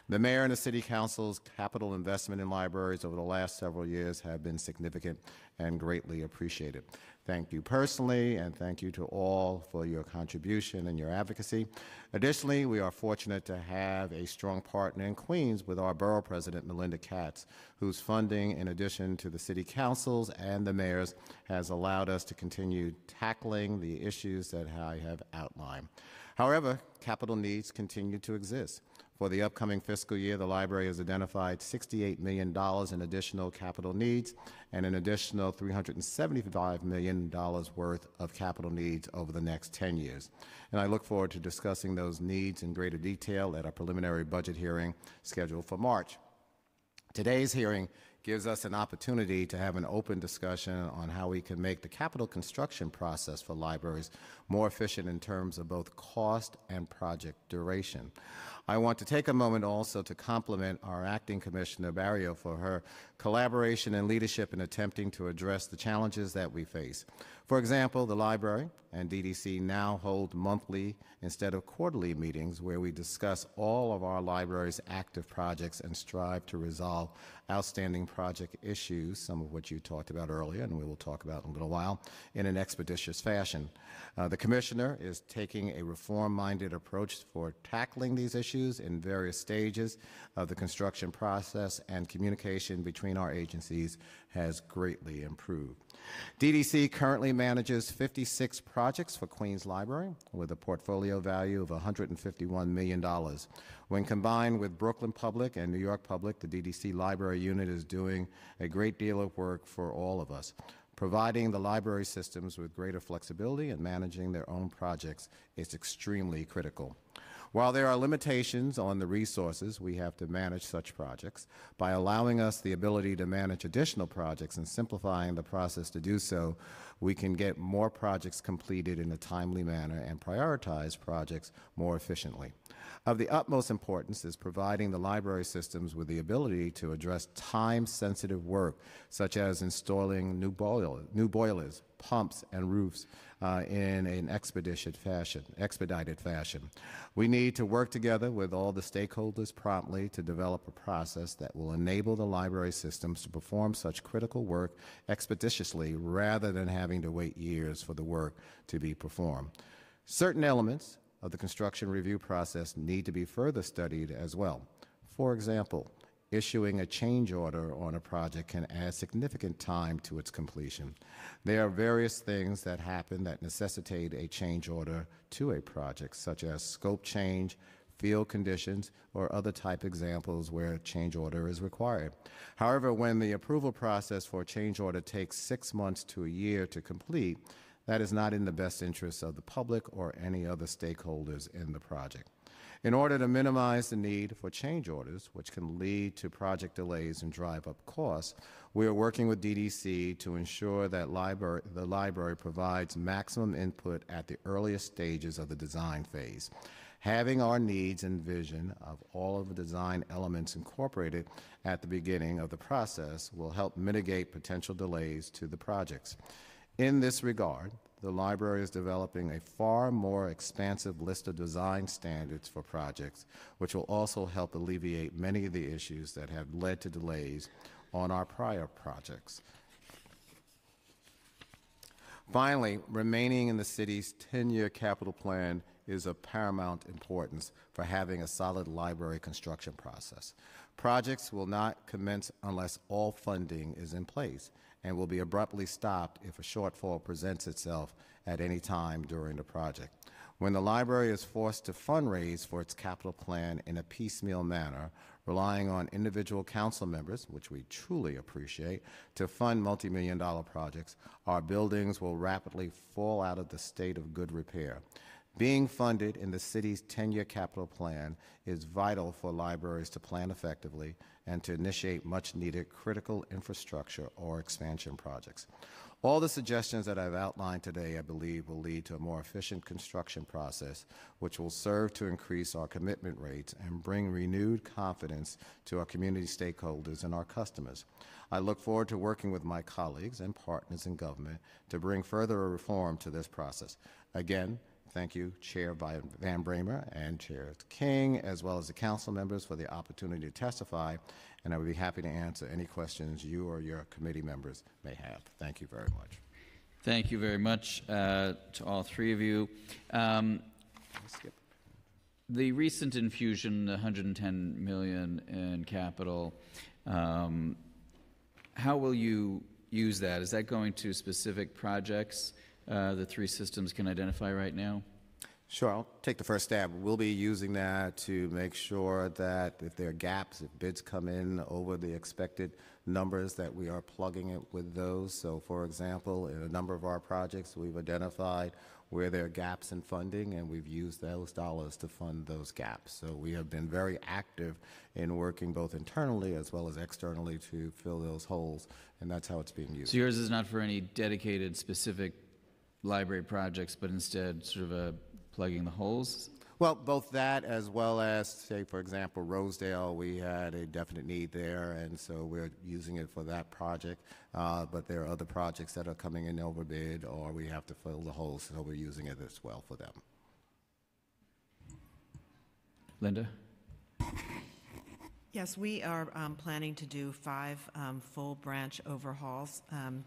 The mayor and the city council's capital investment in libraries over the last several years have been significant and greatly appreciated. Thank you personally, and thank you to all for your contribution and your advocacy. Additionally, we are fortunate to have a strong partner in Queens with our borough president, Melinda Katz, whose funding, in addition to the city councils and the mayors, has allowed us to continue tackling the issues that I have outlined. However, capital needs continue to exist. For the upcoming fiscal year, the library has identified $68 million in additional capital needs and an additional $375 million worth of capital needs over the next 10 years. And I look forward to discussing those needs in greater detail at our preliminary budget hearing scheduled for March. Today's hearing gives us an opportunity to have an open discussion on how we can make the capital construction process for libraries more efficient in terms of both cost and project duration. I want to take a moment also to compliment our acting commissioner, Barrio, for her collaboration and leadership in attempting to address the challenges that we face. For example, the library and DDC now hold monthly instead of quarterly meetings where we discuss all of our library's active projects and strive to resolve outstanding project issues, some of which you talked about earlier and we will talk about in a little while, in an expeditious fashion. Uh, the commissioner is taking a reform-minded approach for tackling these issues in various stages of the construction process and communication between our agencies has greatly improved. DDC currently manages 56 projects for Queens Library with a portfolio value of $151 million. When combined with Brooklyn Public and New York Public, the DDC Library Unit is doing a great deal of work for all of us. Providing the library systems with greater flexibility and managing their own projects is extremely critical. While there are limitations on the resources we have to manage such projects, by allowing us the ability to manage additional projects and simplifying the process to do so, we can get more projects completed in a timely manner and prioritize projects more efficiently. Of the utmost importance is providing the library systems with the ability to address time-sensitive work, such as installing new, boil new boilers, pumps, and roofs uh, in an expeditious fashion, expedited fashion. We need to work together with all the stakeholders promptly to develop a process that will enable the library systems to perform such critical work expeditiously rather than having to wait years for the work to be performed. Certain elements of the construction review process need to be further studied as well. For example, issuing a change order on a project can add significant time to its completion. There are various things that happen that necessitate a change order to a project, such as scope change, field conditions, or other type examples where a change order is required. However, when the approval process for a change order takes six months to a year to complete, that is not in the best interest of the public or any other stakeholders in the project. In order to minimize the need for change orders, which can lead to project delays and drive up costs, we are working with DDC to ensure that library, the library provides maximum input at the earliest stages of the design phase. Having our needs and vision of all of the design elements incorporated at the beginning of the process will help mitigate potential delays to the projects. In this regard, the library is developing a far more expansive list of design standards for projects, which will also help alleviate many of the issues that have led to delays on our prior projects. Finally, remaining in the city's 10-year capital plan is of paramount importance for having a solid library construction process. Projects will not commence unless all funding is in place and will be abruptly stopped if a shortfall presents itself at any time during the project. When the library is forced to fundraise for its capital plan in a piecemeal manner, relying on individual council members, which we truly appreciate, to fund multi-million dollar projects, our buildings will rapidly fall out of the state of good repair. Being funded in the city's 10-year capital plan is vital for libraries to plan effectively and to initiate much-needed critical infrastructure or expansion projects. All the suggestions that I've outlined today, I believe, will lead to a more efficient construction process, which will serve to increase our commitment rates and bring renewed confidence to our community stakeholders and our customers. I look forward to working with my colleagues and partners in government to bring further reform to this process. Again, thank you, Chair Van Bramer and Chair King, as well as the council members for the opportunity to testify, and I would be happy to answer any questions you or your committee members may have. Thank you very much. Thank you very much uh, to all three of you. Um. The recent infusion, 110 million in capital, um, how will you use that? Is that going to specific projects uh, the three systems can identify right now? Sure, I'll take the first stab. We'll be using that to make sure that if there are gaps, if bids come in over the expected numbers, that we are plugging it with those. So, for example, in a number of our projects, we've identified where there are gaps in funding, and we've used those dollars to fund those gaps. So we have been very active in working both internally as well as externally to fill those holes, and that's how it's being used. So yours is not for any dedicated specific library projects, but instead sort of a plugging the holes? Well, both that as well as, say, for example, Rosedale, we had a definite need there, and so we're using it for that project. Uh, but there are other projects that are coming in over bid, or we have to fill the holes, so we're using it as well for them. Linda? Yes, we are um, planning to do five um, full branch overhauls. Um,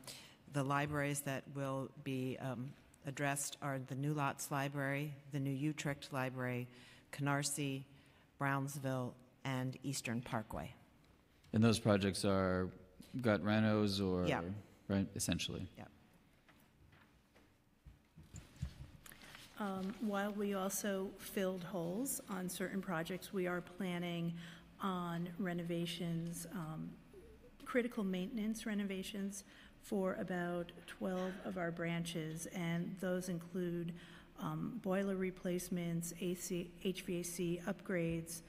The libraries that will be um, addressed are the New Lots Library, the New Utrecht Library, Canarsie, Brownsville, and Eastern Parkway. And those projects are gut renos or? Yeah. Right, essentially? Yep. Um, While we also filled holes on certain projects, we are planning on renovations, um, critical maintenance renovations for about 12 of our branches, and those include um, boiler replacements, AC, HVAC upgrades,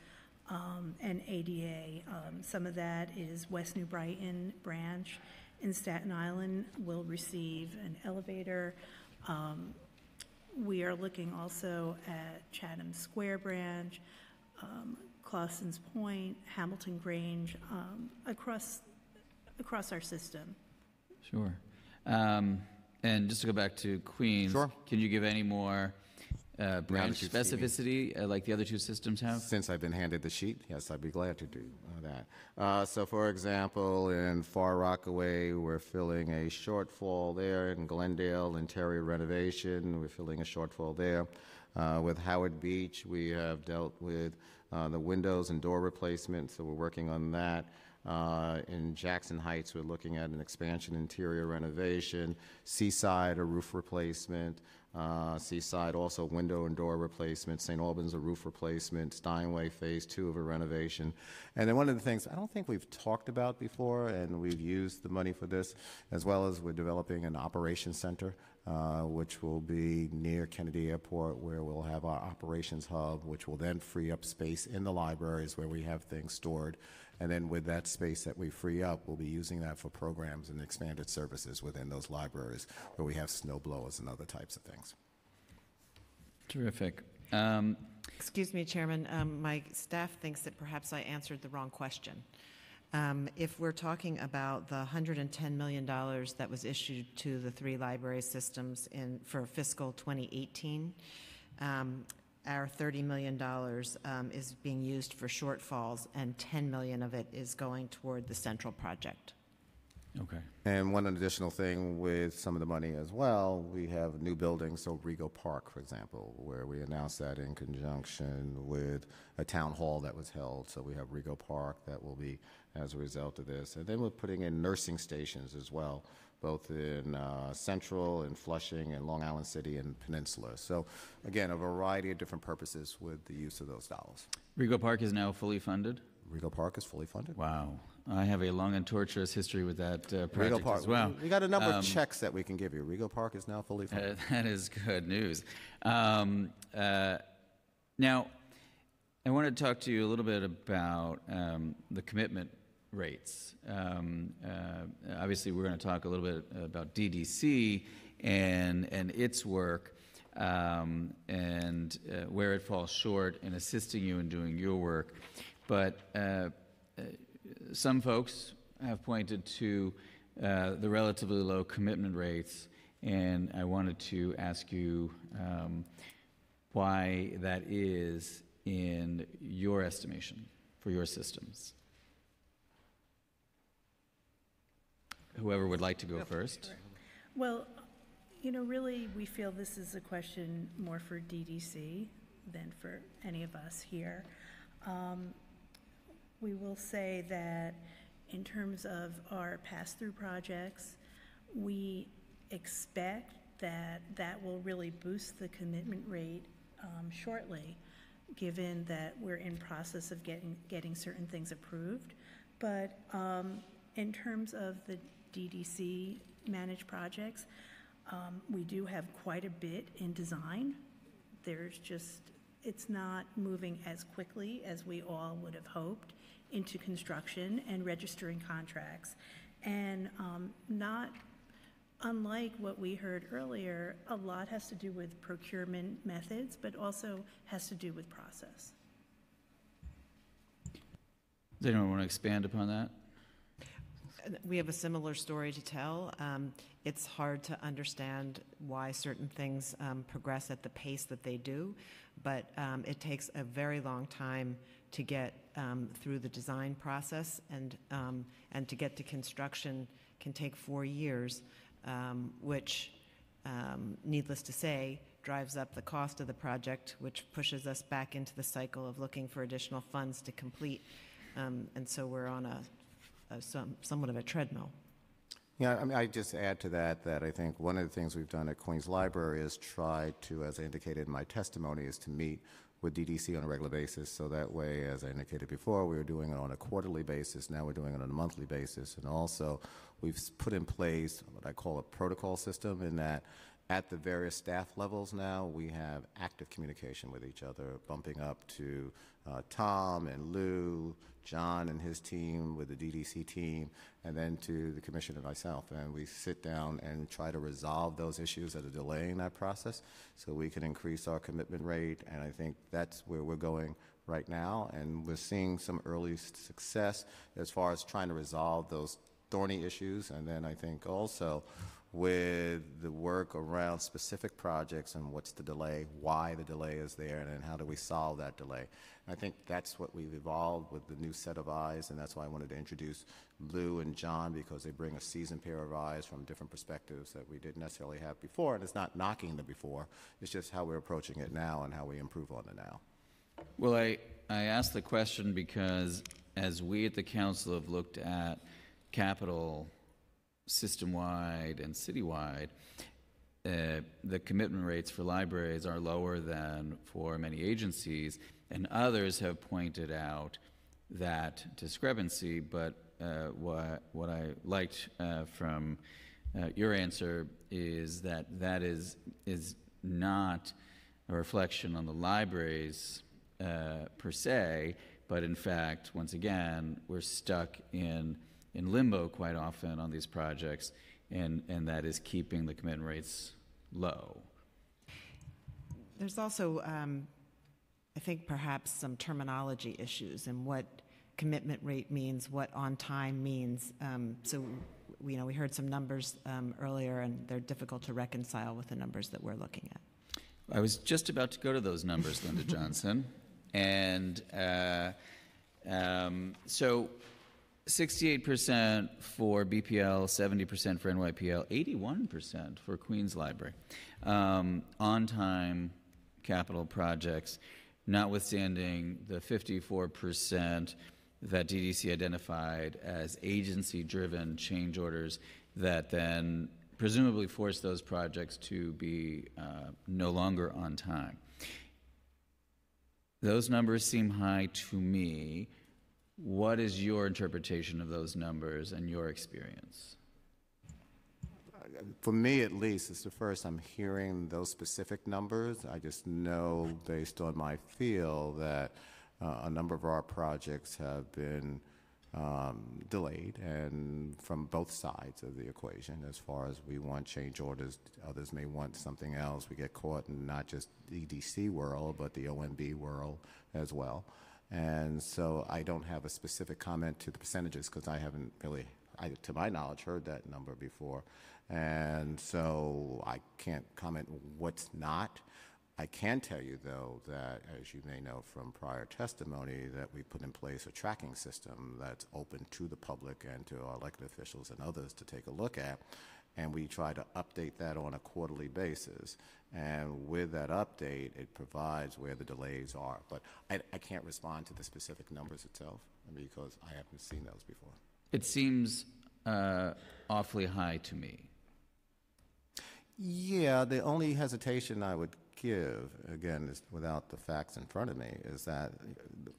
um, and ADA. Um, Some of that is West New Brighton branch in Staten Island will receive an elevator. Um, We are looking also at Chatham Square branch, um, Clausen's Point, Hamilton Grange, um, across, across our system. Sure. Um, And just to go back to Queens. Sure. Can you give any more uh, branch you've seen me. specificity uh, like the other two systems have? Since I've been handed the sheet, yes, I'd be glad to do uh, that. Uh, So, for example, in Far Rockaway, we're filling a shortfall there. In Glendale, interior renovation, we're filling a shortfall there. Uh, With Howard Beach, we have dealt with uh, the windows and door replacement, so we're working on that. Uh, In Jackson Heights, we're looking at an expansion interior renovation. Seaside, a roof replacement. Uh, Seaside, also window and door replacement. St. Albans, a roof replacement. Steinway, Phase Two of a renovation. And then one of the things I don't think we've talked about before, and we've used the money for this, as well as we're developing an operations center, uh, which will be near Kennedy Airport, where we'll have our operations hub, which will then free up space in the libraries where we have things stored. And then with that space that we free up, we'll be using that for programs and expanded services within those libraries where we have snow blowers and other types of things. Terrific. Um, Excuse me, Chairman, um, my staff thinks that perhaps I answered the wrong question. Um, If we're talking about the $110 million that was issued to the three library systems in, for fiscal 2018, um, our $30 million um, is being used for shortfalls, and 10 million of it is going toward the central project. Okay. And one additional thing with some of the money as well, we have new buildings, so Rego Park, for example, where we announced that in conjunction with a town hall that was held. So we have Rego Park that will be as a result of this. And then we're putting in nursing stations as well, both in uh, Central and Flushing and Long Island City and Peninsula. So again, a variety of different purposes with the use of those dollars. Rego Park is now fully funded? Rego Park is fully funded. Wow. I have a long and tortuous history with that uh, project Park, as well. we got a number Um, of checks that we can give you. Rego Park is now fully funded. Uh, that is good news. Um, uh, now, I want to talk to you a little bit about um, the commitment rates. Um, uh, obviously, we're going to talk a little bit about DDC and and its work um, and uh, where it falls short in assisting you in doing your work. But uh, some folks have pointed to uh, the relatively low commitment rates, and I wanted to ask you um, why that is in your estimation for your systems. Whoever would like to go first. Well, you know, really, we feel this is a question more for DDC than for any of us here. Um, We will say that in terms of our pass-through projects, we expect that that will really boost the commitment rate um, shortly, given that we're in process of getting, getting certain things approved. But um, in terms of the DDC managed projects, um, we do have quite a bit in design. There's just, it's not moving as quickly as we all would have hoped into construction and registering contracts. And um, not unlike what we heard earlier, a lot has to do with procurement methods, but also has to do with process. Does anyone want to expand upon that? We have a similar story to tell. Um, It's hard to understand why certain things um, progress at the pace that they do, but um, it takes a very long time to get um, through the design process, and, um, and to get to construction can take four years, um, which, needless to say, drives up the cost of the project, which pushes us back into the cycle of looking for additional funds to complete. Um, And so we're on a, a some- somewhat of a treadmill. Yeah, I mean, I just add to that, that I think one of the things we've done at Queens Library is try to, as I indicated in my testimony, is to meet with DDC on a regular basis. So that way, as I indicated before, we were doing it on a quarterly basis. Now we're doing it on a monthly basis. And also, we've put in place what I call a protocol system in that at the various staff levels now, we have active communication with each other, bumping up to uh, Tom and Lou, John and his team with the DDC team, and then to the commission and myself. And we sit down and try to resolve those issues that are delaying that process so we can increase our commitment rate. And I think that's where we're going right now. And we're seeing some early success as far as trying to resolve those thorny issues. And then I think also with the work around specific projects and what's the delay, why the delay is there, and then how do we solve that delay. I think that's what we've evolved with the new set of eyes, and that's why I wanted to introduce Lou and John because they bring a seasoned pair of eyes from different perspectives that we didn't necessarily have before. And it's not knocking the before, it's just how we're approaching it now and how we improve on it now. Well, I, I asked the question because as we at the council have looked at capital system-wide and citywide, uh, the commitment rates for libraries are lower than for many agencies, and others have pointed out that discrepancy, but uh, what, what I liked uh, from uh, your answer is that that is, is not a reflection on the libraries uh, per se, but in fact, once again, we're stuck in, in limbo quite often on these projects, and, and that is keeping the commitment rates low. There's also, um, I think, perhaps some terminology issues and what commitment rate means, what on time means. Um, So, you know, we heard some numbers um, earlier, and they're difficult to reconcile with the numbers that we're looking at. I was just about to go to those numbers, Linda Johnson. And uh, um, so Sixty-eight percent for BPL, seventy percent for NYPL, eighty-one percent for Queens Library. Um, on-time capital projects, notwithstanding the fifty-four percent that DDC identified as agency-driven change orders that then presumably force those projects to be uh, no longer on time. Those numbers seem high to me. What is your interpretation of those numbers and your experience? For me, at least, it's the first I'm hearing those specific numbers. I just know, based on my feel, that uh, a number of our projects have been um, delayed, and from both sides of the equation, as far as we want change orders, others may want something else. We get caught in not just the DDC world, but the OMB world as well. And so I don't have a specific comment to the percentages because I haven't really, I, to my knowledge, heard that number before. And so I can't comment what's not. I can tell you, though, that as you may know from prior testimony, that we put in place a tracking system that's open to the public and to our elected officials and others to take a look at. And we try to update that on a quarterly basis. And with that update, it provides where the delays are. But I, I can't respond to the specific numbers itself because I haven't seen those before. It seems uh, awfully high to me. Yeah, the only hesitation I would give, again, is without the facts in front of me, is that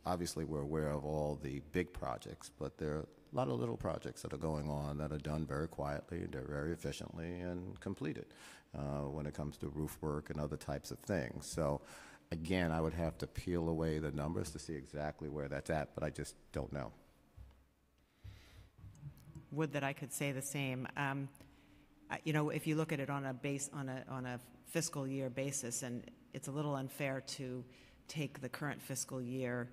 obviously we're aware of all the big projects, but there are a lot of little projects that are going on that are done very quietly, they're very efficiently and completed uh, when it comes to roof work and other types of things. So again, I would have to peel away the numbers to see exactly where that's at, but I just don't know. Would that I could say the same. Um, You know, if you look at it on a base, on a, on a fiscal year basis, and it's a little unfair to take the current fiscal year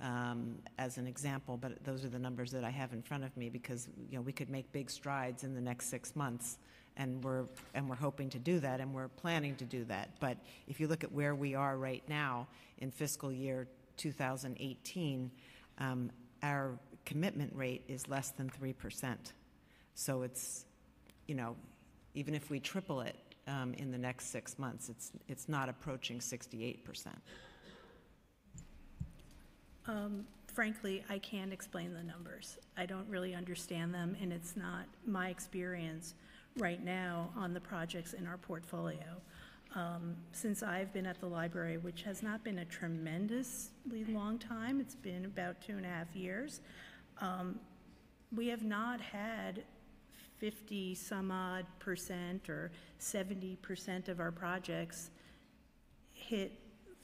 um, as an example, but those are the numbers that I have in front of me, because, you know, we could make big strides in the next six months, and we're, and we're hoping to do that, and we're planning to do that. But if you look at where we are right now in fiscal year 2018, um, our commitment rate is less than 3%. So it's, you know, even if we triple it um, in the next six months, it's, it's not approaching 68%. Um, Frankly, I can't explain the numbers. I don't really understand them, and it's not my experience right now on the projects in our portfolio. Um, Since I've been at the library, which has not been a tremendously long time, it's been about two and a half years, um, we have not had 50 some odd percent or 70 percent of our projects hit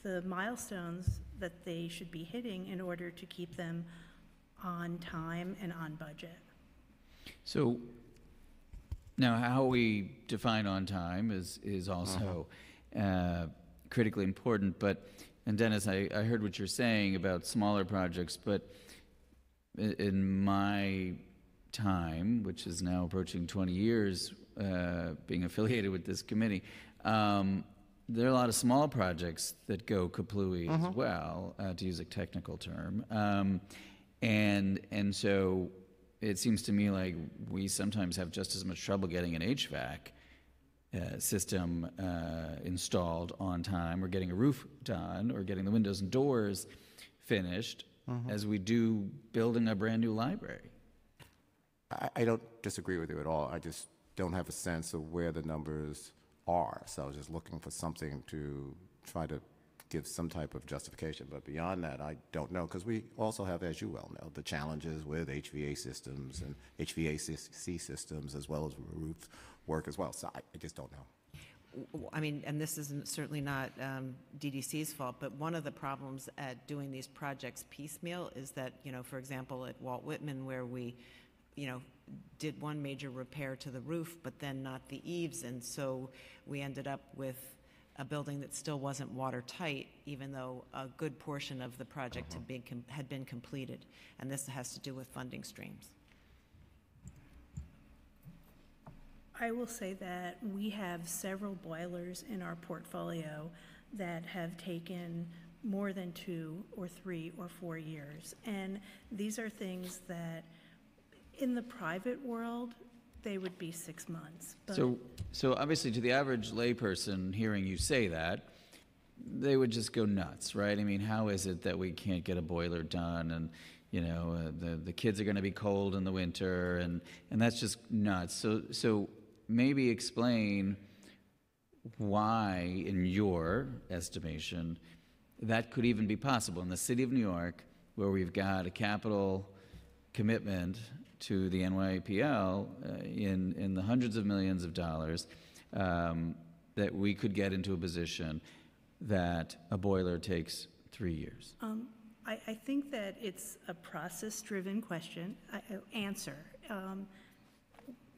the milestones that they should be hitting in order to keep them on time and on budget. So now, how we define on time is is also uh, critically important. But and Dennis, I, I heard what you're saying about smaller projects, but in my time, which is now approaching 20 years, uh, being affiliated with this committee. Um, there are a lot of small projects that go kaplooey as well, uh, to use a technical term. Um, and, and so it seems to me like we sometimes have just as much trouble getting an HVAC uh, system uh, installed on time, or getting a roof done, or getting the windows and doors finished, as we do building a brand new library. I, I don't disagree with you at all. I just don't have a sense of where the numbers are. So I was just looking for something to try to give some type of justification. But beyond that, I don't know, because we also have, as you well know, the challenges with HVA systems and HVAC systems, as well as roof work as well. So I, I just don't know. I mean, and this is certainly not um, DDC's fault, but one of the problems at doing these projects piecemeal is that, you know, for example, at Walt Whitman, where we, you know, did one major repair to the roof, but then not the eaves, and so we ended up with a building that still wasn't watertight, even though a good portion of the project had uh-huh. been, com- had been completed. And this has to do with funding streams. I will say that we have several boilers in our portfolio that have taken more than two or three or four years. And these are things that In the private world, they would be six months. but- So, so obviously, to the average layperson hearing you say that, they would just go nuts, right? I mean, how is it that we can't get a boiler done, and you know, uh, the the kids are going to be cold in the winter, and and that's just nuts. So, so maybe explain why, in your estimation, that could even be possible in the city of New York, where we've got a capital commitment to the NYPL uh, in, in the hundreds of millions of dollars, um, that we could get into a position that a boiler takes three years. Um, I, I think that it's a process-driven question, I- I- answer. Um,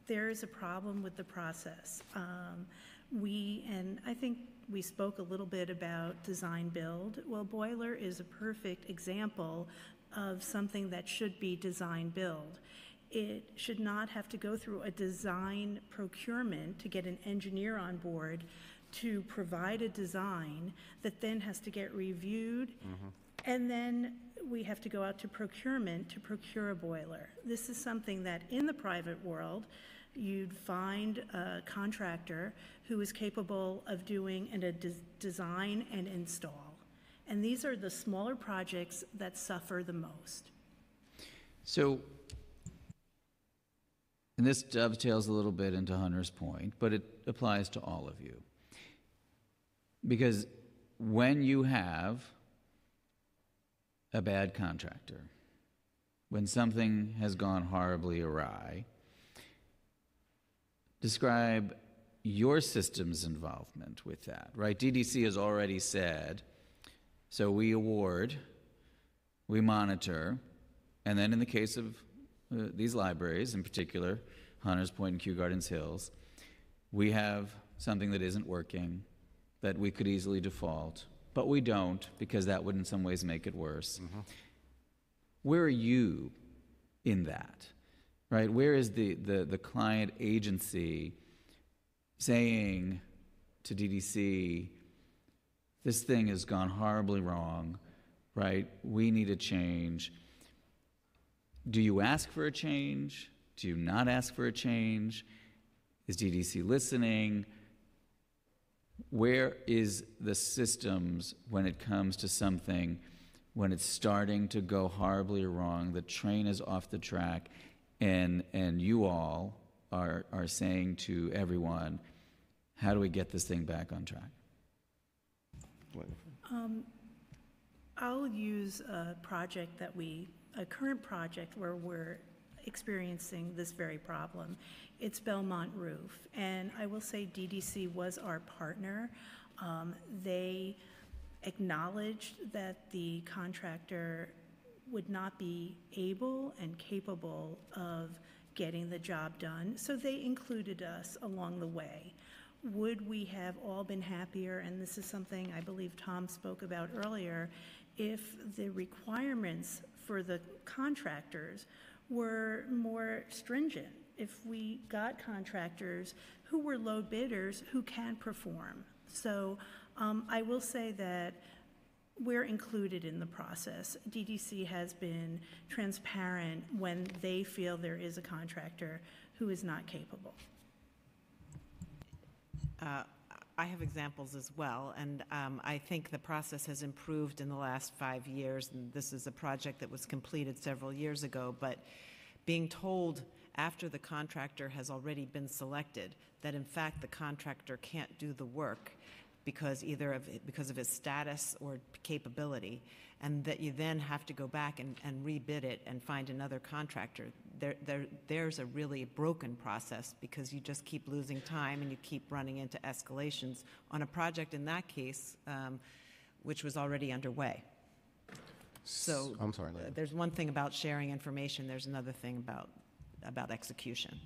There is a problem with the process. Um, We, and I think we spoke a little bit about design-build. Well, boiler is a perfect example of something that should be design-build. It should not have to go through a design procurement to get an engineer on board to provide a design that then has to get reviewed. Mm-hmm. And then we have to go out to procurement to procure a boiler. This is something that in the private world, you'd find a contractor who is capable of doing and a des- design and install. And these are the smaller projects that suffer the most. So, and this dovetails a little bit into Hunter's point, but it applies to all of you. Because when you have a bad contractor, when something has gone horribly awry, describe your system's involvement with that, right? DDC has already said, so we award, we monitor, and then in the case of uh, these libraries, in particular, Hunters Point and Kew Gardens Hills, we have something that isn't working, that we could easily default, but we don't because that would in some ways make it worse. Where are you in that? Right? Where is the, the, the client agency saying to DDC, this thing has gone horribly wrong, right? We need a change. Do you ask for a change? Do you not ask for a change? Is DDC listening? Where is the systems when it comes to something when it's starting to go horribly wrong? The train is off the track, and and you all are are saying to everyone, how do we get this thing back on track? Um, I'll use a project that we, a current project where we're experiencing this very problem. It's Belmont Roof, and I will say DDC was our partner. Um, They acknowledged that the contractor would not be able and capable of getting the job done, so they included us along the way. Would we have all been happier, and this is something I believe Tom spoke about earlier, if the requirements for the contractors were more stringent? If we got contractors who were low bidders who can perform? So um, I will say that we're included in the process. DDC has been transparent when they feel there is a contractor who is not capable. Uh, I have examples as well, and um, I think the process has improved in the last five years, and this is a project that was completed several years ago, but being told after the contractor has already been selected that in fact the contractor can't do the work because either of, because of his status or capability, and that you then have to go back and, and rebid it and find another contractor. There, there, there's a really broken process because you just keep losing time and you keep running into escalations on a project in that case, um, which was already underway. So I'm sorry, there's one thing about sharing information, there's another thing about, about execution.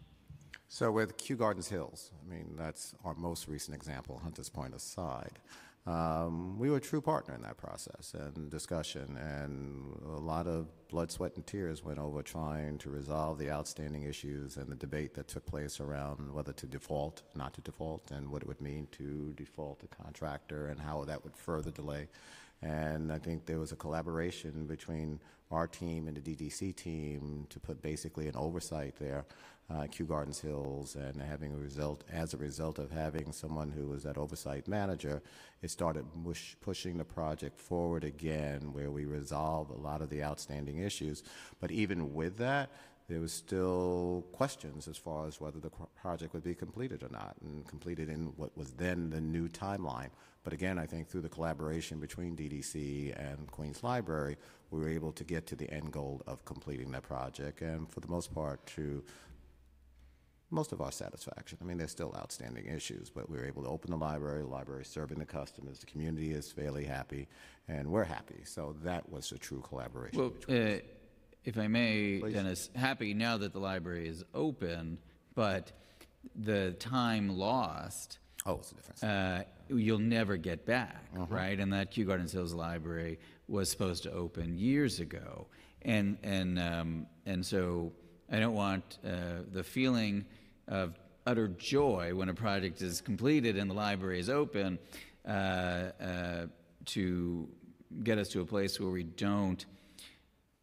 So with Kew Gardens Hills, I mean, that's our most recent example, Hunters Point aside. Um, we were a true partner in that process and discussion, and a lot of blood, sweat, and tears went over trying to resolve the outstanding issues and the debate that took place around whether to default, not to default, and what it would mean to default a contractor and how that would further delay And I think there was a collaboration between our team and the DDC team to put basically an oversight there uh, Kew Gardens Hills, and having a result as a result of having someone who was that oversight manager, it started pushing the project forward again, where we resolved a lot of the outstanding issues. But even with that, there was still questions as far as whether the project would be completed or not, and completed in what was then the new timeline. But again, I think through the collaboration between DDC and Queens Library, we were able to get to the end goal of completing that project, and for the most part, to most of our satisfaction. I mean, there's still outstanding issues, but we were able to open the library, the library serving the customers, the community is fairly happy, and we're happy. So that was a true collaboration. Well, uh, if I may, Please. Dennis, happy now that the library is open, but the time lost, Oh, it's a difference. uh, you'll never get back, right? And that Kew Gardens Hills Library was supposed to open years ago, and and um, and so I don't want uh, the feeling of utter joy when a project is completed and the library is open uh, uh, to get us to a place where we don't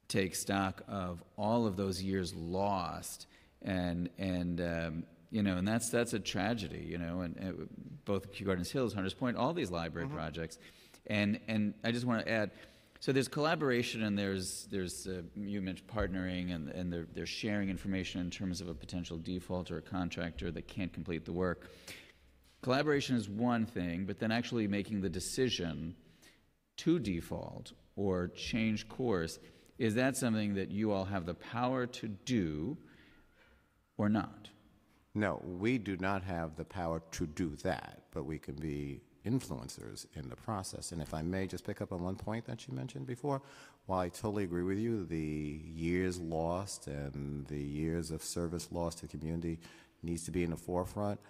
take stock of all of those years lost and and um, you know and that's that's a tragedy you know and, and both Kew Gardens Hills Hunters Point all these library projects. And and I just want to add so there's collaboration and there's there's uh, you mentioned partnering and and they're they're sharing information in terms of a potential default or a contractor that can't complete the work collaboration is one thing but then actually making the decision to default or change course, is that something that you all have the power to do or not? No, we do not have the power to do that, but we can be influencers in the process. And if I may just pick up on one point that you mentioned before, while I totally agree with you, the years lost and the years of service lost to the community needs to be in the forefront.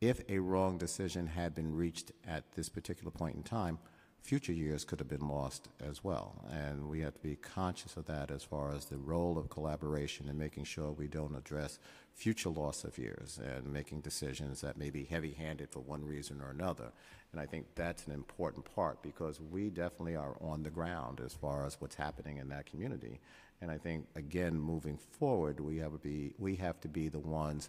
If a wrong decision had been reached at this particular point in time, future years could have been lost as well. And we have to be conscious of that as far as the role of collaboration and making sure we don't address future loss of years and making decisions that may be heavy handed for one reason or another. And I think that's an important part because we definitely are on the ground as far as what's happening in that community. And I think, again, moving forward, we have to be, we have to be the ones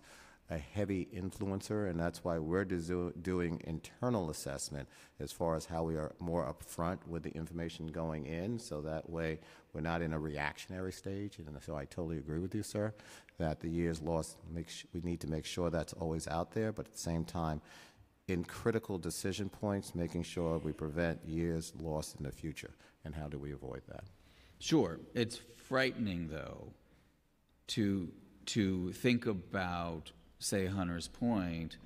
a heavy influencer, and that's why we're do- doing internal assessment as far as how we are more upfront with the information going in, so that way we're not in a reactionary stage. And so I totally agree with you, sir, that the years lost, we need to make sure that's always out there, but at the same time, in critical decision points, making sure we prevent years lost in the future. And how do we avoid that? Sure. It's frightening, though, to, to think about, say, Hunter's Point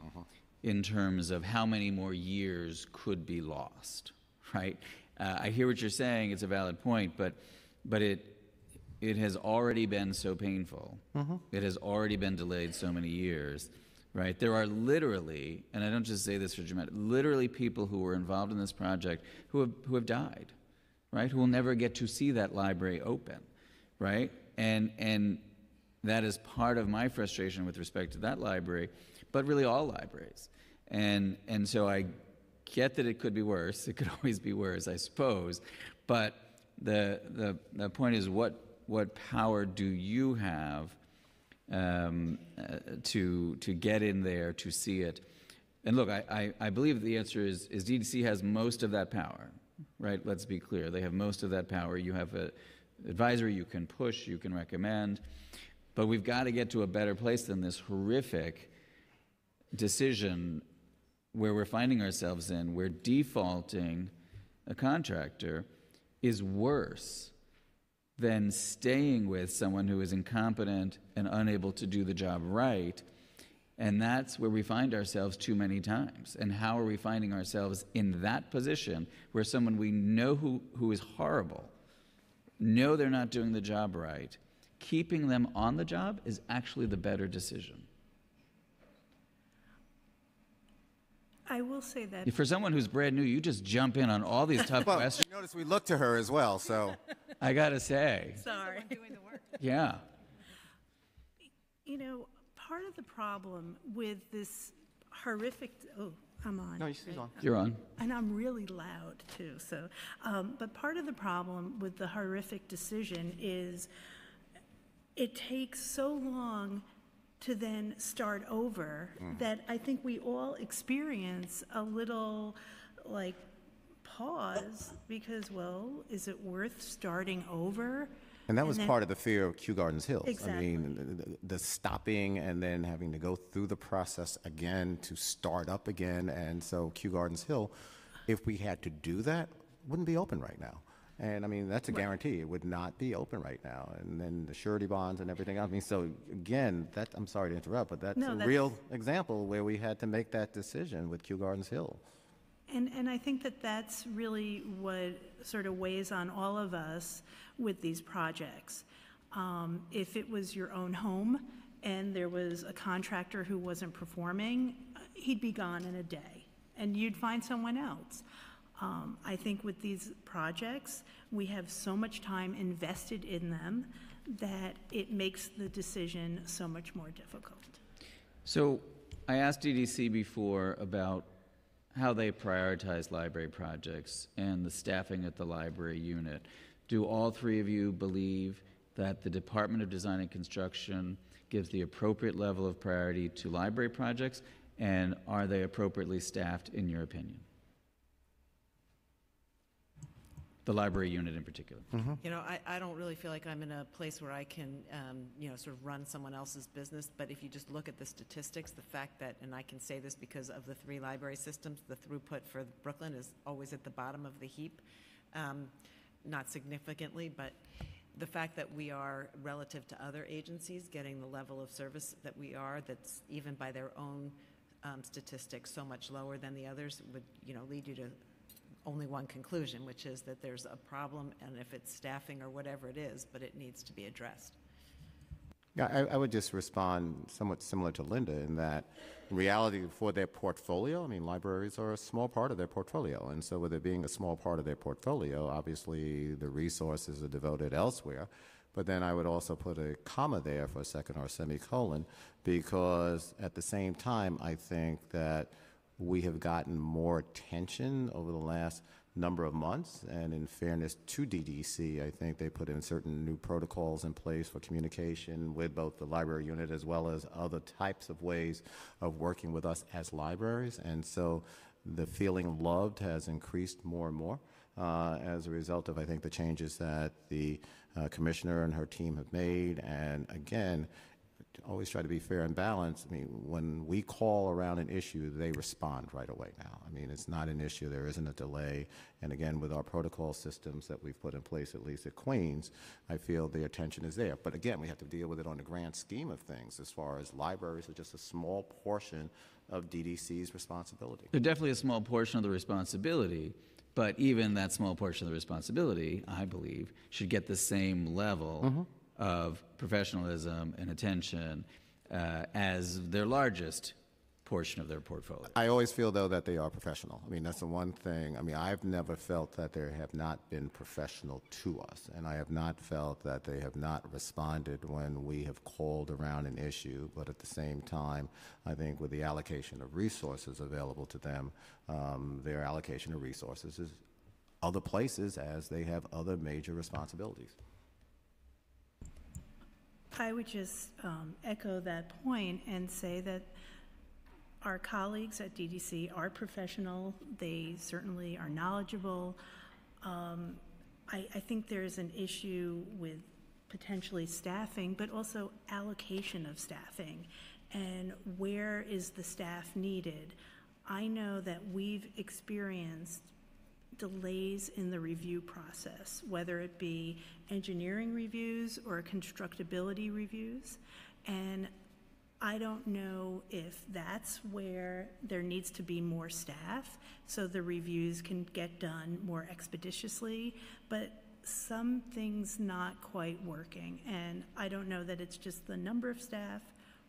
in terms of how many more years could be lost, right? Uh, I hear what you're saying, it's a valid point, but, but it, it has already been so painful. Mm-hmm. It has already been delayed so many years, right? There are literally, and I don't just say this for dramatic, literally people who were involved in this project who have, who have died, right? Who will never get to see that library open, right? And, and that is part of my frustration with respect to that library, but really all libraries. And, and so I get that it could be worse. It could always be worse, I suppose. But the, the, the point is, what, what power do you have um, uh, to, to get in there, to see it? And look, I, I, I believe the answer is, is DDC has most of that power, right? Let's be clear. They have most of that power. You have an advisory, you can push, you can recommend. But we've got to get to a better place than this horrific decision where we're finding ourselves in, where defaulting a contractor is worse than staying with someone who is incompetent and unable to do the job right. And that's where we find ourselves too many times. And how are we finding ourselves in that position where someone we know who, who is horrible, know they're not doing the job right, keeping them on the job is actually the better decision. I will say that For someone who's brand new, you just jump in on all these tough Well, questions. you notice we look to her as well, so. I gotta say, Sorry. yeah. You know, part of the problem with this horrific, oh, I'm on. No, she's on. You're on. And I'm really loud too, so, um, but part of the problem with the horrific decision is it takes so long to then start over mm-hmm. that I think we all experience a little like pause because, well, is it worth starting over? And that was then- part of the fear of Kew Gardens Hills. Exactly. I mean, the- the, the stopping and then having to go through the process again to start up again. And so Kew Gardens Hill, if we had to do that, wouldn't be open right now. And I mean, that's a guarantee. It would not be open right now. And then the surety bonds and everything else. I mean, so again, that, I'm sorry to interrupt, but that's No, a that's- real example where we had to make that decision with Kew Gardens Hill. And, and I think that that's really what sort of weighs on all of us with these projects. Um, If it was your own home and there was a contractor who wasn't performing, uh, he'd be gone in a day, and you'd find someone else. Um, I think with these projects, we have so much time invested in them that it makes the decision so much more difficult. So I asked DDC before about how they prioritize library projects and the staffing at the library unit. Do all three of you believe that the Department of Design and Construction gives the appropriate level of priority to library projects? And are they appropriately staffed, in your opinion? The library unit in particular. You know, I, I don't really feel like I'm in a place where I can, um, you know, sort of run someone else's business, but if you just look at the statistics, the fact that, and I can say this because of the three library systems, the throughput for Brooklyn is always at the bottom of the heap. Um, Not significantly, but the fact that we are, relative to other agencies, getting the level of service that we are, that's even by their own um, statistics, so much lower than the others, would, you know, lead you to only one conclusion, which is that there's a problem, and if it's staffing or whatever it is, but it needs to be addressed. Yeah, I, I would just respond somewhat similar to Linda in that in reality for their portfolio, I mean, libraries are a small part of their portfolio. And so with it being a small part of their portfolio, obviously the resources are devoted elsewhere. But then I would also put a comma there for a second or a semicolon because at the same time, I think that we have gotten more attention over the last number of months. And in fairness to DDC, I think they put in certain new protocols in place for communication with both the library unit as well as other types of ways of working with us as libraries. And so the feeling loved has increased more and more uh, as a result of, I think, the changes that the uh, commissioner and her team have made. And again, always try to be fair and balanced. I mean, when we call around an issue, they respond right away now. I mean, it's not an issue, there isn't a delay. And again, with our protocol systems that we've put in place, at least at Queens, I feel the attention is there. But again, we have to deal with it on the grand scheme of things as far as libraries are just a small portion of DDC's responsibility. They're definitely a small portion of the responsibility, but even that small portion of the responsibility, I believe, should get the same level mm-hmm. Of professionalism and attention uh, as their largest portion of their portfolio. I always feel, though, that they are professional. I mean, that's the one thing. I mean, I've never felt that they have not been professional to us, and I have not felt that they have not responded when we have called around an issue. But at the same time, I think with the allocation of resources available to them, um, their allocation of resources is other places as they have other major responsibilities. I would just um, echo that point and say that our colleagues at DDC are professional. They certainly are knowledgeable. Um, I, I think there's an issue with potentially staffing, but also allocation of staffing and where is the staff needed. I know that we've experienced delays in the review process, whether it be engineering reviews or constructability reviews. And I don't know if that's where there needs to be more staff so the reviews can get done more expeditiously, but something's not quite working. And I don't know that it's just the number of staff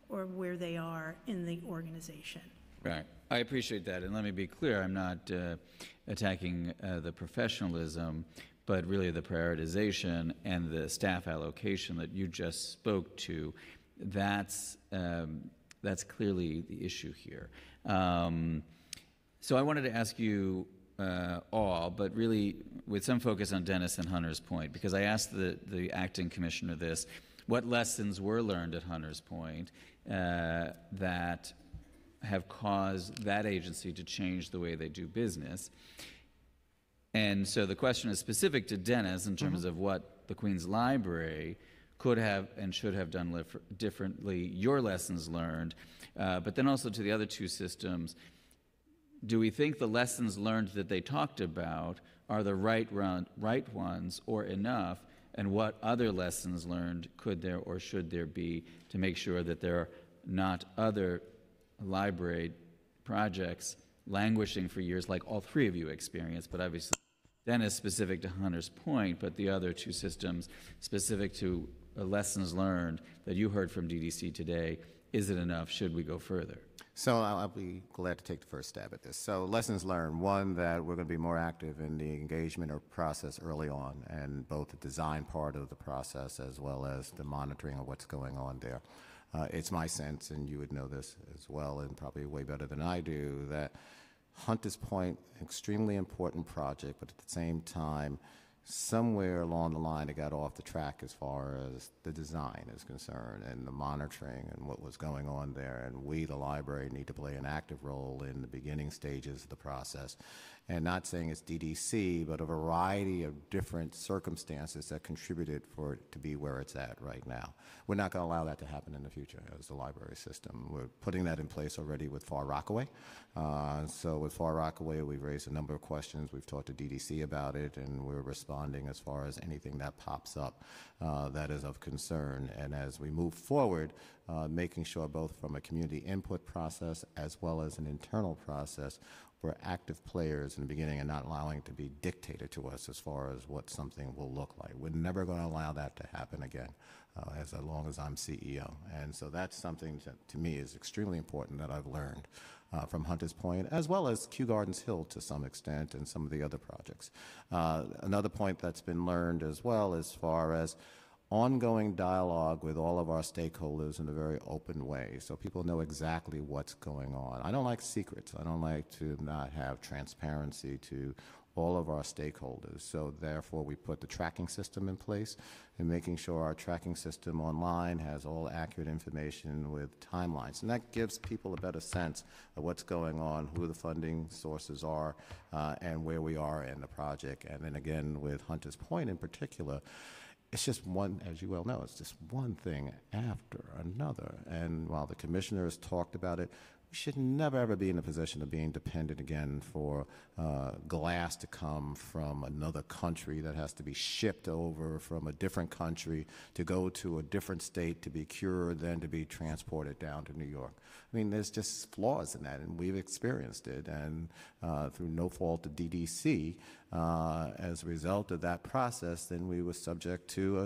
or where they are in the organization. Right. I appreciate that. And let me be clear, I'm not uh, attacking uh, the professionalism, but really the prioritization and the staff allocation that you just spoke to. That's, um, that's clearly the issue here. Um, So I wanted to ask you uh, all, but really with some focus on Dennis and Hunter's Point, because I asked the, the acting commissioner this, what lessons were learned at Hunter's Point uh, that have caused that agency to change the way they do business? And so the question is specific to Dennis in terms of what the Queens Library could have and should have done lif- differently, your lessons learned, uh, but then also to the other two systems. Do we think the lessons learned that they talked about are the right, run, right ones or enough? And what other lessons learned could there or should there be to make sure that there are not other library projects languishing for years like all three of you experienced, but obviously Dennis specific to Hunter's Point, but the other two systems specific to uh, lessons learned that you heard from DDC today. Is it enough? Should we go further? So I'll I'll be glad to take the first stab at this. So lessons learned, one, that we're going to be more active in the engagement or process early on, and both the design part of the process as well as the monitoring of what's going on there. Uh, It's my sense, and you would know this as well, and probably way better than I do, that Hunters Point, extremely important project, but at the same time, somewhere along the line, it got off the track as far as the design is concerned and the monitoring and what was going on there. And we, the library, need to play an active role in the beginning stages of the process. And not saying it's DDC, but a variety of different circumstances that contributed for it to be where it's at right now. We're not going to allow that to happen in the future as the library system. We're putting that in place already with Far Rockaway. Uh, so with Far Rockaway, we've raised a number of questions. We've talked to DDC about it, and we're responding as far as anything that pops up uh, that is of concern. And as we move forward, uh, making sure both from a community input process as well as an internal process, we're active players in the beginning and not allowing it to be dictated to us as far as what something will look like. We're never going to allow that to happen again uh, as long as I'm CEO. And so that's something that to me is extremely important that I've learned uh, from Hunters Point, as well as Kew Gardens Hill to some extent and some of the other projects. Uh, another point that's been learned as well as far as ongoing dialogue with all of our stakeholders in a very open way so people know exactly what's going on. I don't like secrets. I don't like to not have transparency to all of our stakeholders. So therefore, we put the tracking system in place and making sure our tracking system online has all accurate information with timelines. And that gives people a better sense of what's going on, who the funding sources are, uh, and where we are in the project. And then again, with Hunters Point in particular, it's just one, as you well know, it's just one thing after another. And while the commissioner has talked about it, we should never ever be in a position of being dependent again for uh, glass to come from another country that has to be shipped over from a different country to go to a different state to be cured, then to be transported down to New York. I mean, there's just flaws in that, and we've experienced it. And uh, through no fault of DDC, uh, as a result of that process, then we were subject to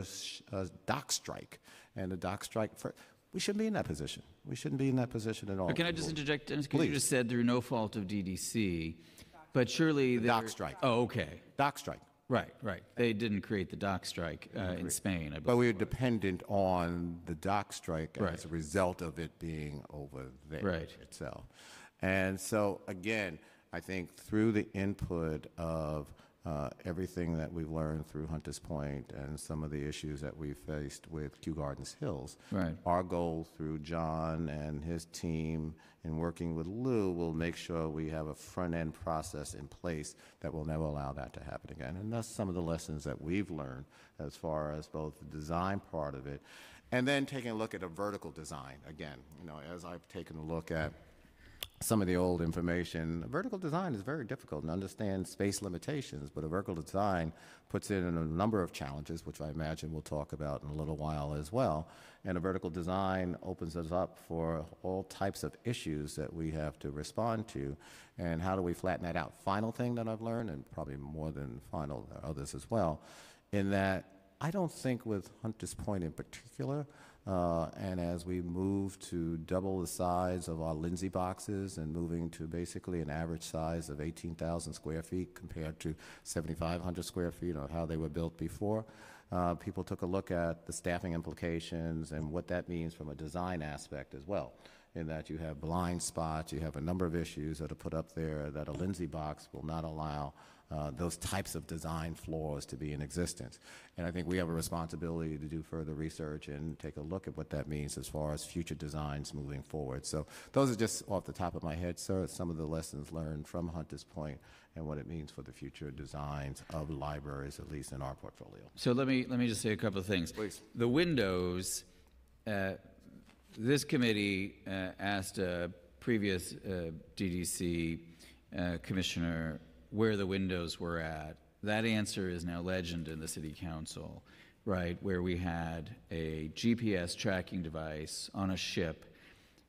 a, a dock strike. And a dock strike, for, we shouldn't be in that position. We shouldn't be in that position at all. Can I just interject? Because you just said through no fault of DDC, but surely The dock strike. Oh, okay. Dock strike. Right, right. They didn't create the dock strike uh, in Spain, I But we were dependent on the dock strike Right. as a result of it being over there Right. itself. And so, again, I think through the input of uh, everything that we've learned through Hunters Point and some of the issues that we faced with Kew Gardens Hills, Right. our goal through John and his team in working with Lou will make sure we have a front-end process in place that will never allow that to happen again. And that's some of the lessons that we've learned as far as both the design part of it and then taking a look at a vertical design. Again, you know, as I've taken a look at some of the old information. Vertical design is very difficult and understand space limitations, but a vertical design puts in a number of challenges, which I imagine we'll talk about in a little while as well. And a vertical design opens us up for all types of issues that we have to respond to. And how do we flatten that out? Final thing that I've learned, and probably more than final, others as well, in that I don't think with Hunter's Point in particular, uh, and as we move to double the size of our Lindsay boxes and moving to basically an average size of 18,000 square feet compared to 7,500 square feet of how they were built before, uh, people took a look at the staffing implications and what that means from a design aspect as well. in that you have blind spots, you have a number of issues that are put up there that a Lindsay box will not allow uh, those types of design flaws to be in existence. And I think we have a responsibility to do further research and take a look at what that means as far as future designs moving forward. So those are just off the top of my head, sir, some of the lessons learned from Hunters Point and what it means for the future designs of libraries, at least in our portfolio. So let me, let me just say a couple of things. Please. The windows, uh, this committee uh, asked a previous uh, DDC uh, commissioner where the windows were at. That answer is now legend in the city council, right? Where we had a GPS tracking device on a ship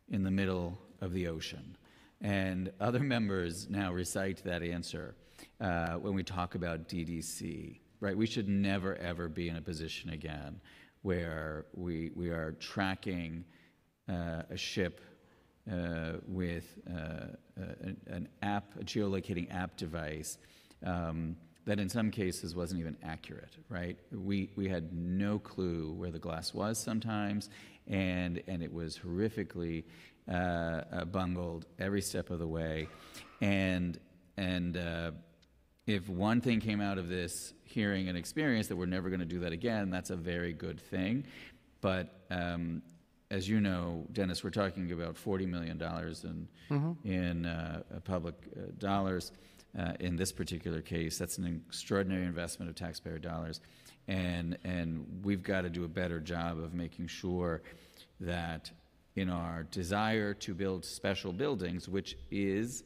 in the middle of the ocean. And other members now recite that answer uh, when we talk about DDC, right? We should never, ever be in a position again where we, we are tracking uh, a ship with uh, an, an app, a geolocating app device um, that in some cases wasn't even accurate, right? We, we had no clue where the glass was sometimes, and, and it was horrifically uh, uh, bungled every step of the way. And, and uh, if one thing came out of this hearing and experience that we're never going to do that again, that's a very good thing. But um, as you know, Dennis, we're talking about $40 million in, in uh, uh, public uh, dollars. Uh, in this particular case, that's an extraordinary investment of taxpayer dollars. And, and we've got to do a better job of making sure that in our desire to build special buildings, which is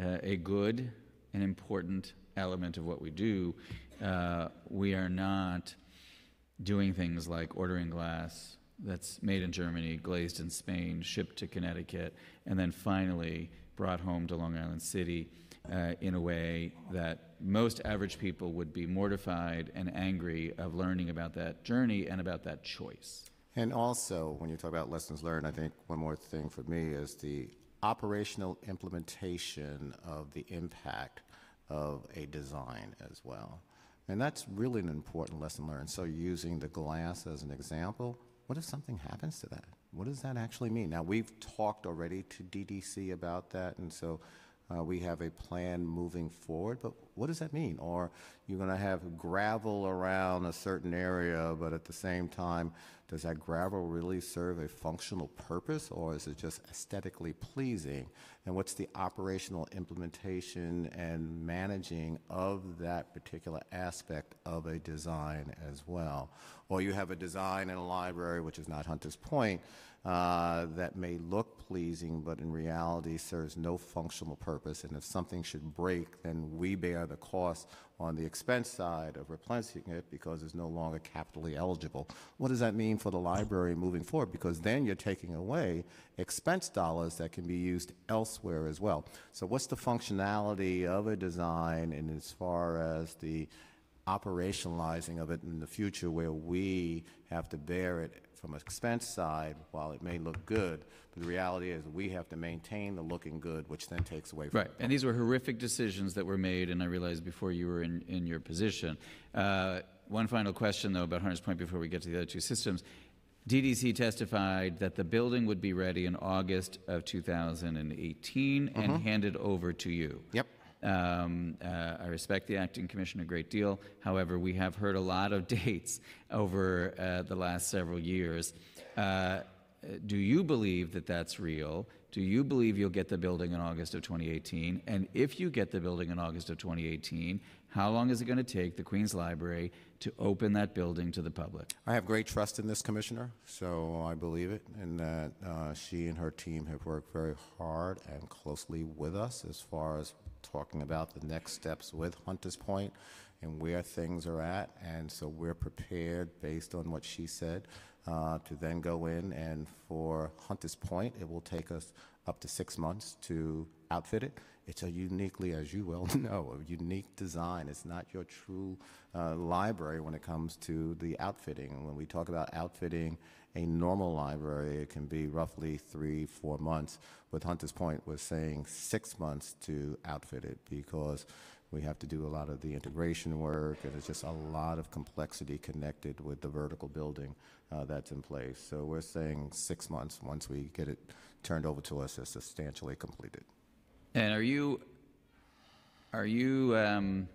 uh, a good and important element of what we do, uh, we are not doing things like ordering glass that's made in Germany, glazed in Spain, shipped to Connecticut, and then finally brought home to Long Island City uh, in a way that most average people would be mortified and angry of learning about that journey and about that choice. And also, when you talk about lessons learned, I think one more thing for me is the operational implementation of the impact of a design as well. And that's really an important lesson learned. So, using the glass as an example, what if something happens to that? What does that actually mean? Now, we've talked already to DDC about that, and so uh, we have a plan moving forward, but what does that mean? Or you're going to have gravel around a certain area, but at the same time, does that gravel really serve a functional purpose, or is it just aesthetically pleasing? And what's the operational implementation and managing of that particular aspect of a design as well? Or you have a design in a library, which is not Hunter's Point, uh, that may look pleasing, but in reality serves no functional purpose. And if something should break, then we bear the cost on the expense side of replacing it because it's no longer capitally eligible. What does that mean for the library moving forward? Because then you're taking away expense dollars that can be used elsewhere as well. So, what's the functionality of a design, and as far as the operationalizing of it in the future where we have to bear it from an expense side while it may look good, but the reality is we have to maintain the looking good, which then takes away from Right, and these were horrific decisions that were made, and I realized before you were in, in your position. Uh, one final question, though, about Hunters Point before we get to the other two systems. DDC testified that the building would be ready in August of 2018 and handed over to you. Yep. Um, uh, I respect the acting commission a great deal. However, we have heard a lot of dates over uh, the last several years. Uh, do you believe that that's real? Do you believe you'll get the building in August of 2018? And if you get the building in August of 2018, how long is it going to take the Queens Library to open that building to the public? I have great trust in this commissioner, so I believe it, and that uh, she and her team have worked very hard and closely with us as far as talking about the next steps with Hunters Point and where things are at. And so we're prepared, based on what she said, uh, to then go in. And for Hunters Point, it will take us up to six months to outfit it. It's a uniquely, as you well know, a unique design. It's not your true uh, library when it comes to the outfitting. When we talk about outfitting a normal library, it can be roughly three, four months. With Hunters Point, we're saying six months to outfit it because We have to do a lot of the integration work, and it's just a lot of complexity connected with the vertical building uh, that's in place. So we're saying six months once we get it turned over to us as substantially completed. And are you, are you um,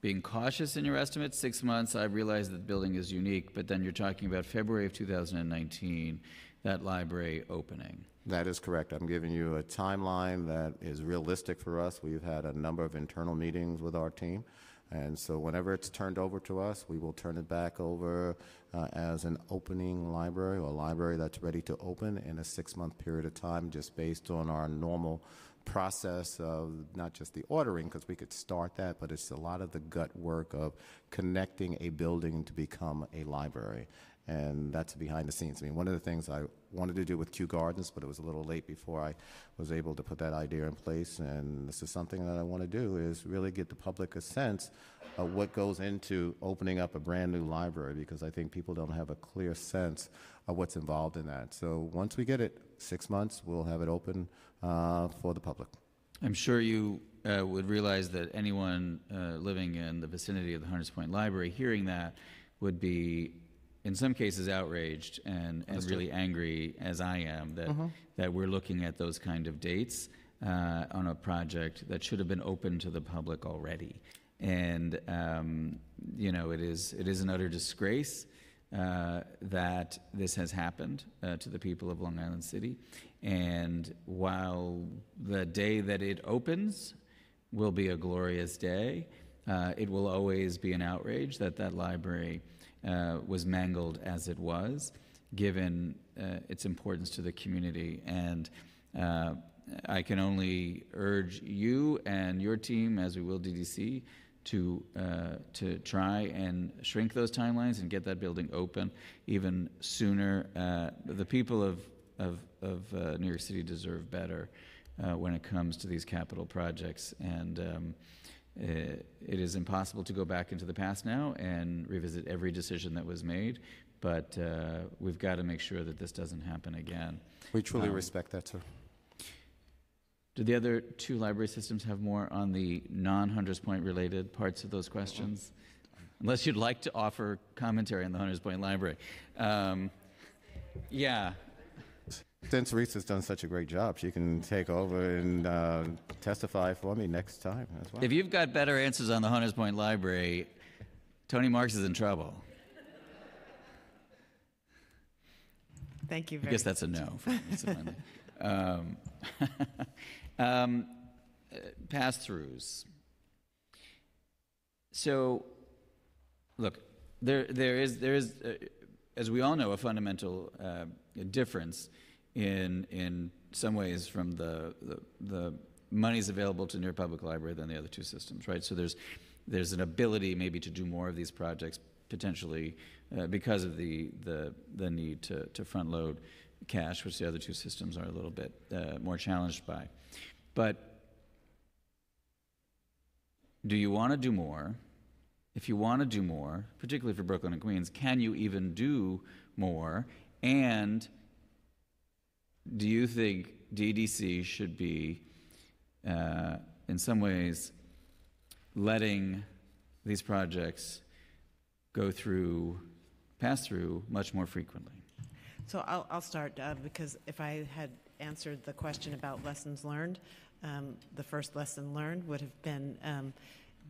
being cautious in your estimates? Six months, I realize that the building is unique, but then you're talking about February of 2019, that library opening. That is correct. I'm giving you a timeline that is realistic for us. We've had a number of internal meetings with our team. And so whenever it's turned over to us, we will turn it back over uh, as an opening library or a library that's ready to open in a six-month period of time, just based on our normal process of not just the ordering, because we could start that, but it's a lot of the gut work of connecting a building to become a library. And that's behind the scenes. I mean, one of the things I wanted to do with Kew Gardens, but it was a little late before I was able to put that idea in place. And this is something that I want to do is really get the public a sense of what goes into opening up a brand new library because I think people don't have a clear sense of what's involved in that. So once we get it, six months, we'll have it open uh, for the public. I'm sure you uh, would realize that anyone uh, living in the vicinity of the Hunters Point Library hearing that would be, in some cases, outraged and, and really angry, as I am, that, that we're looking at those kind of dates uh, on a project that should have been open to the public already. And, um, you know, it is, it is an utter disgrace uh, that this has happened uh, to the people of Long Island City. And while the day that it opens will be a glorious day, uh, it will always be an outrage that that library uh, was mangled as it was, given uh, its importance to the community. And uh, I can only urge you and your team, as we will DDC, to uh, to try and shrink those timelines and get that building open even sooner. Uh, the people of of, of uh, New York City deserve better uh, when it comes to these capital projects, and um, it, it is impossible to go back into the past now and revisit every decision that was made. But uh, we've got to make sure that this doesn't happen again. We truly Um, respect that, sir. Do the other two library systems have more on the non-Hunters Point related parts of those questions? Unless you'd like to offer commentary on the Hunters Point Library. Um, yeah, Since Risa's done such a great job, she can take over and uh, testify for me next time as well. if you've got better answers on the Hunters Point Library, Tony Marx is in trouble. Thank you I guess that's a no. For Mr. Um, um, uh, pass-throughs. So, look, there there is there is, uh, as we all know, a fundamental uh, difference in in some ways from the, the the monies available to York Public Library than the other two systems, right? So there's there's an ability maybe to do more of these projects potentially uh, because of the the the need to to front load cash, which the other two systems are a little bit uh, more challenged by. But do you want to do more? If you want to do more, particularly for Brooklyn and Queens, can you even do more? And do you think DDC should be, uh, in some ways, letting these projects go through, pass through much more frequently? So I'll, I'll start, uh, because if I had answered the question about lessons learned, um, the first lesson learned would have been um,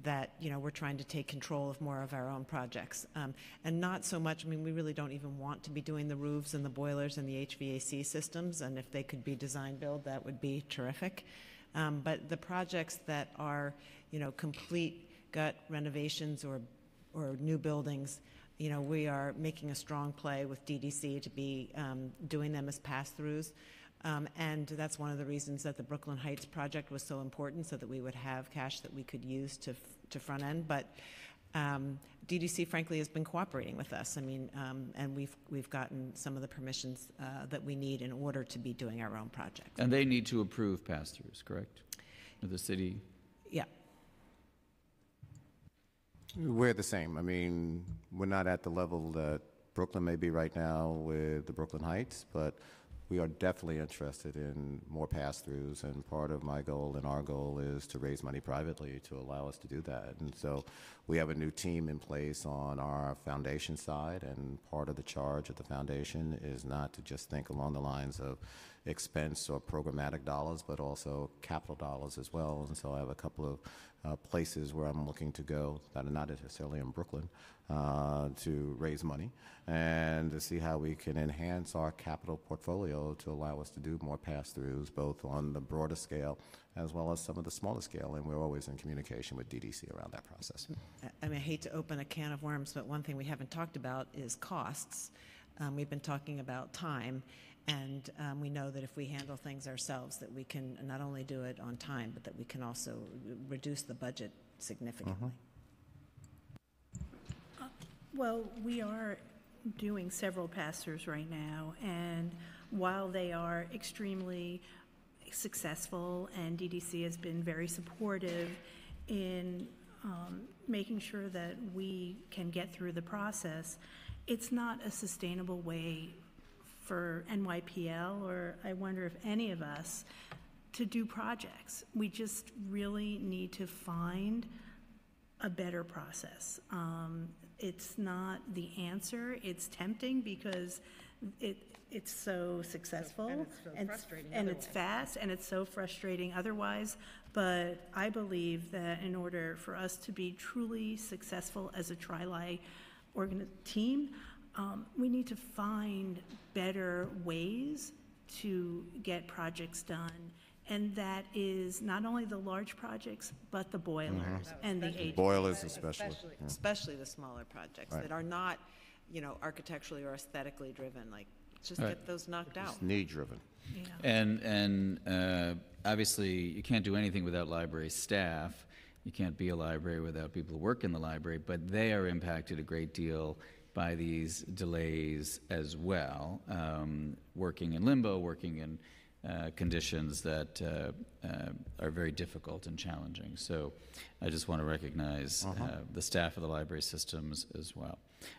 that, you know, we're trying to take control of more of our own projects. Um, And not so much, I mean, we really don't even want to be doing the roofs and the boilers and the HVAC systems, and if they could be design-build, that would be terrific. Um, But the projects that are, you know, complete gut renovations or, or new buildings, you know, we are making a strong play with DDC to be um, doing them as pass-throughs. Um, And that's one of the reasons that the Brooklyn Heights project was so important, so that we would have cash that we could use to, f- to front end. But um, DDC frankly has been cooperating with us. I mean, um, and we've, we've gotten some of the permissions uh, that we need in order to be doing our own projects. And they need to approve pass-throughs, correct? Of the city? Yeah. We're the same. I mean, we're not at the level that Brooklyn may be right now with the Brooklyn Heights, but we are definitely interested in more pass-throughs, and part of my goal and our goal is to raise money privately to allow us to do that. And so we have a new team in place on our foundation side, and part of the charge of the foundation is not to just think along the lines of expense or programmatic dollars, but also capital dollars as well. And so I have a couple of uh, places where I'm looking to go that are not necessarily in Brooklyn uh, to raise money and to see how we can enhance our capital portfolio to allow us to do more pass-throughs, both on the broader scale as well as some of the smaller scale. And we're always in communication with DDC around that process. I- I mean, I hate to open a can of worms, but one thing we haven't talked about is costs. Um, We've been talking about time, and um, we know that if we handle things ourselves, that we can not only do it on time, but that we can also reduce the budget significantly. Well, we are doing several pass-throughs right now, and while they are extremely successful, and DDC has been very supportive in um, making sure that we can get through the process, it's not a sustainable way for NYPL, or I wonder if any of us, to do projects. We just really need to find a better process. Um, It's not the answer, it's tempting because it, it's so successful. And it's so and- frustrating And it's fast, and it's so frustrating otherwise, but I believe that in order for us to be truly successful as a Tri-Li organ, team, um, we need to find better ways to get projects done. And that is not only the large projects, but the boilers and the HVAC. Boilers especially. Especially, especially the smaller projects Right. that are not, you know, architecturally or aesthetically driven, like, just Right. get those knocked out. It's need-driven. Yeah. And, and uh, obviously, you can't do anything without library staff. You can't be a library without people who work in the library, but they are impacted a great deal by these delays as well, um, working in limbo, working in uh, conditions that uh, uh, are very difficult and challenging. So I just want to recognize uh, the staff of the library systems as well.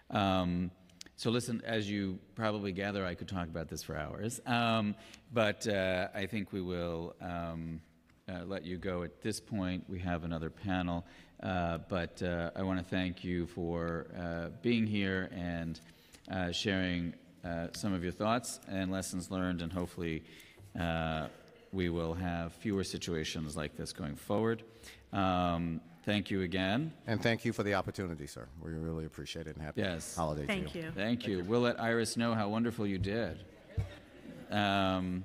Um, so listen, as you probably gather, I could talk about this for hours, um, but uh, I think we will um, uh, let you go at this point. We have another panel, uh, but uh, I want to thank you for uh, being here and uh, sharing some of your thoughts and lessons learned, and hopefully we will have fewer situations like this going forward. Um, thank you again. And thank you for the opportunity, sir. We really appreciate it and happy Yes. holiday to you. Thank you. Thank you. We'll let Iris know how wonderful you did. Um,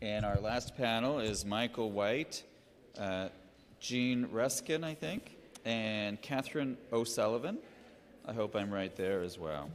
and our last panel is Michael White, uh, Jean Ruskin, I think, and Catherine O'Sullivan. I hope I'm right there as well.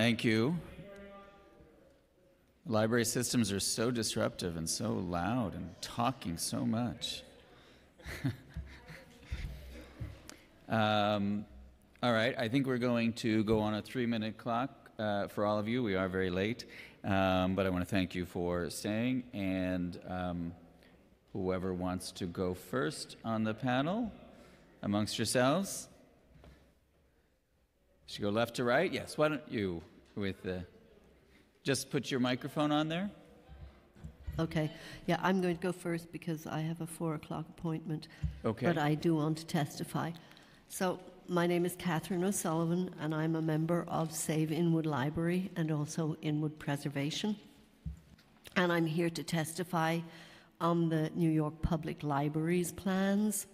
Thank you. Library systems are so disruptive and so loud and talking so much. um, all right, I think we're going to go on a three minute clock uh, for all of you. We are very late, um, but I want to thank you for staying. And um, whoever wants to go first on the panel amongst yourselves. Should go left to right? Yes, why don't you with the. Just put your microphone on there. Okay. Yeah, I'm going to go first because I have a four o'clock appointment. Okay. But I do want to testify. So, my name is Catherine O'Sullivan, and I'm a member of Save Inwood Library and also Inwood Preservation. And I'm here to testify on the New York Public Libraries plans.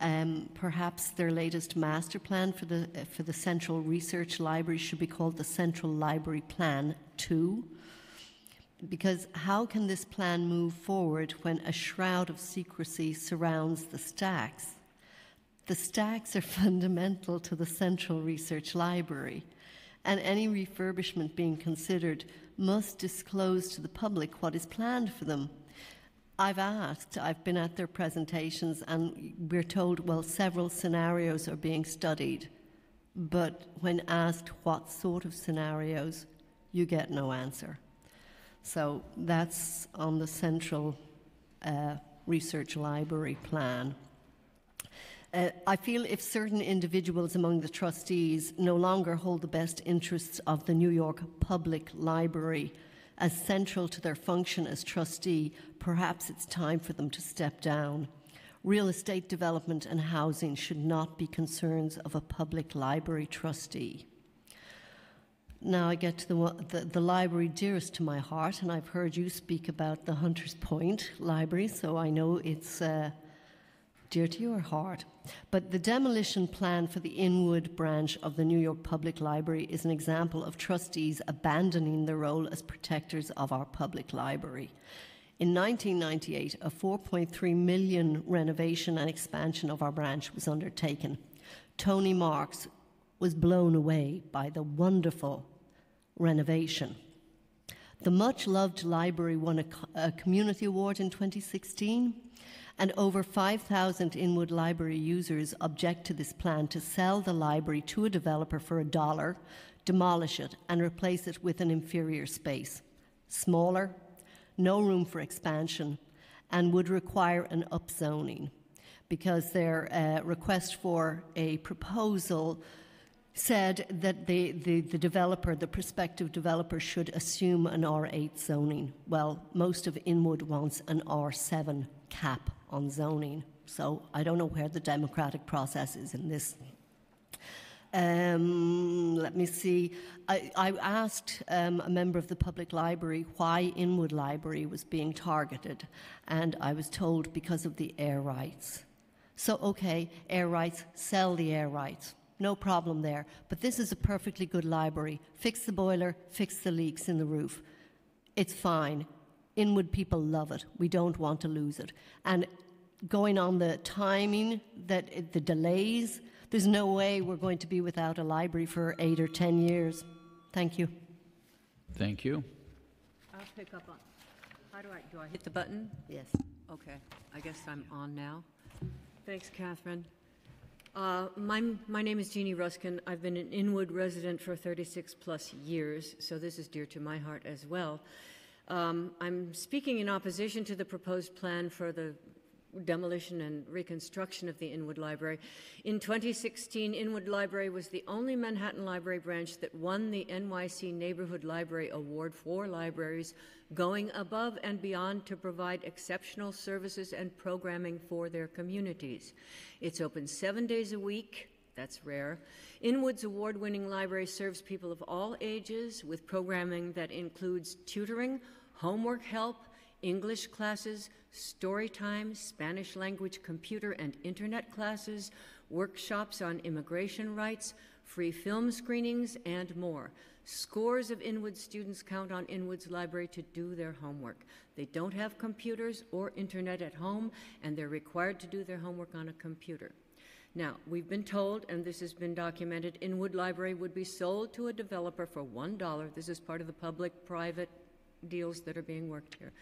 Um, perhaps their latest master plan for the, uh, for the Central Research Library should be called the Central Library Plan 2 because how can this plan move forward when a shroud of secrecy surrounds the stacks? The stacks are fundamental to the Central Research Library, and any refurbishment being considered must disclose to the public what is planned for them. I've asked, I've been at their presentations, and we're told, well, several scenarios are being studied. But when asked what sort of scenarios, you get no answer. So that's on the Central uh, Research Library plan. Uh, I feel if certain individuals among the trustees no longer hold the best interests of the New York Public Library as central to their function as trustee, perhaps it's time for them to step down. Real estate development and housing should not be concerns of a public library trustee. Now I get to the, the, the, library dearest to my heart, and I've heard you speak about the Hunters Point Library, so I know it's uh, dear to your heart. But the demolition plan for the Inwood branch of the New York Public Library is an example of trustees abandoning their role as protectors of our public library. In 1998, a 4.3 million renovation and expansion of our branch was undertaken. Tony Marx was blown away by the wonderful renovation. The much loved library won a, a community award in 2016 and over 5,000 Inwood Library users object to this plan to sell the library to a developer for a dollar, demolish it, and replace it with an inferior space. Smaller, no room for expansion, and would require an upzoning because their uh, request for a proposal said that the, the, the, developer, the prospective developer, should assume an R8 zoning. Well, most of Inwood wants an R7 cap on zoning. So I don't know where the democratic process is in this. Um, let me see. I, I asked um, a member of the public library why Inwood Library was being targeted, and I was told because of the air rights. So, okay, air rights, sell the air rights. No problem there. But this is a perfectly good library. Fix the boiler, fix the leaks in the roof. It's fine. Inwood people love it. We don't want to lose it. And going on the timing, that it, the delays, there's no way we're going to be without a library for eight or ten years. Thank you. Thank you. I'll pick up on. How do I do? I hit the button? Yes. Okay. I guess I'm on now. Thanks, Catherine. Uh, my, my name is Jeannie Ruskin. I've been an Inwood resident for 36 plus years, so this is dear to my heart as well. Um, I'm speaking in opposition to the proposed plan for the demolition and reconstruction of the Inwood Library. In 2016, Inwood Library was the only Manhattan Library branch that won the NYC Neighborhood Library Award for libraries, going above and beyond to provide exceptional services and programming for their communities. It's open seven days a week. That's rare. Inwood's award winning library serves people of all ages with programming that includes tutoring, homework help, English classes, story time, Spanish language computer and internet classes, workshops on immigration rights, free film screenings, and more. Scores of Inwood students count on Inwood's library to do their homework. They don't have computers or internet at home, and they're required to do their homework on a computer. Now, we've been told, and this has been documented, Inwood Library would be sold to a developer for $1. This is part of the public private deals that are being worked here.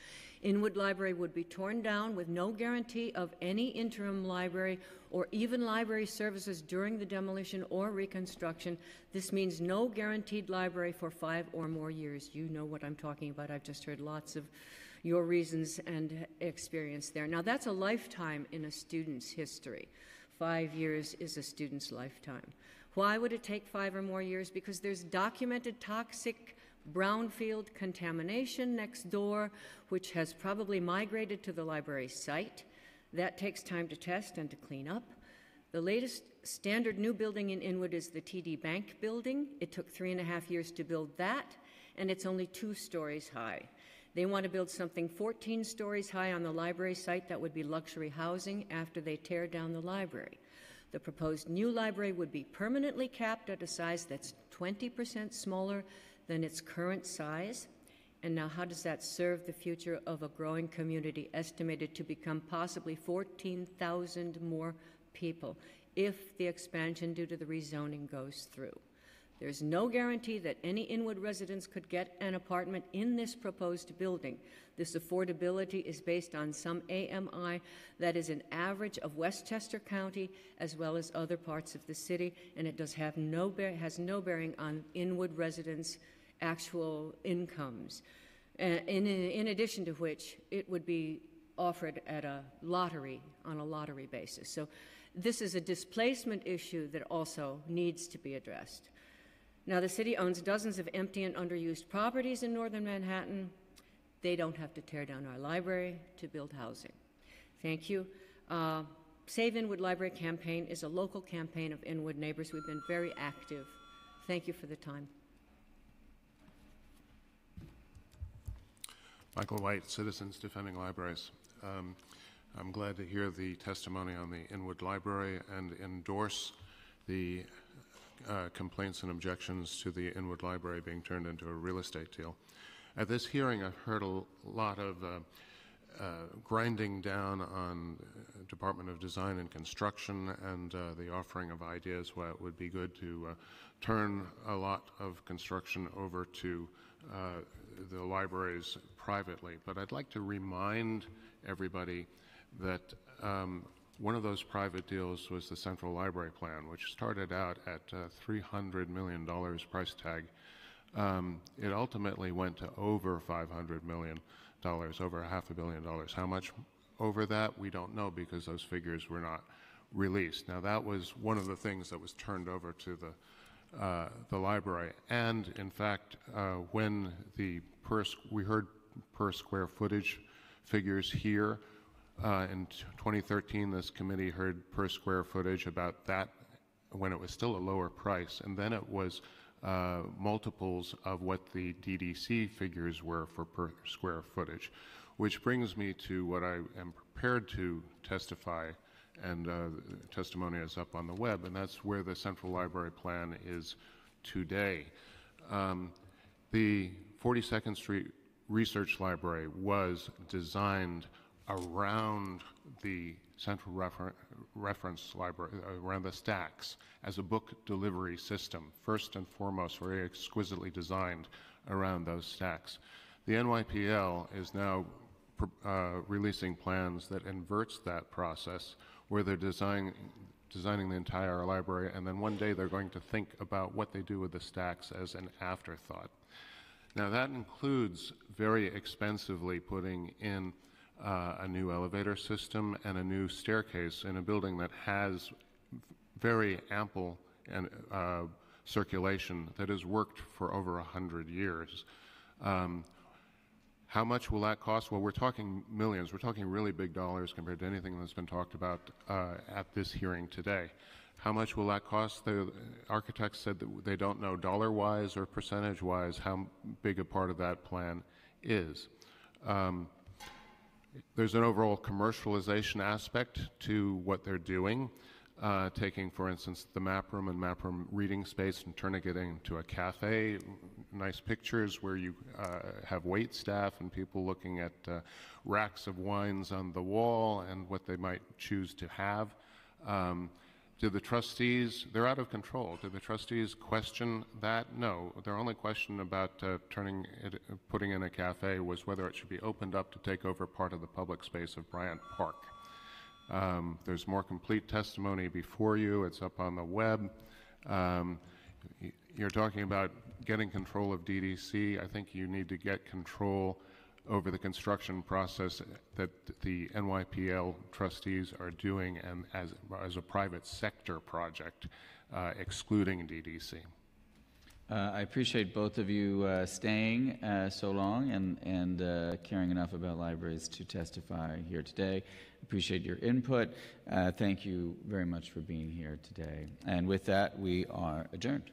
Inwood Library would be torn down with no guarantee of any interim library or even library services during the demolition or reconstruction. This means no guaranteed library for five or more years. You know what I'm talking about. I've just heard lots of your reasons and experience there. Now, that's a lifetime in a student's history. Five years is a student's lifetime. Why would it take five or more years? Because there's documented toxic brownfield contamination next door, which has probably migrated to the library site. That takes time to test and to clean up. The latest standard new building in Inwood is the TD Bank building. It took three and a half years to build that, and it's only two stories high. They want to build something 14 stories high on the library site that would be luxury housing after they tear down the library. The proposed new library would be permanently capped at a size that's 20% smaller than its current size. And now, how does that serve the future of a growing community estimated to become possibly 14,000 more people if the expansion due to the rezoning goes through? There's no guarantee that any Inwood residents could get an apartment in this proposed building. This affordability is based on some AMI that is an average of Westchester County as well as other parts of the city, and it does have no bear, has no bearing on Inwood residents' actual incomes. Uh, in, in addition to which, it would be offered at a lottery, on a lottery basis. So this is a displacement issue that also needs to be addressed. Now, the city owns dozens of empty and underused properties in northern Manhattan. They don't have to tear down our library to build housing. Thank you. Uh, Save Inwood Library campaign is a local campaign of Inwood neighbors. We've been very active. Thank you for the time. Michael White, Citizens Defending Libraries. Um, I'm glad to hear the testimony on the Inwood Library and endorse the uh, complaints and objections to the Inwood Library being turned into a real estate deal. At this hearing, I've heard a lot of uh, uh, grinding down on Department of Design and Construction and uh, the offering of ideas why it would be good to uh, turn a lot of construction over to uh, the libraries privately. But I'd like to remind everybody that um, one of those private deals was the Central Library Plan, which started out at uh, $300 million price tag. Um, it ultimately went to over $500 million, over half a billion dollars. How much over that, we don't know because those figures were not released. Now, that was one of the things that was turned over to the, uh, the library. And in fact, uh, when the per, we heard per square footage figures here, uh, in 2013, this committee heard per square footage about that when it was still a lower price, and then it was uh, multiples of what the DDC figures were for per square footage, which brings me to what I am prepared to testify, and uh, testimony is up on the web, and that's where the Central Library Plan is today. Um, the 42nd Street Research Library was designed around the central refer reference library, uh, around the stacks, as a book delivery system, first and foremost, very exquisitely designed around those stacks. The NYPL is now uh, releasing plans that inverts that process, where they're design, designing the entire library, and then one day they're going to think about what they do with the stacks as an afterthought. Now, that includes very expensively putting in uh, a new elevator system and a new staircase in a building that has very ample and uh, circulation that has worked for over 100 years. Um, how much will that cost? Well, we're talking millions. We're talking really big dollars compared to anything that's been talked about uh, at this hearing today. How much will that cost? The architects said that they don't know dollar-wise or percentage-wise how big a part of that plan is. Um, there's an overall commercialization aspect to what they're doing. Uh, taking, for instance, the map room and map room reading space and turning it into a cafe, nice pictures where you uh, have wait staff and people looking at uh, racks of wines on the wall and what they might choose to have. Um, Did the trustees, they're out of control. Did the trustees question that? No. Their only question about uh, turning it, putting in a cafe was whether it should be opened up to take over part of the public space of Bryant Park. Um, There's more complete testimony before you. It's up on the web. Um, You're talking about getting control of DDC. I think you need to get control over the construction process that the NYPL trustees are doing and as, as a private sector project, uh, excluding DDC. Uh, I appreciate both of you uh, staying uh, so long and, and uh, caring enough about libraries to testify here today. Appreciate your input. Uh, thank you very much for being here today. And with that, we are adjourned.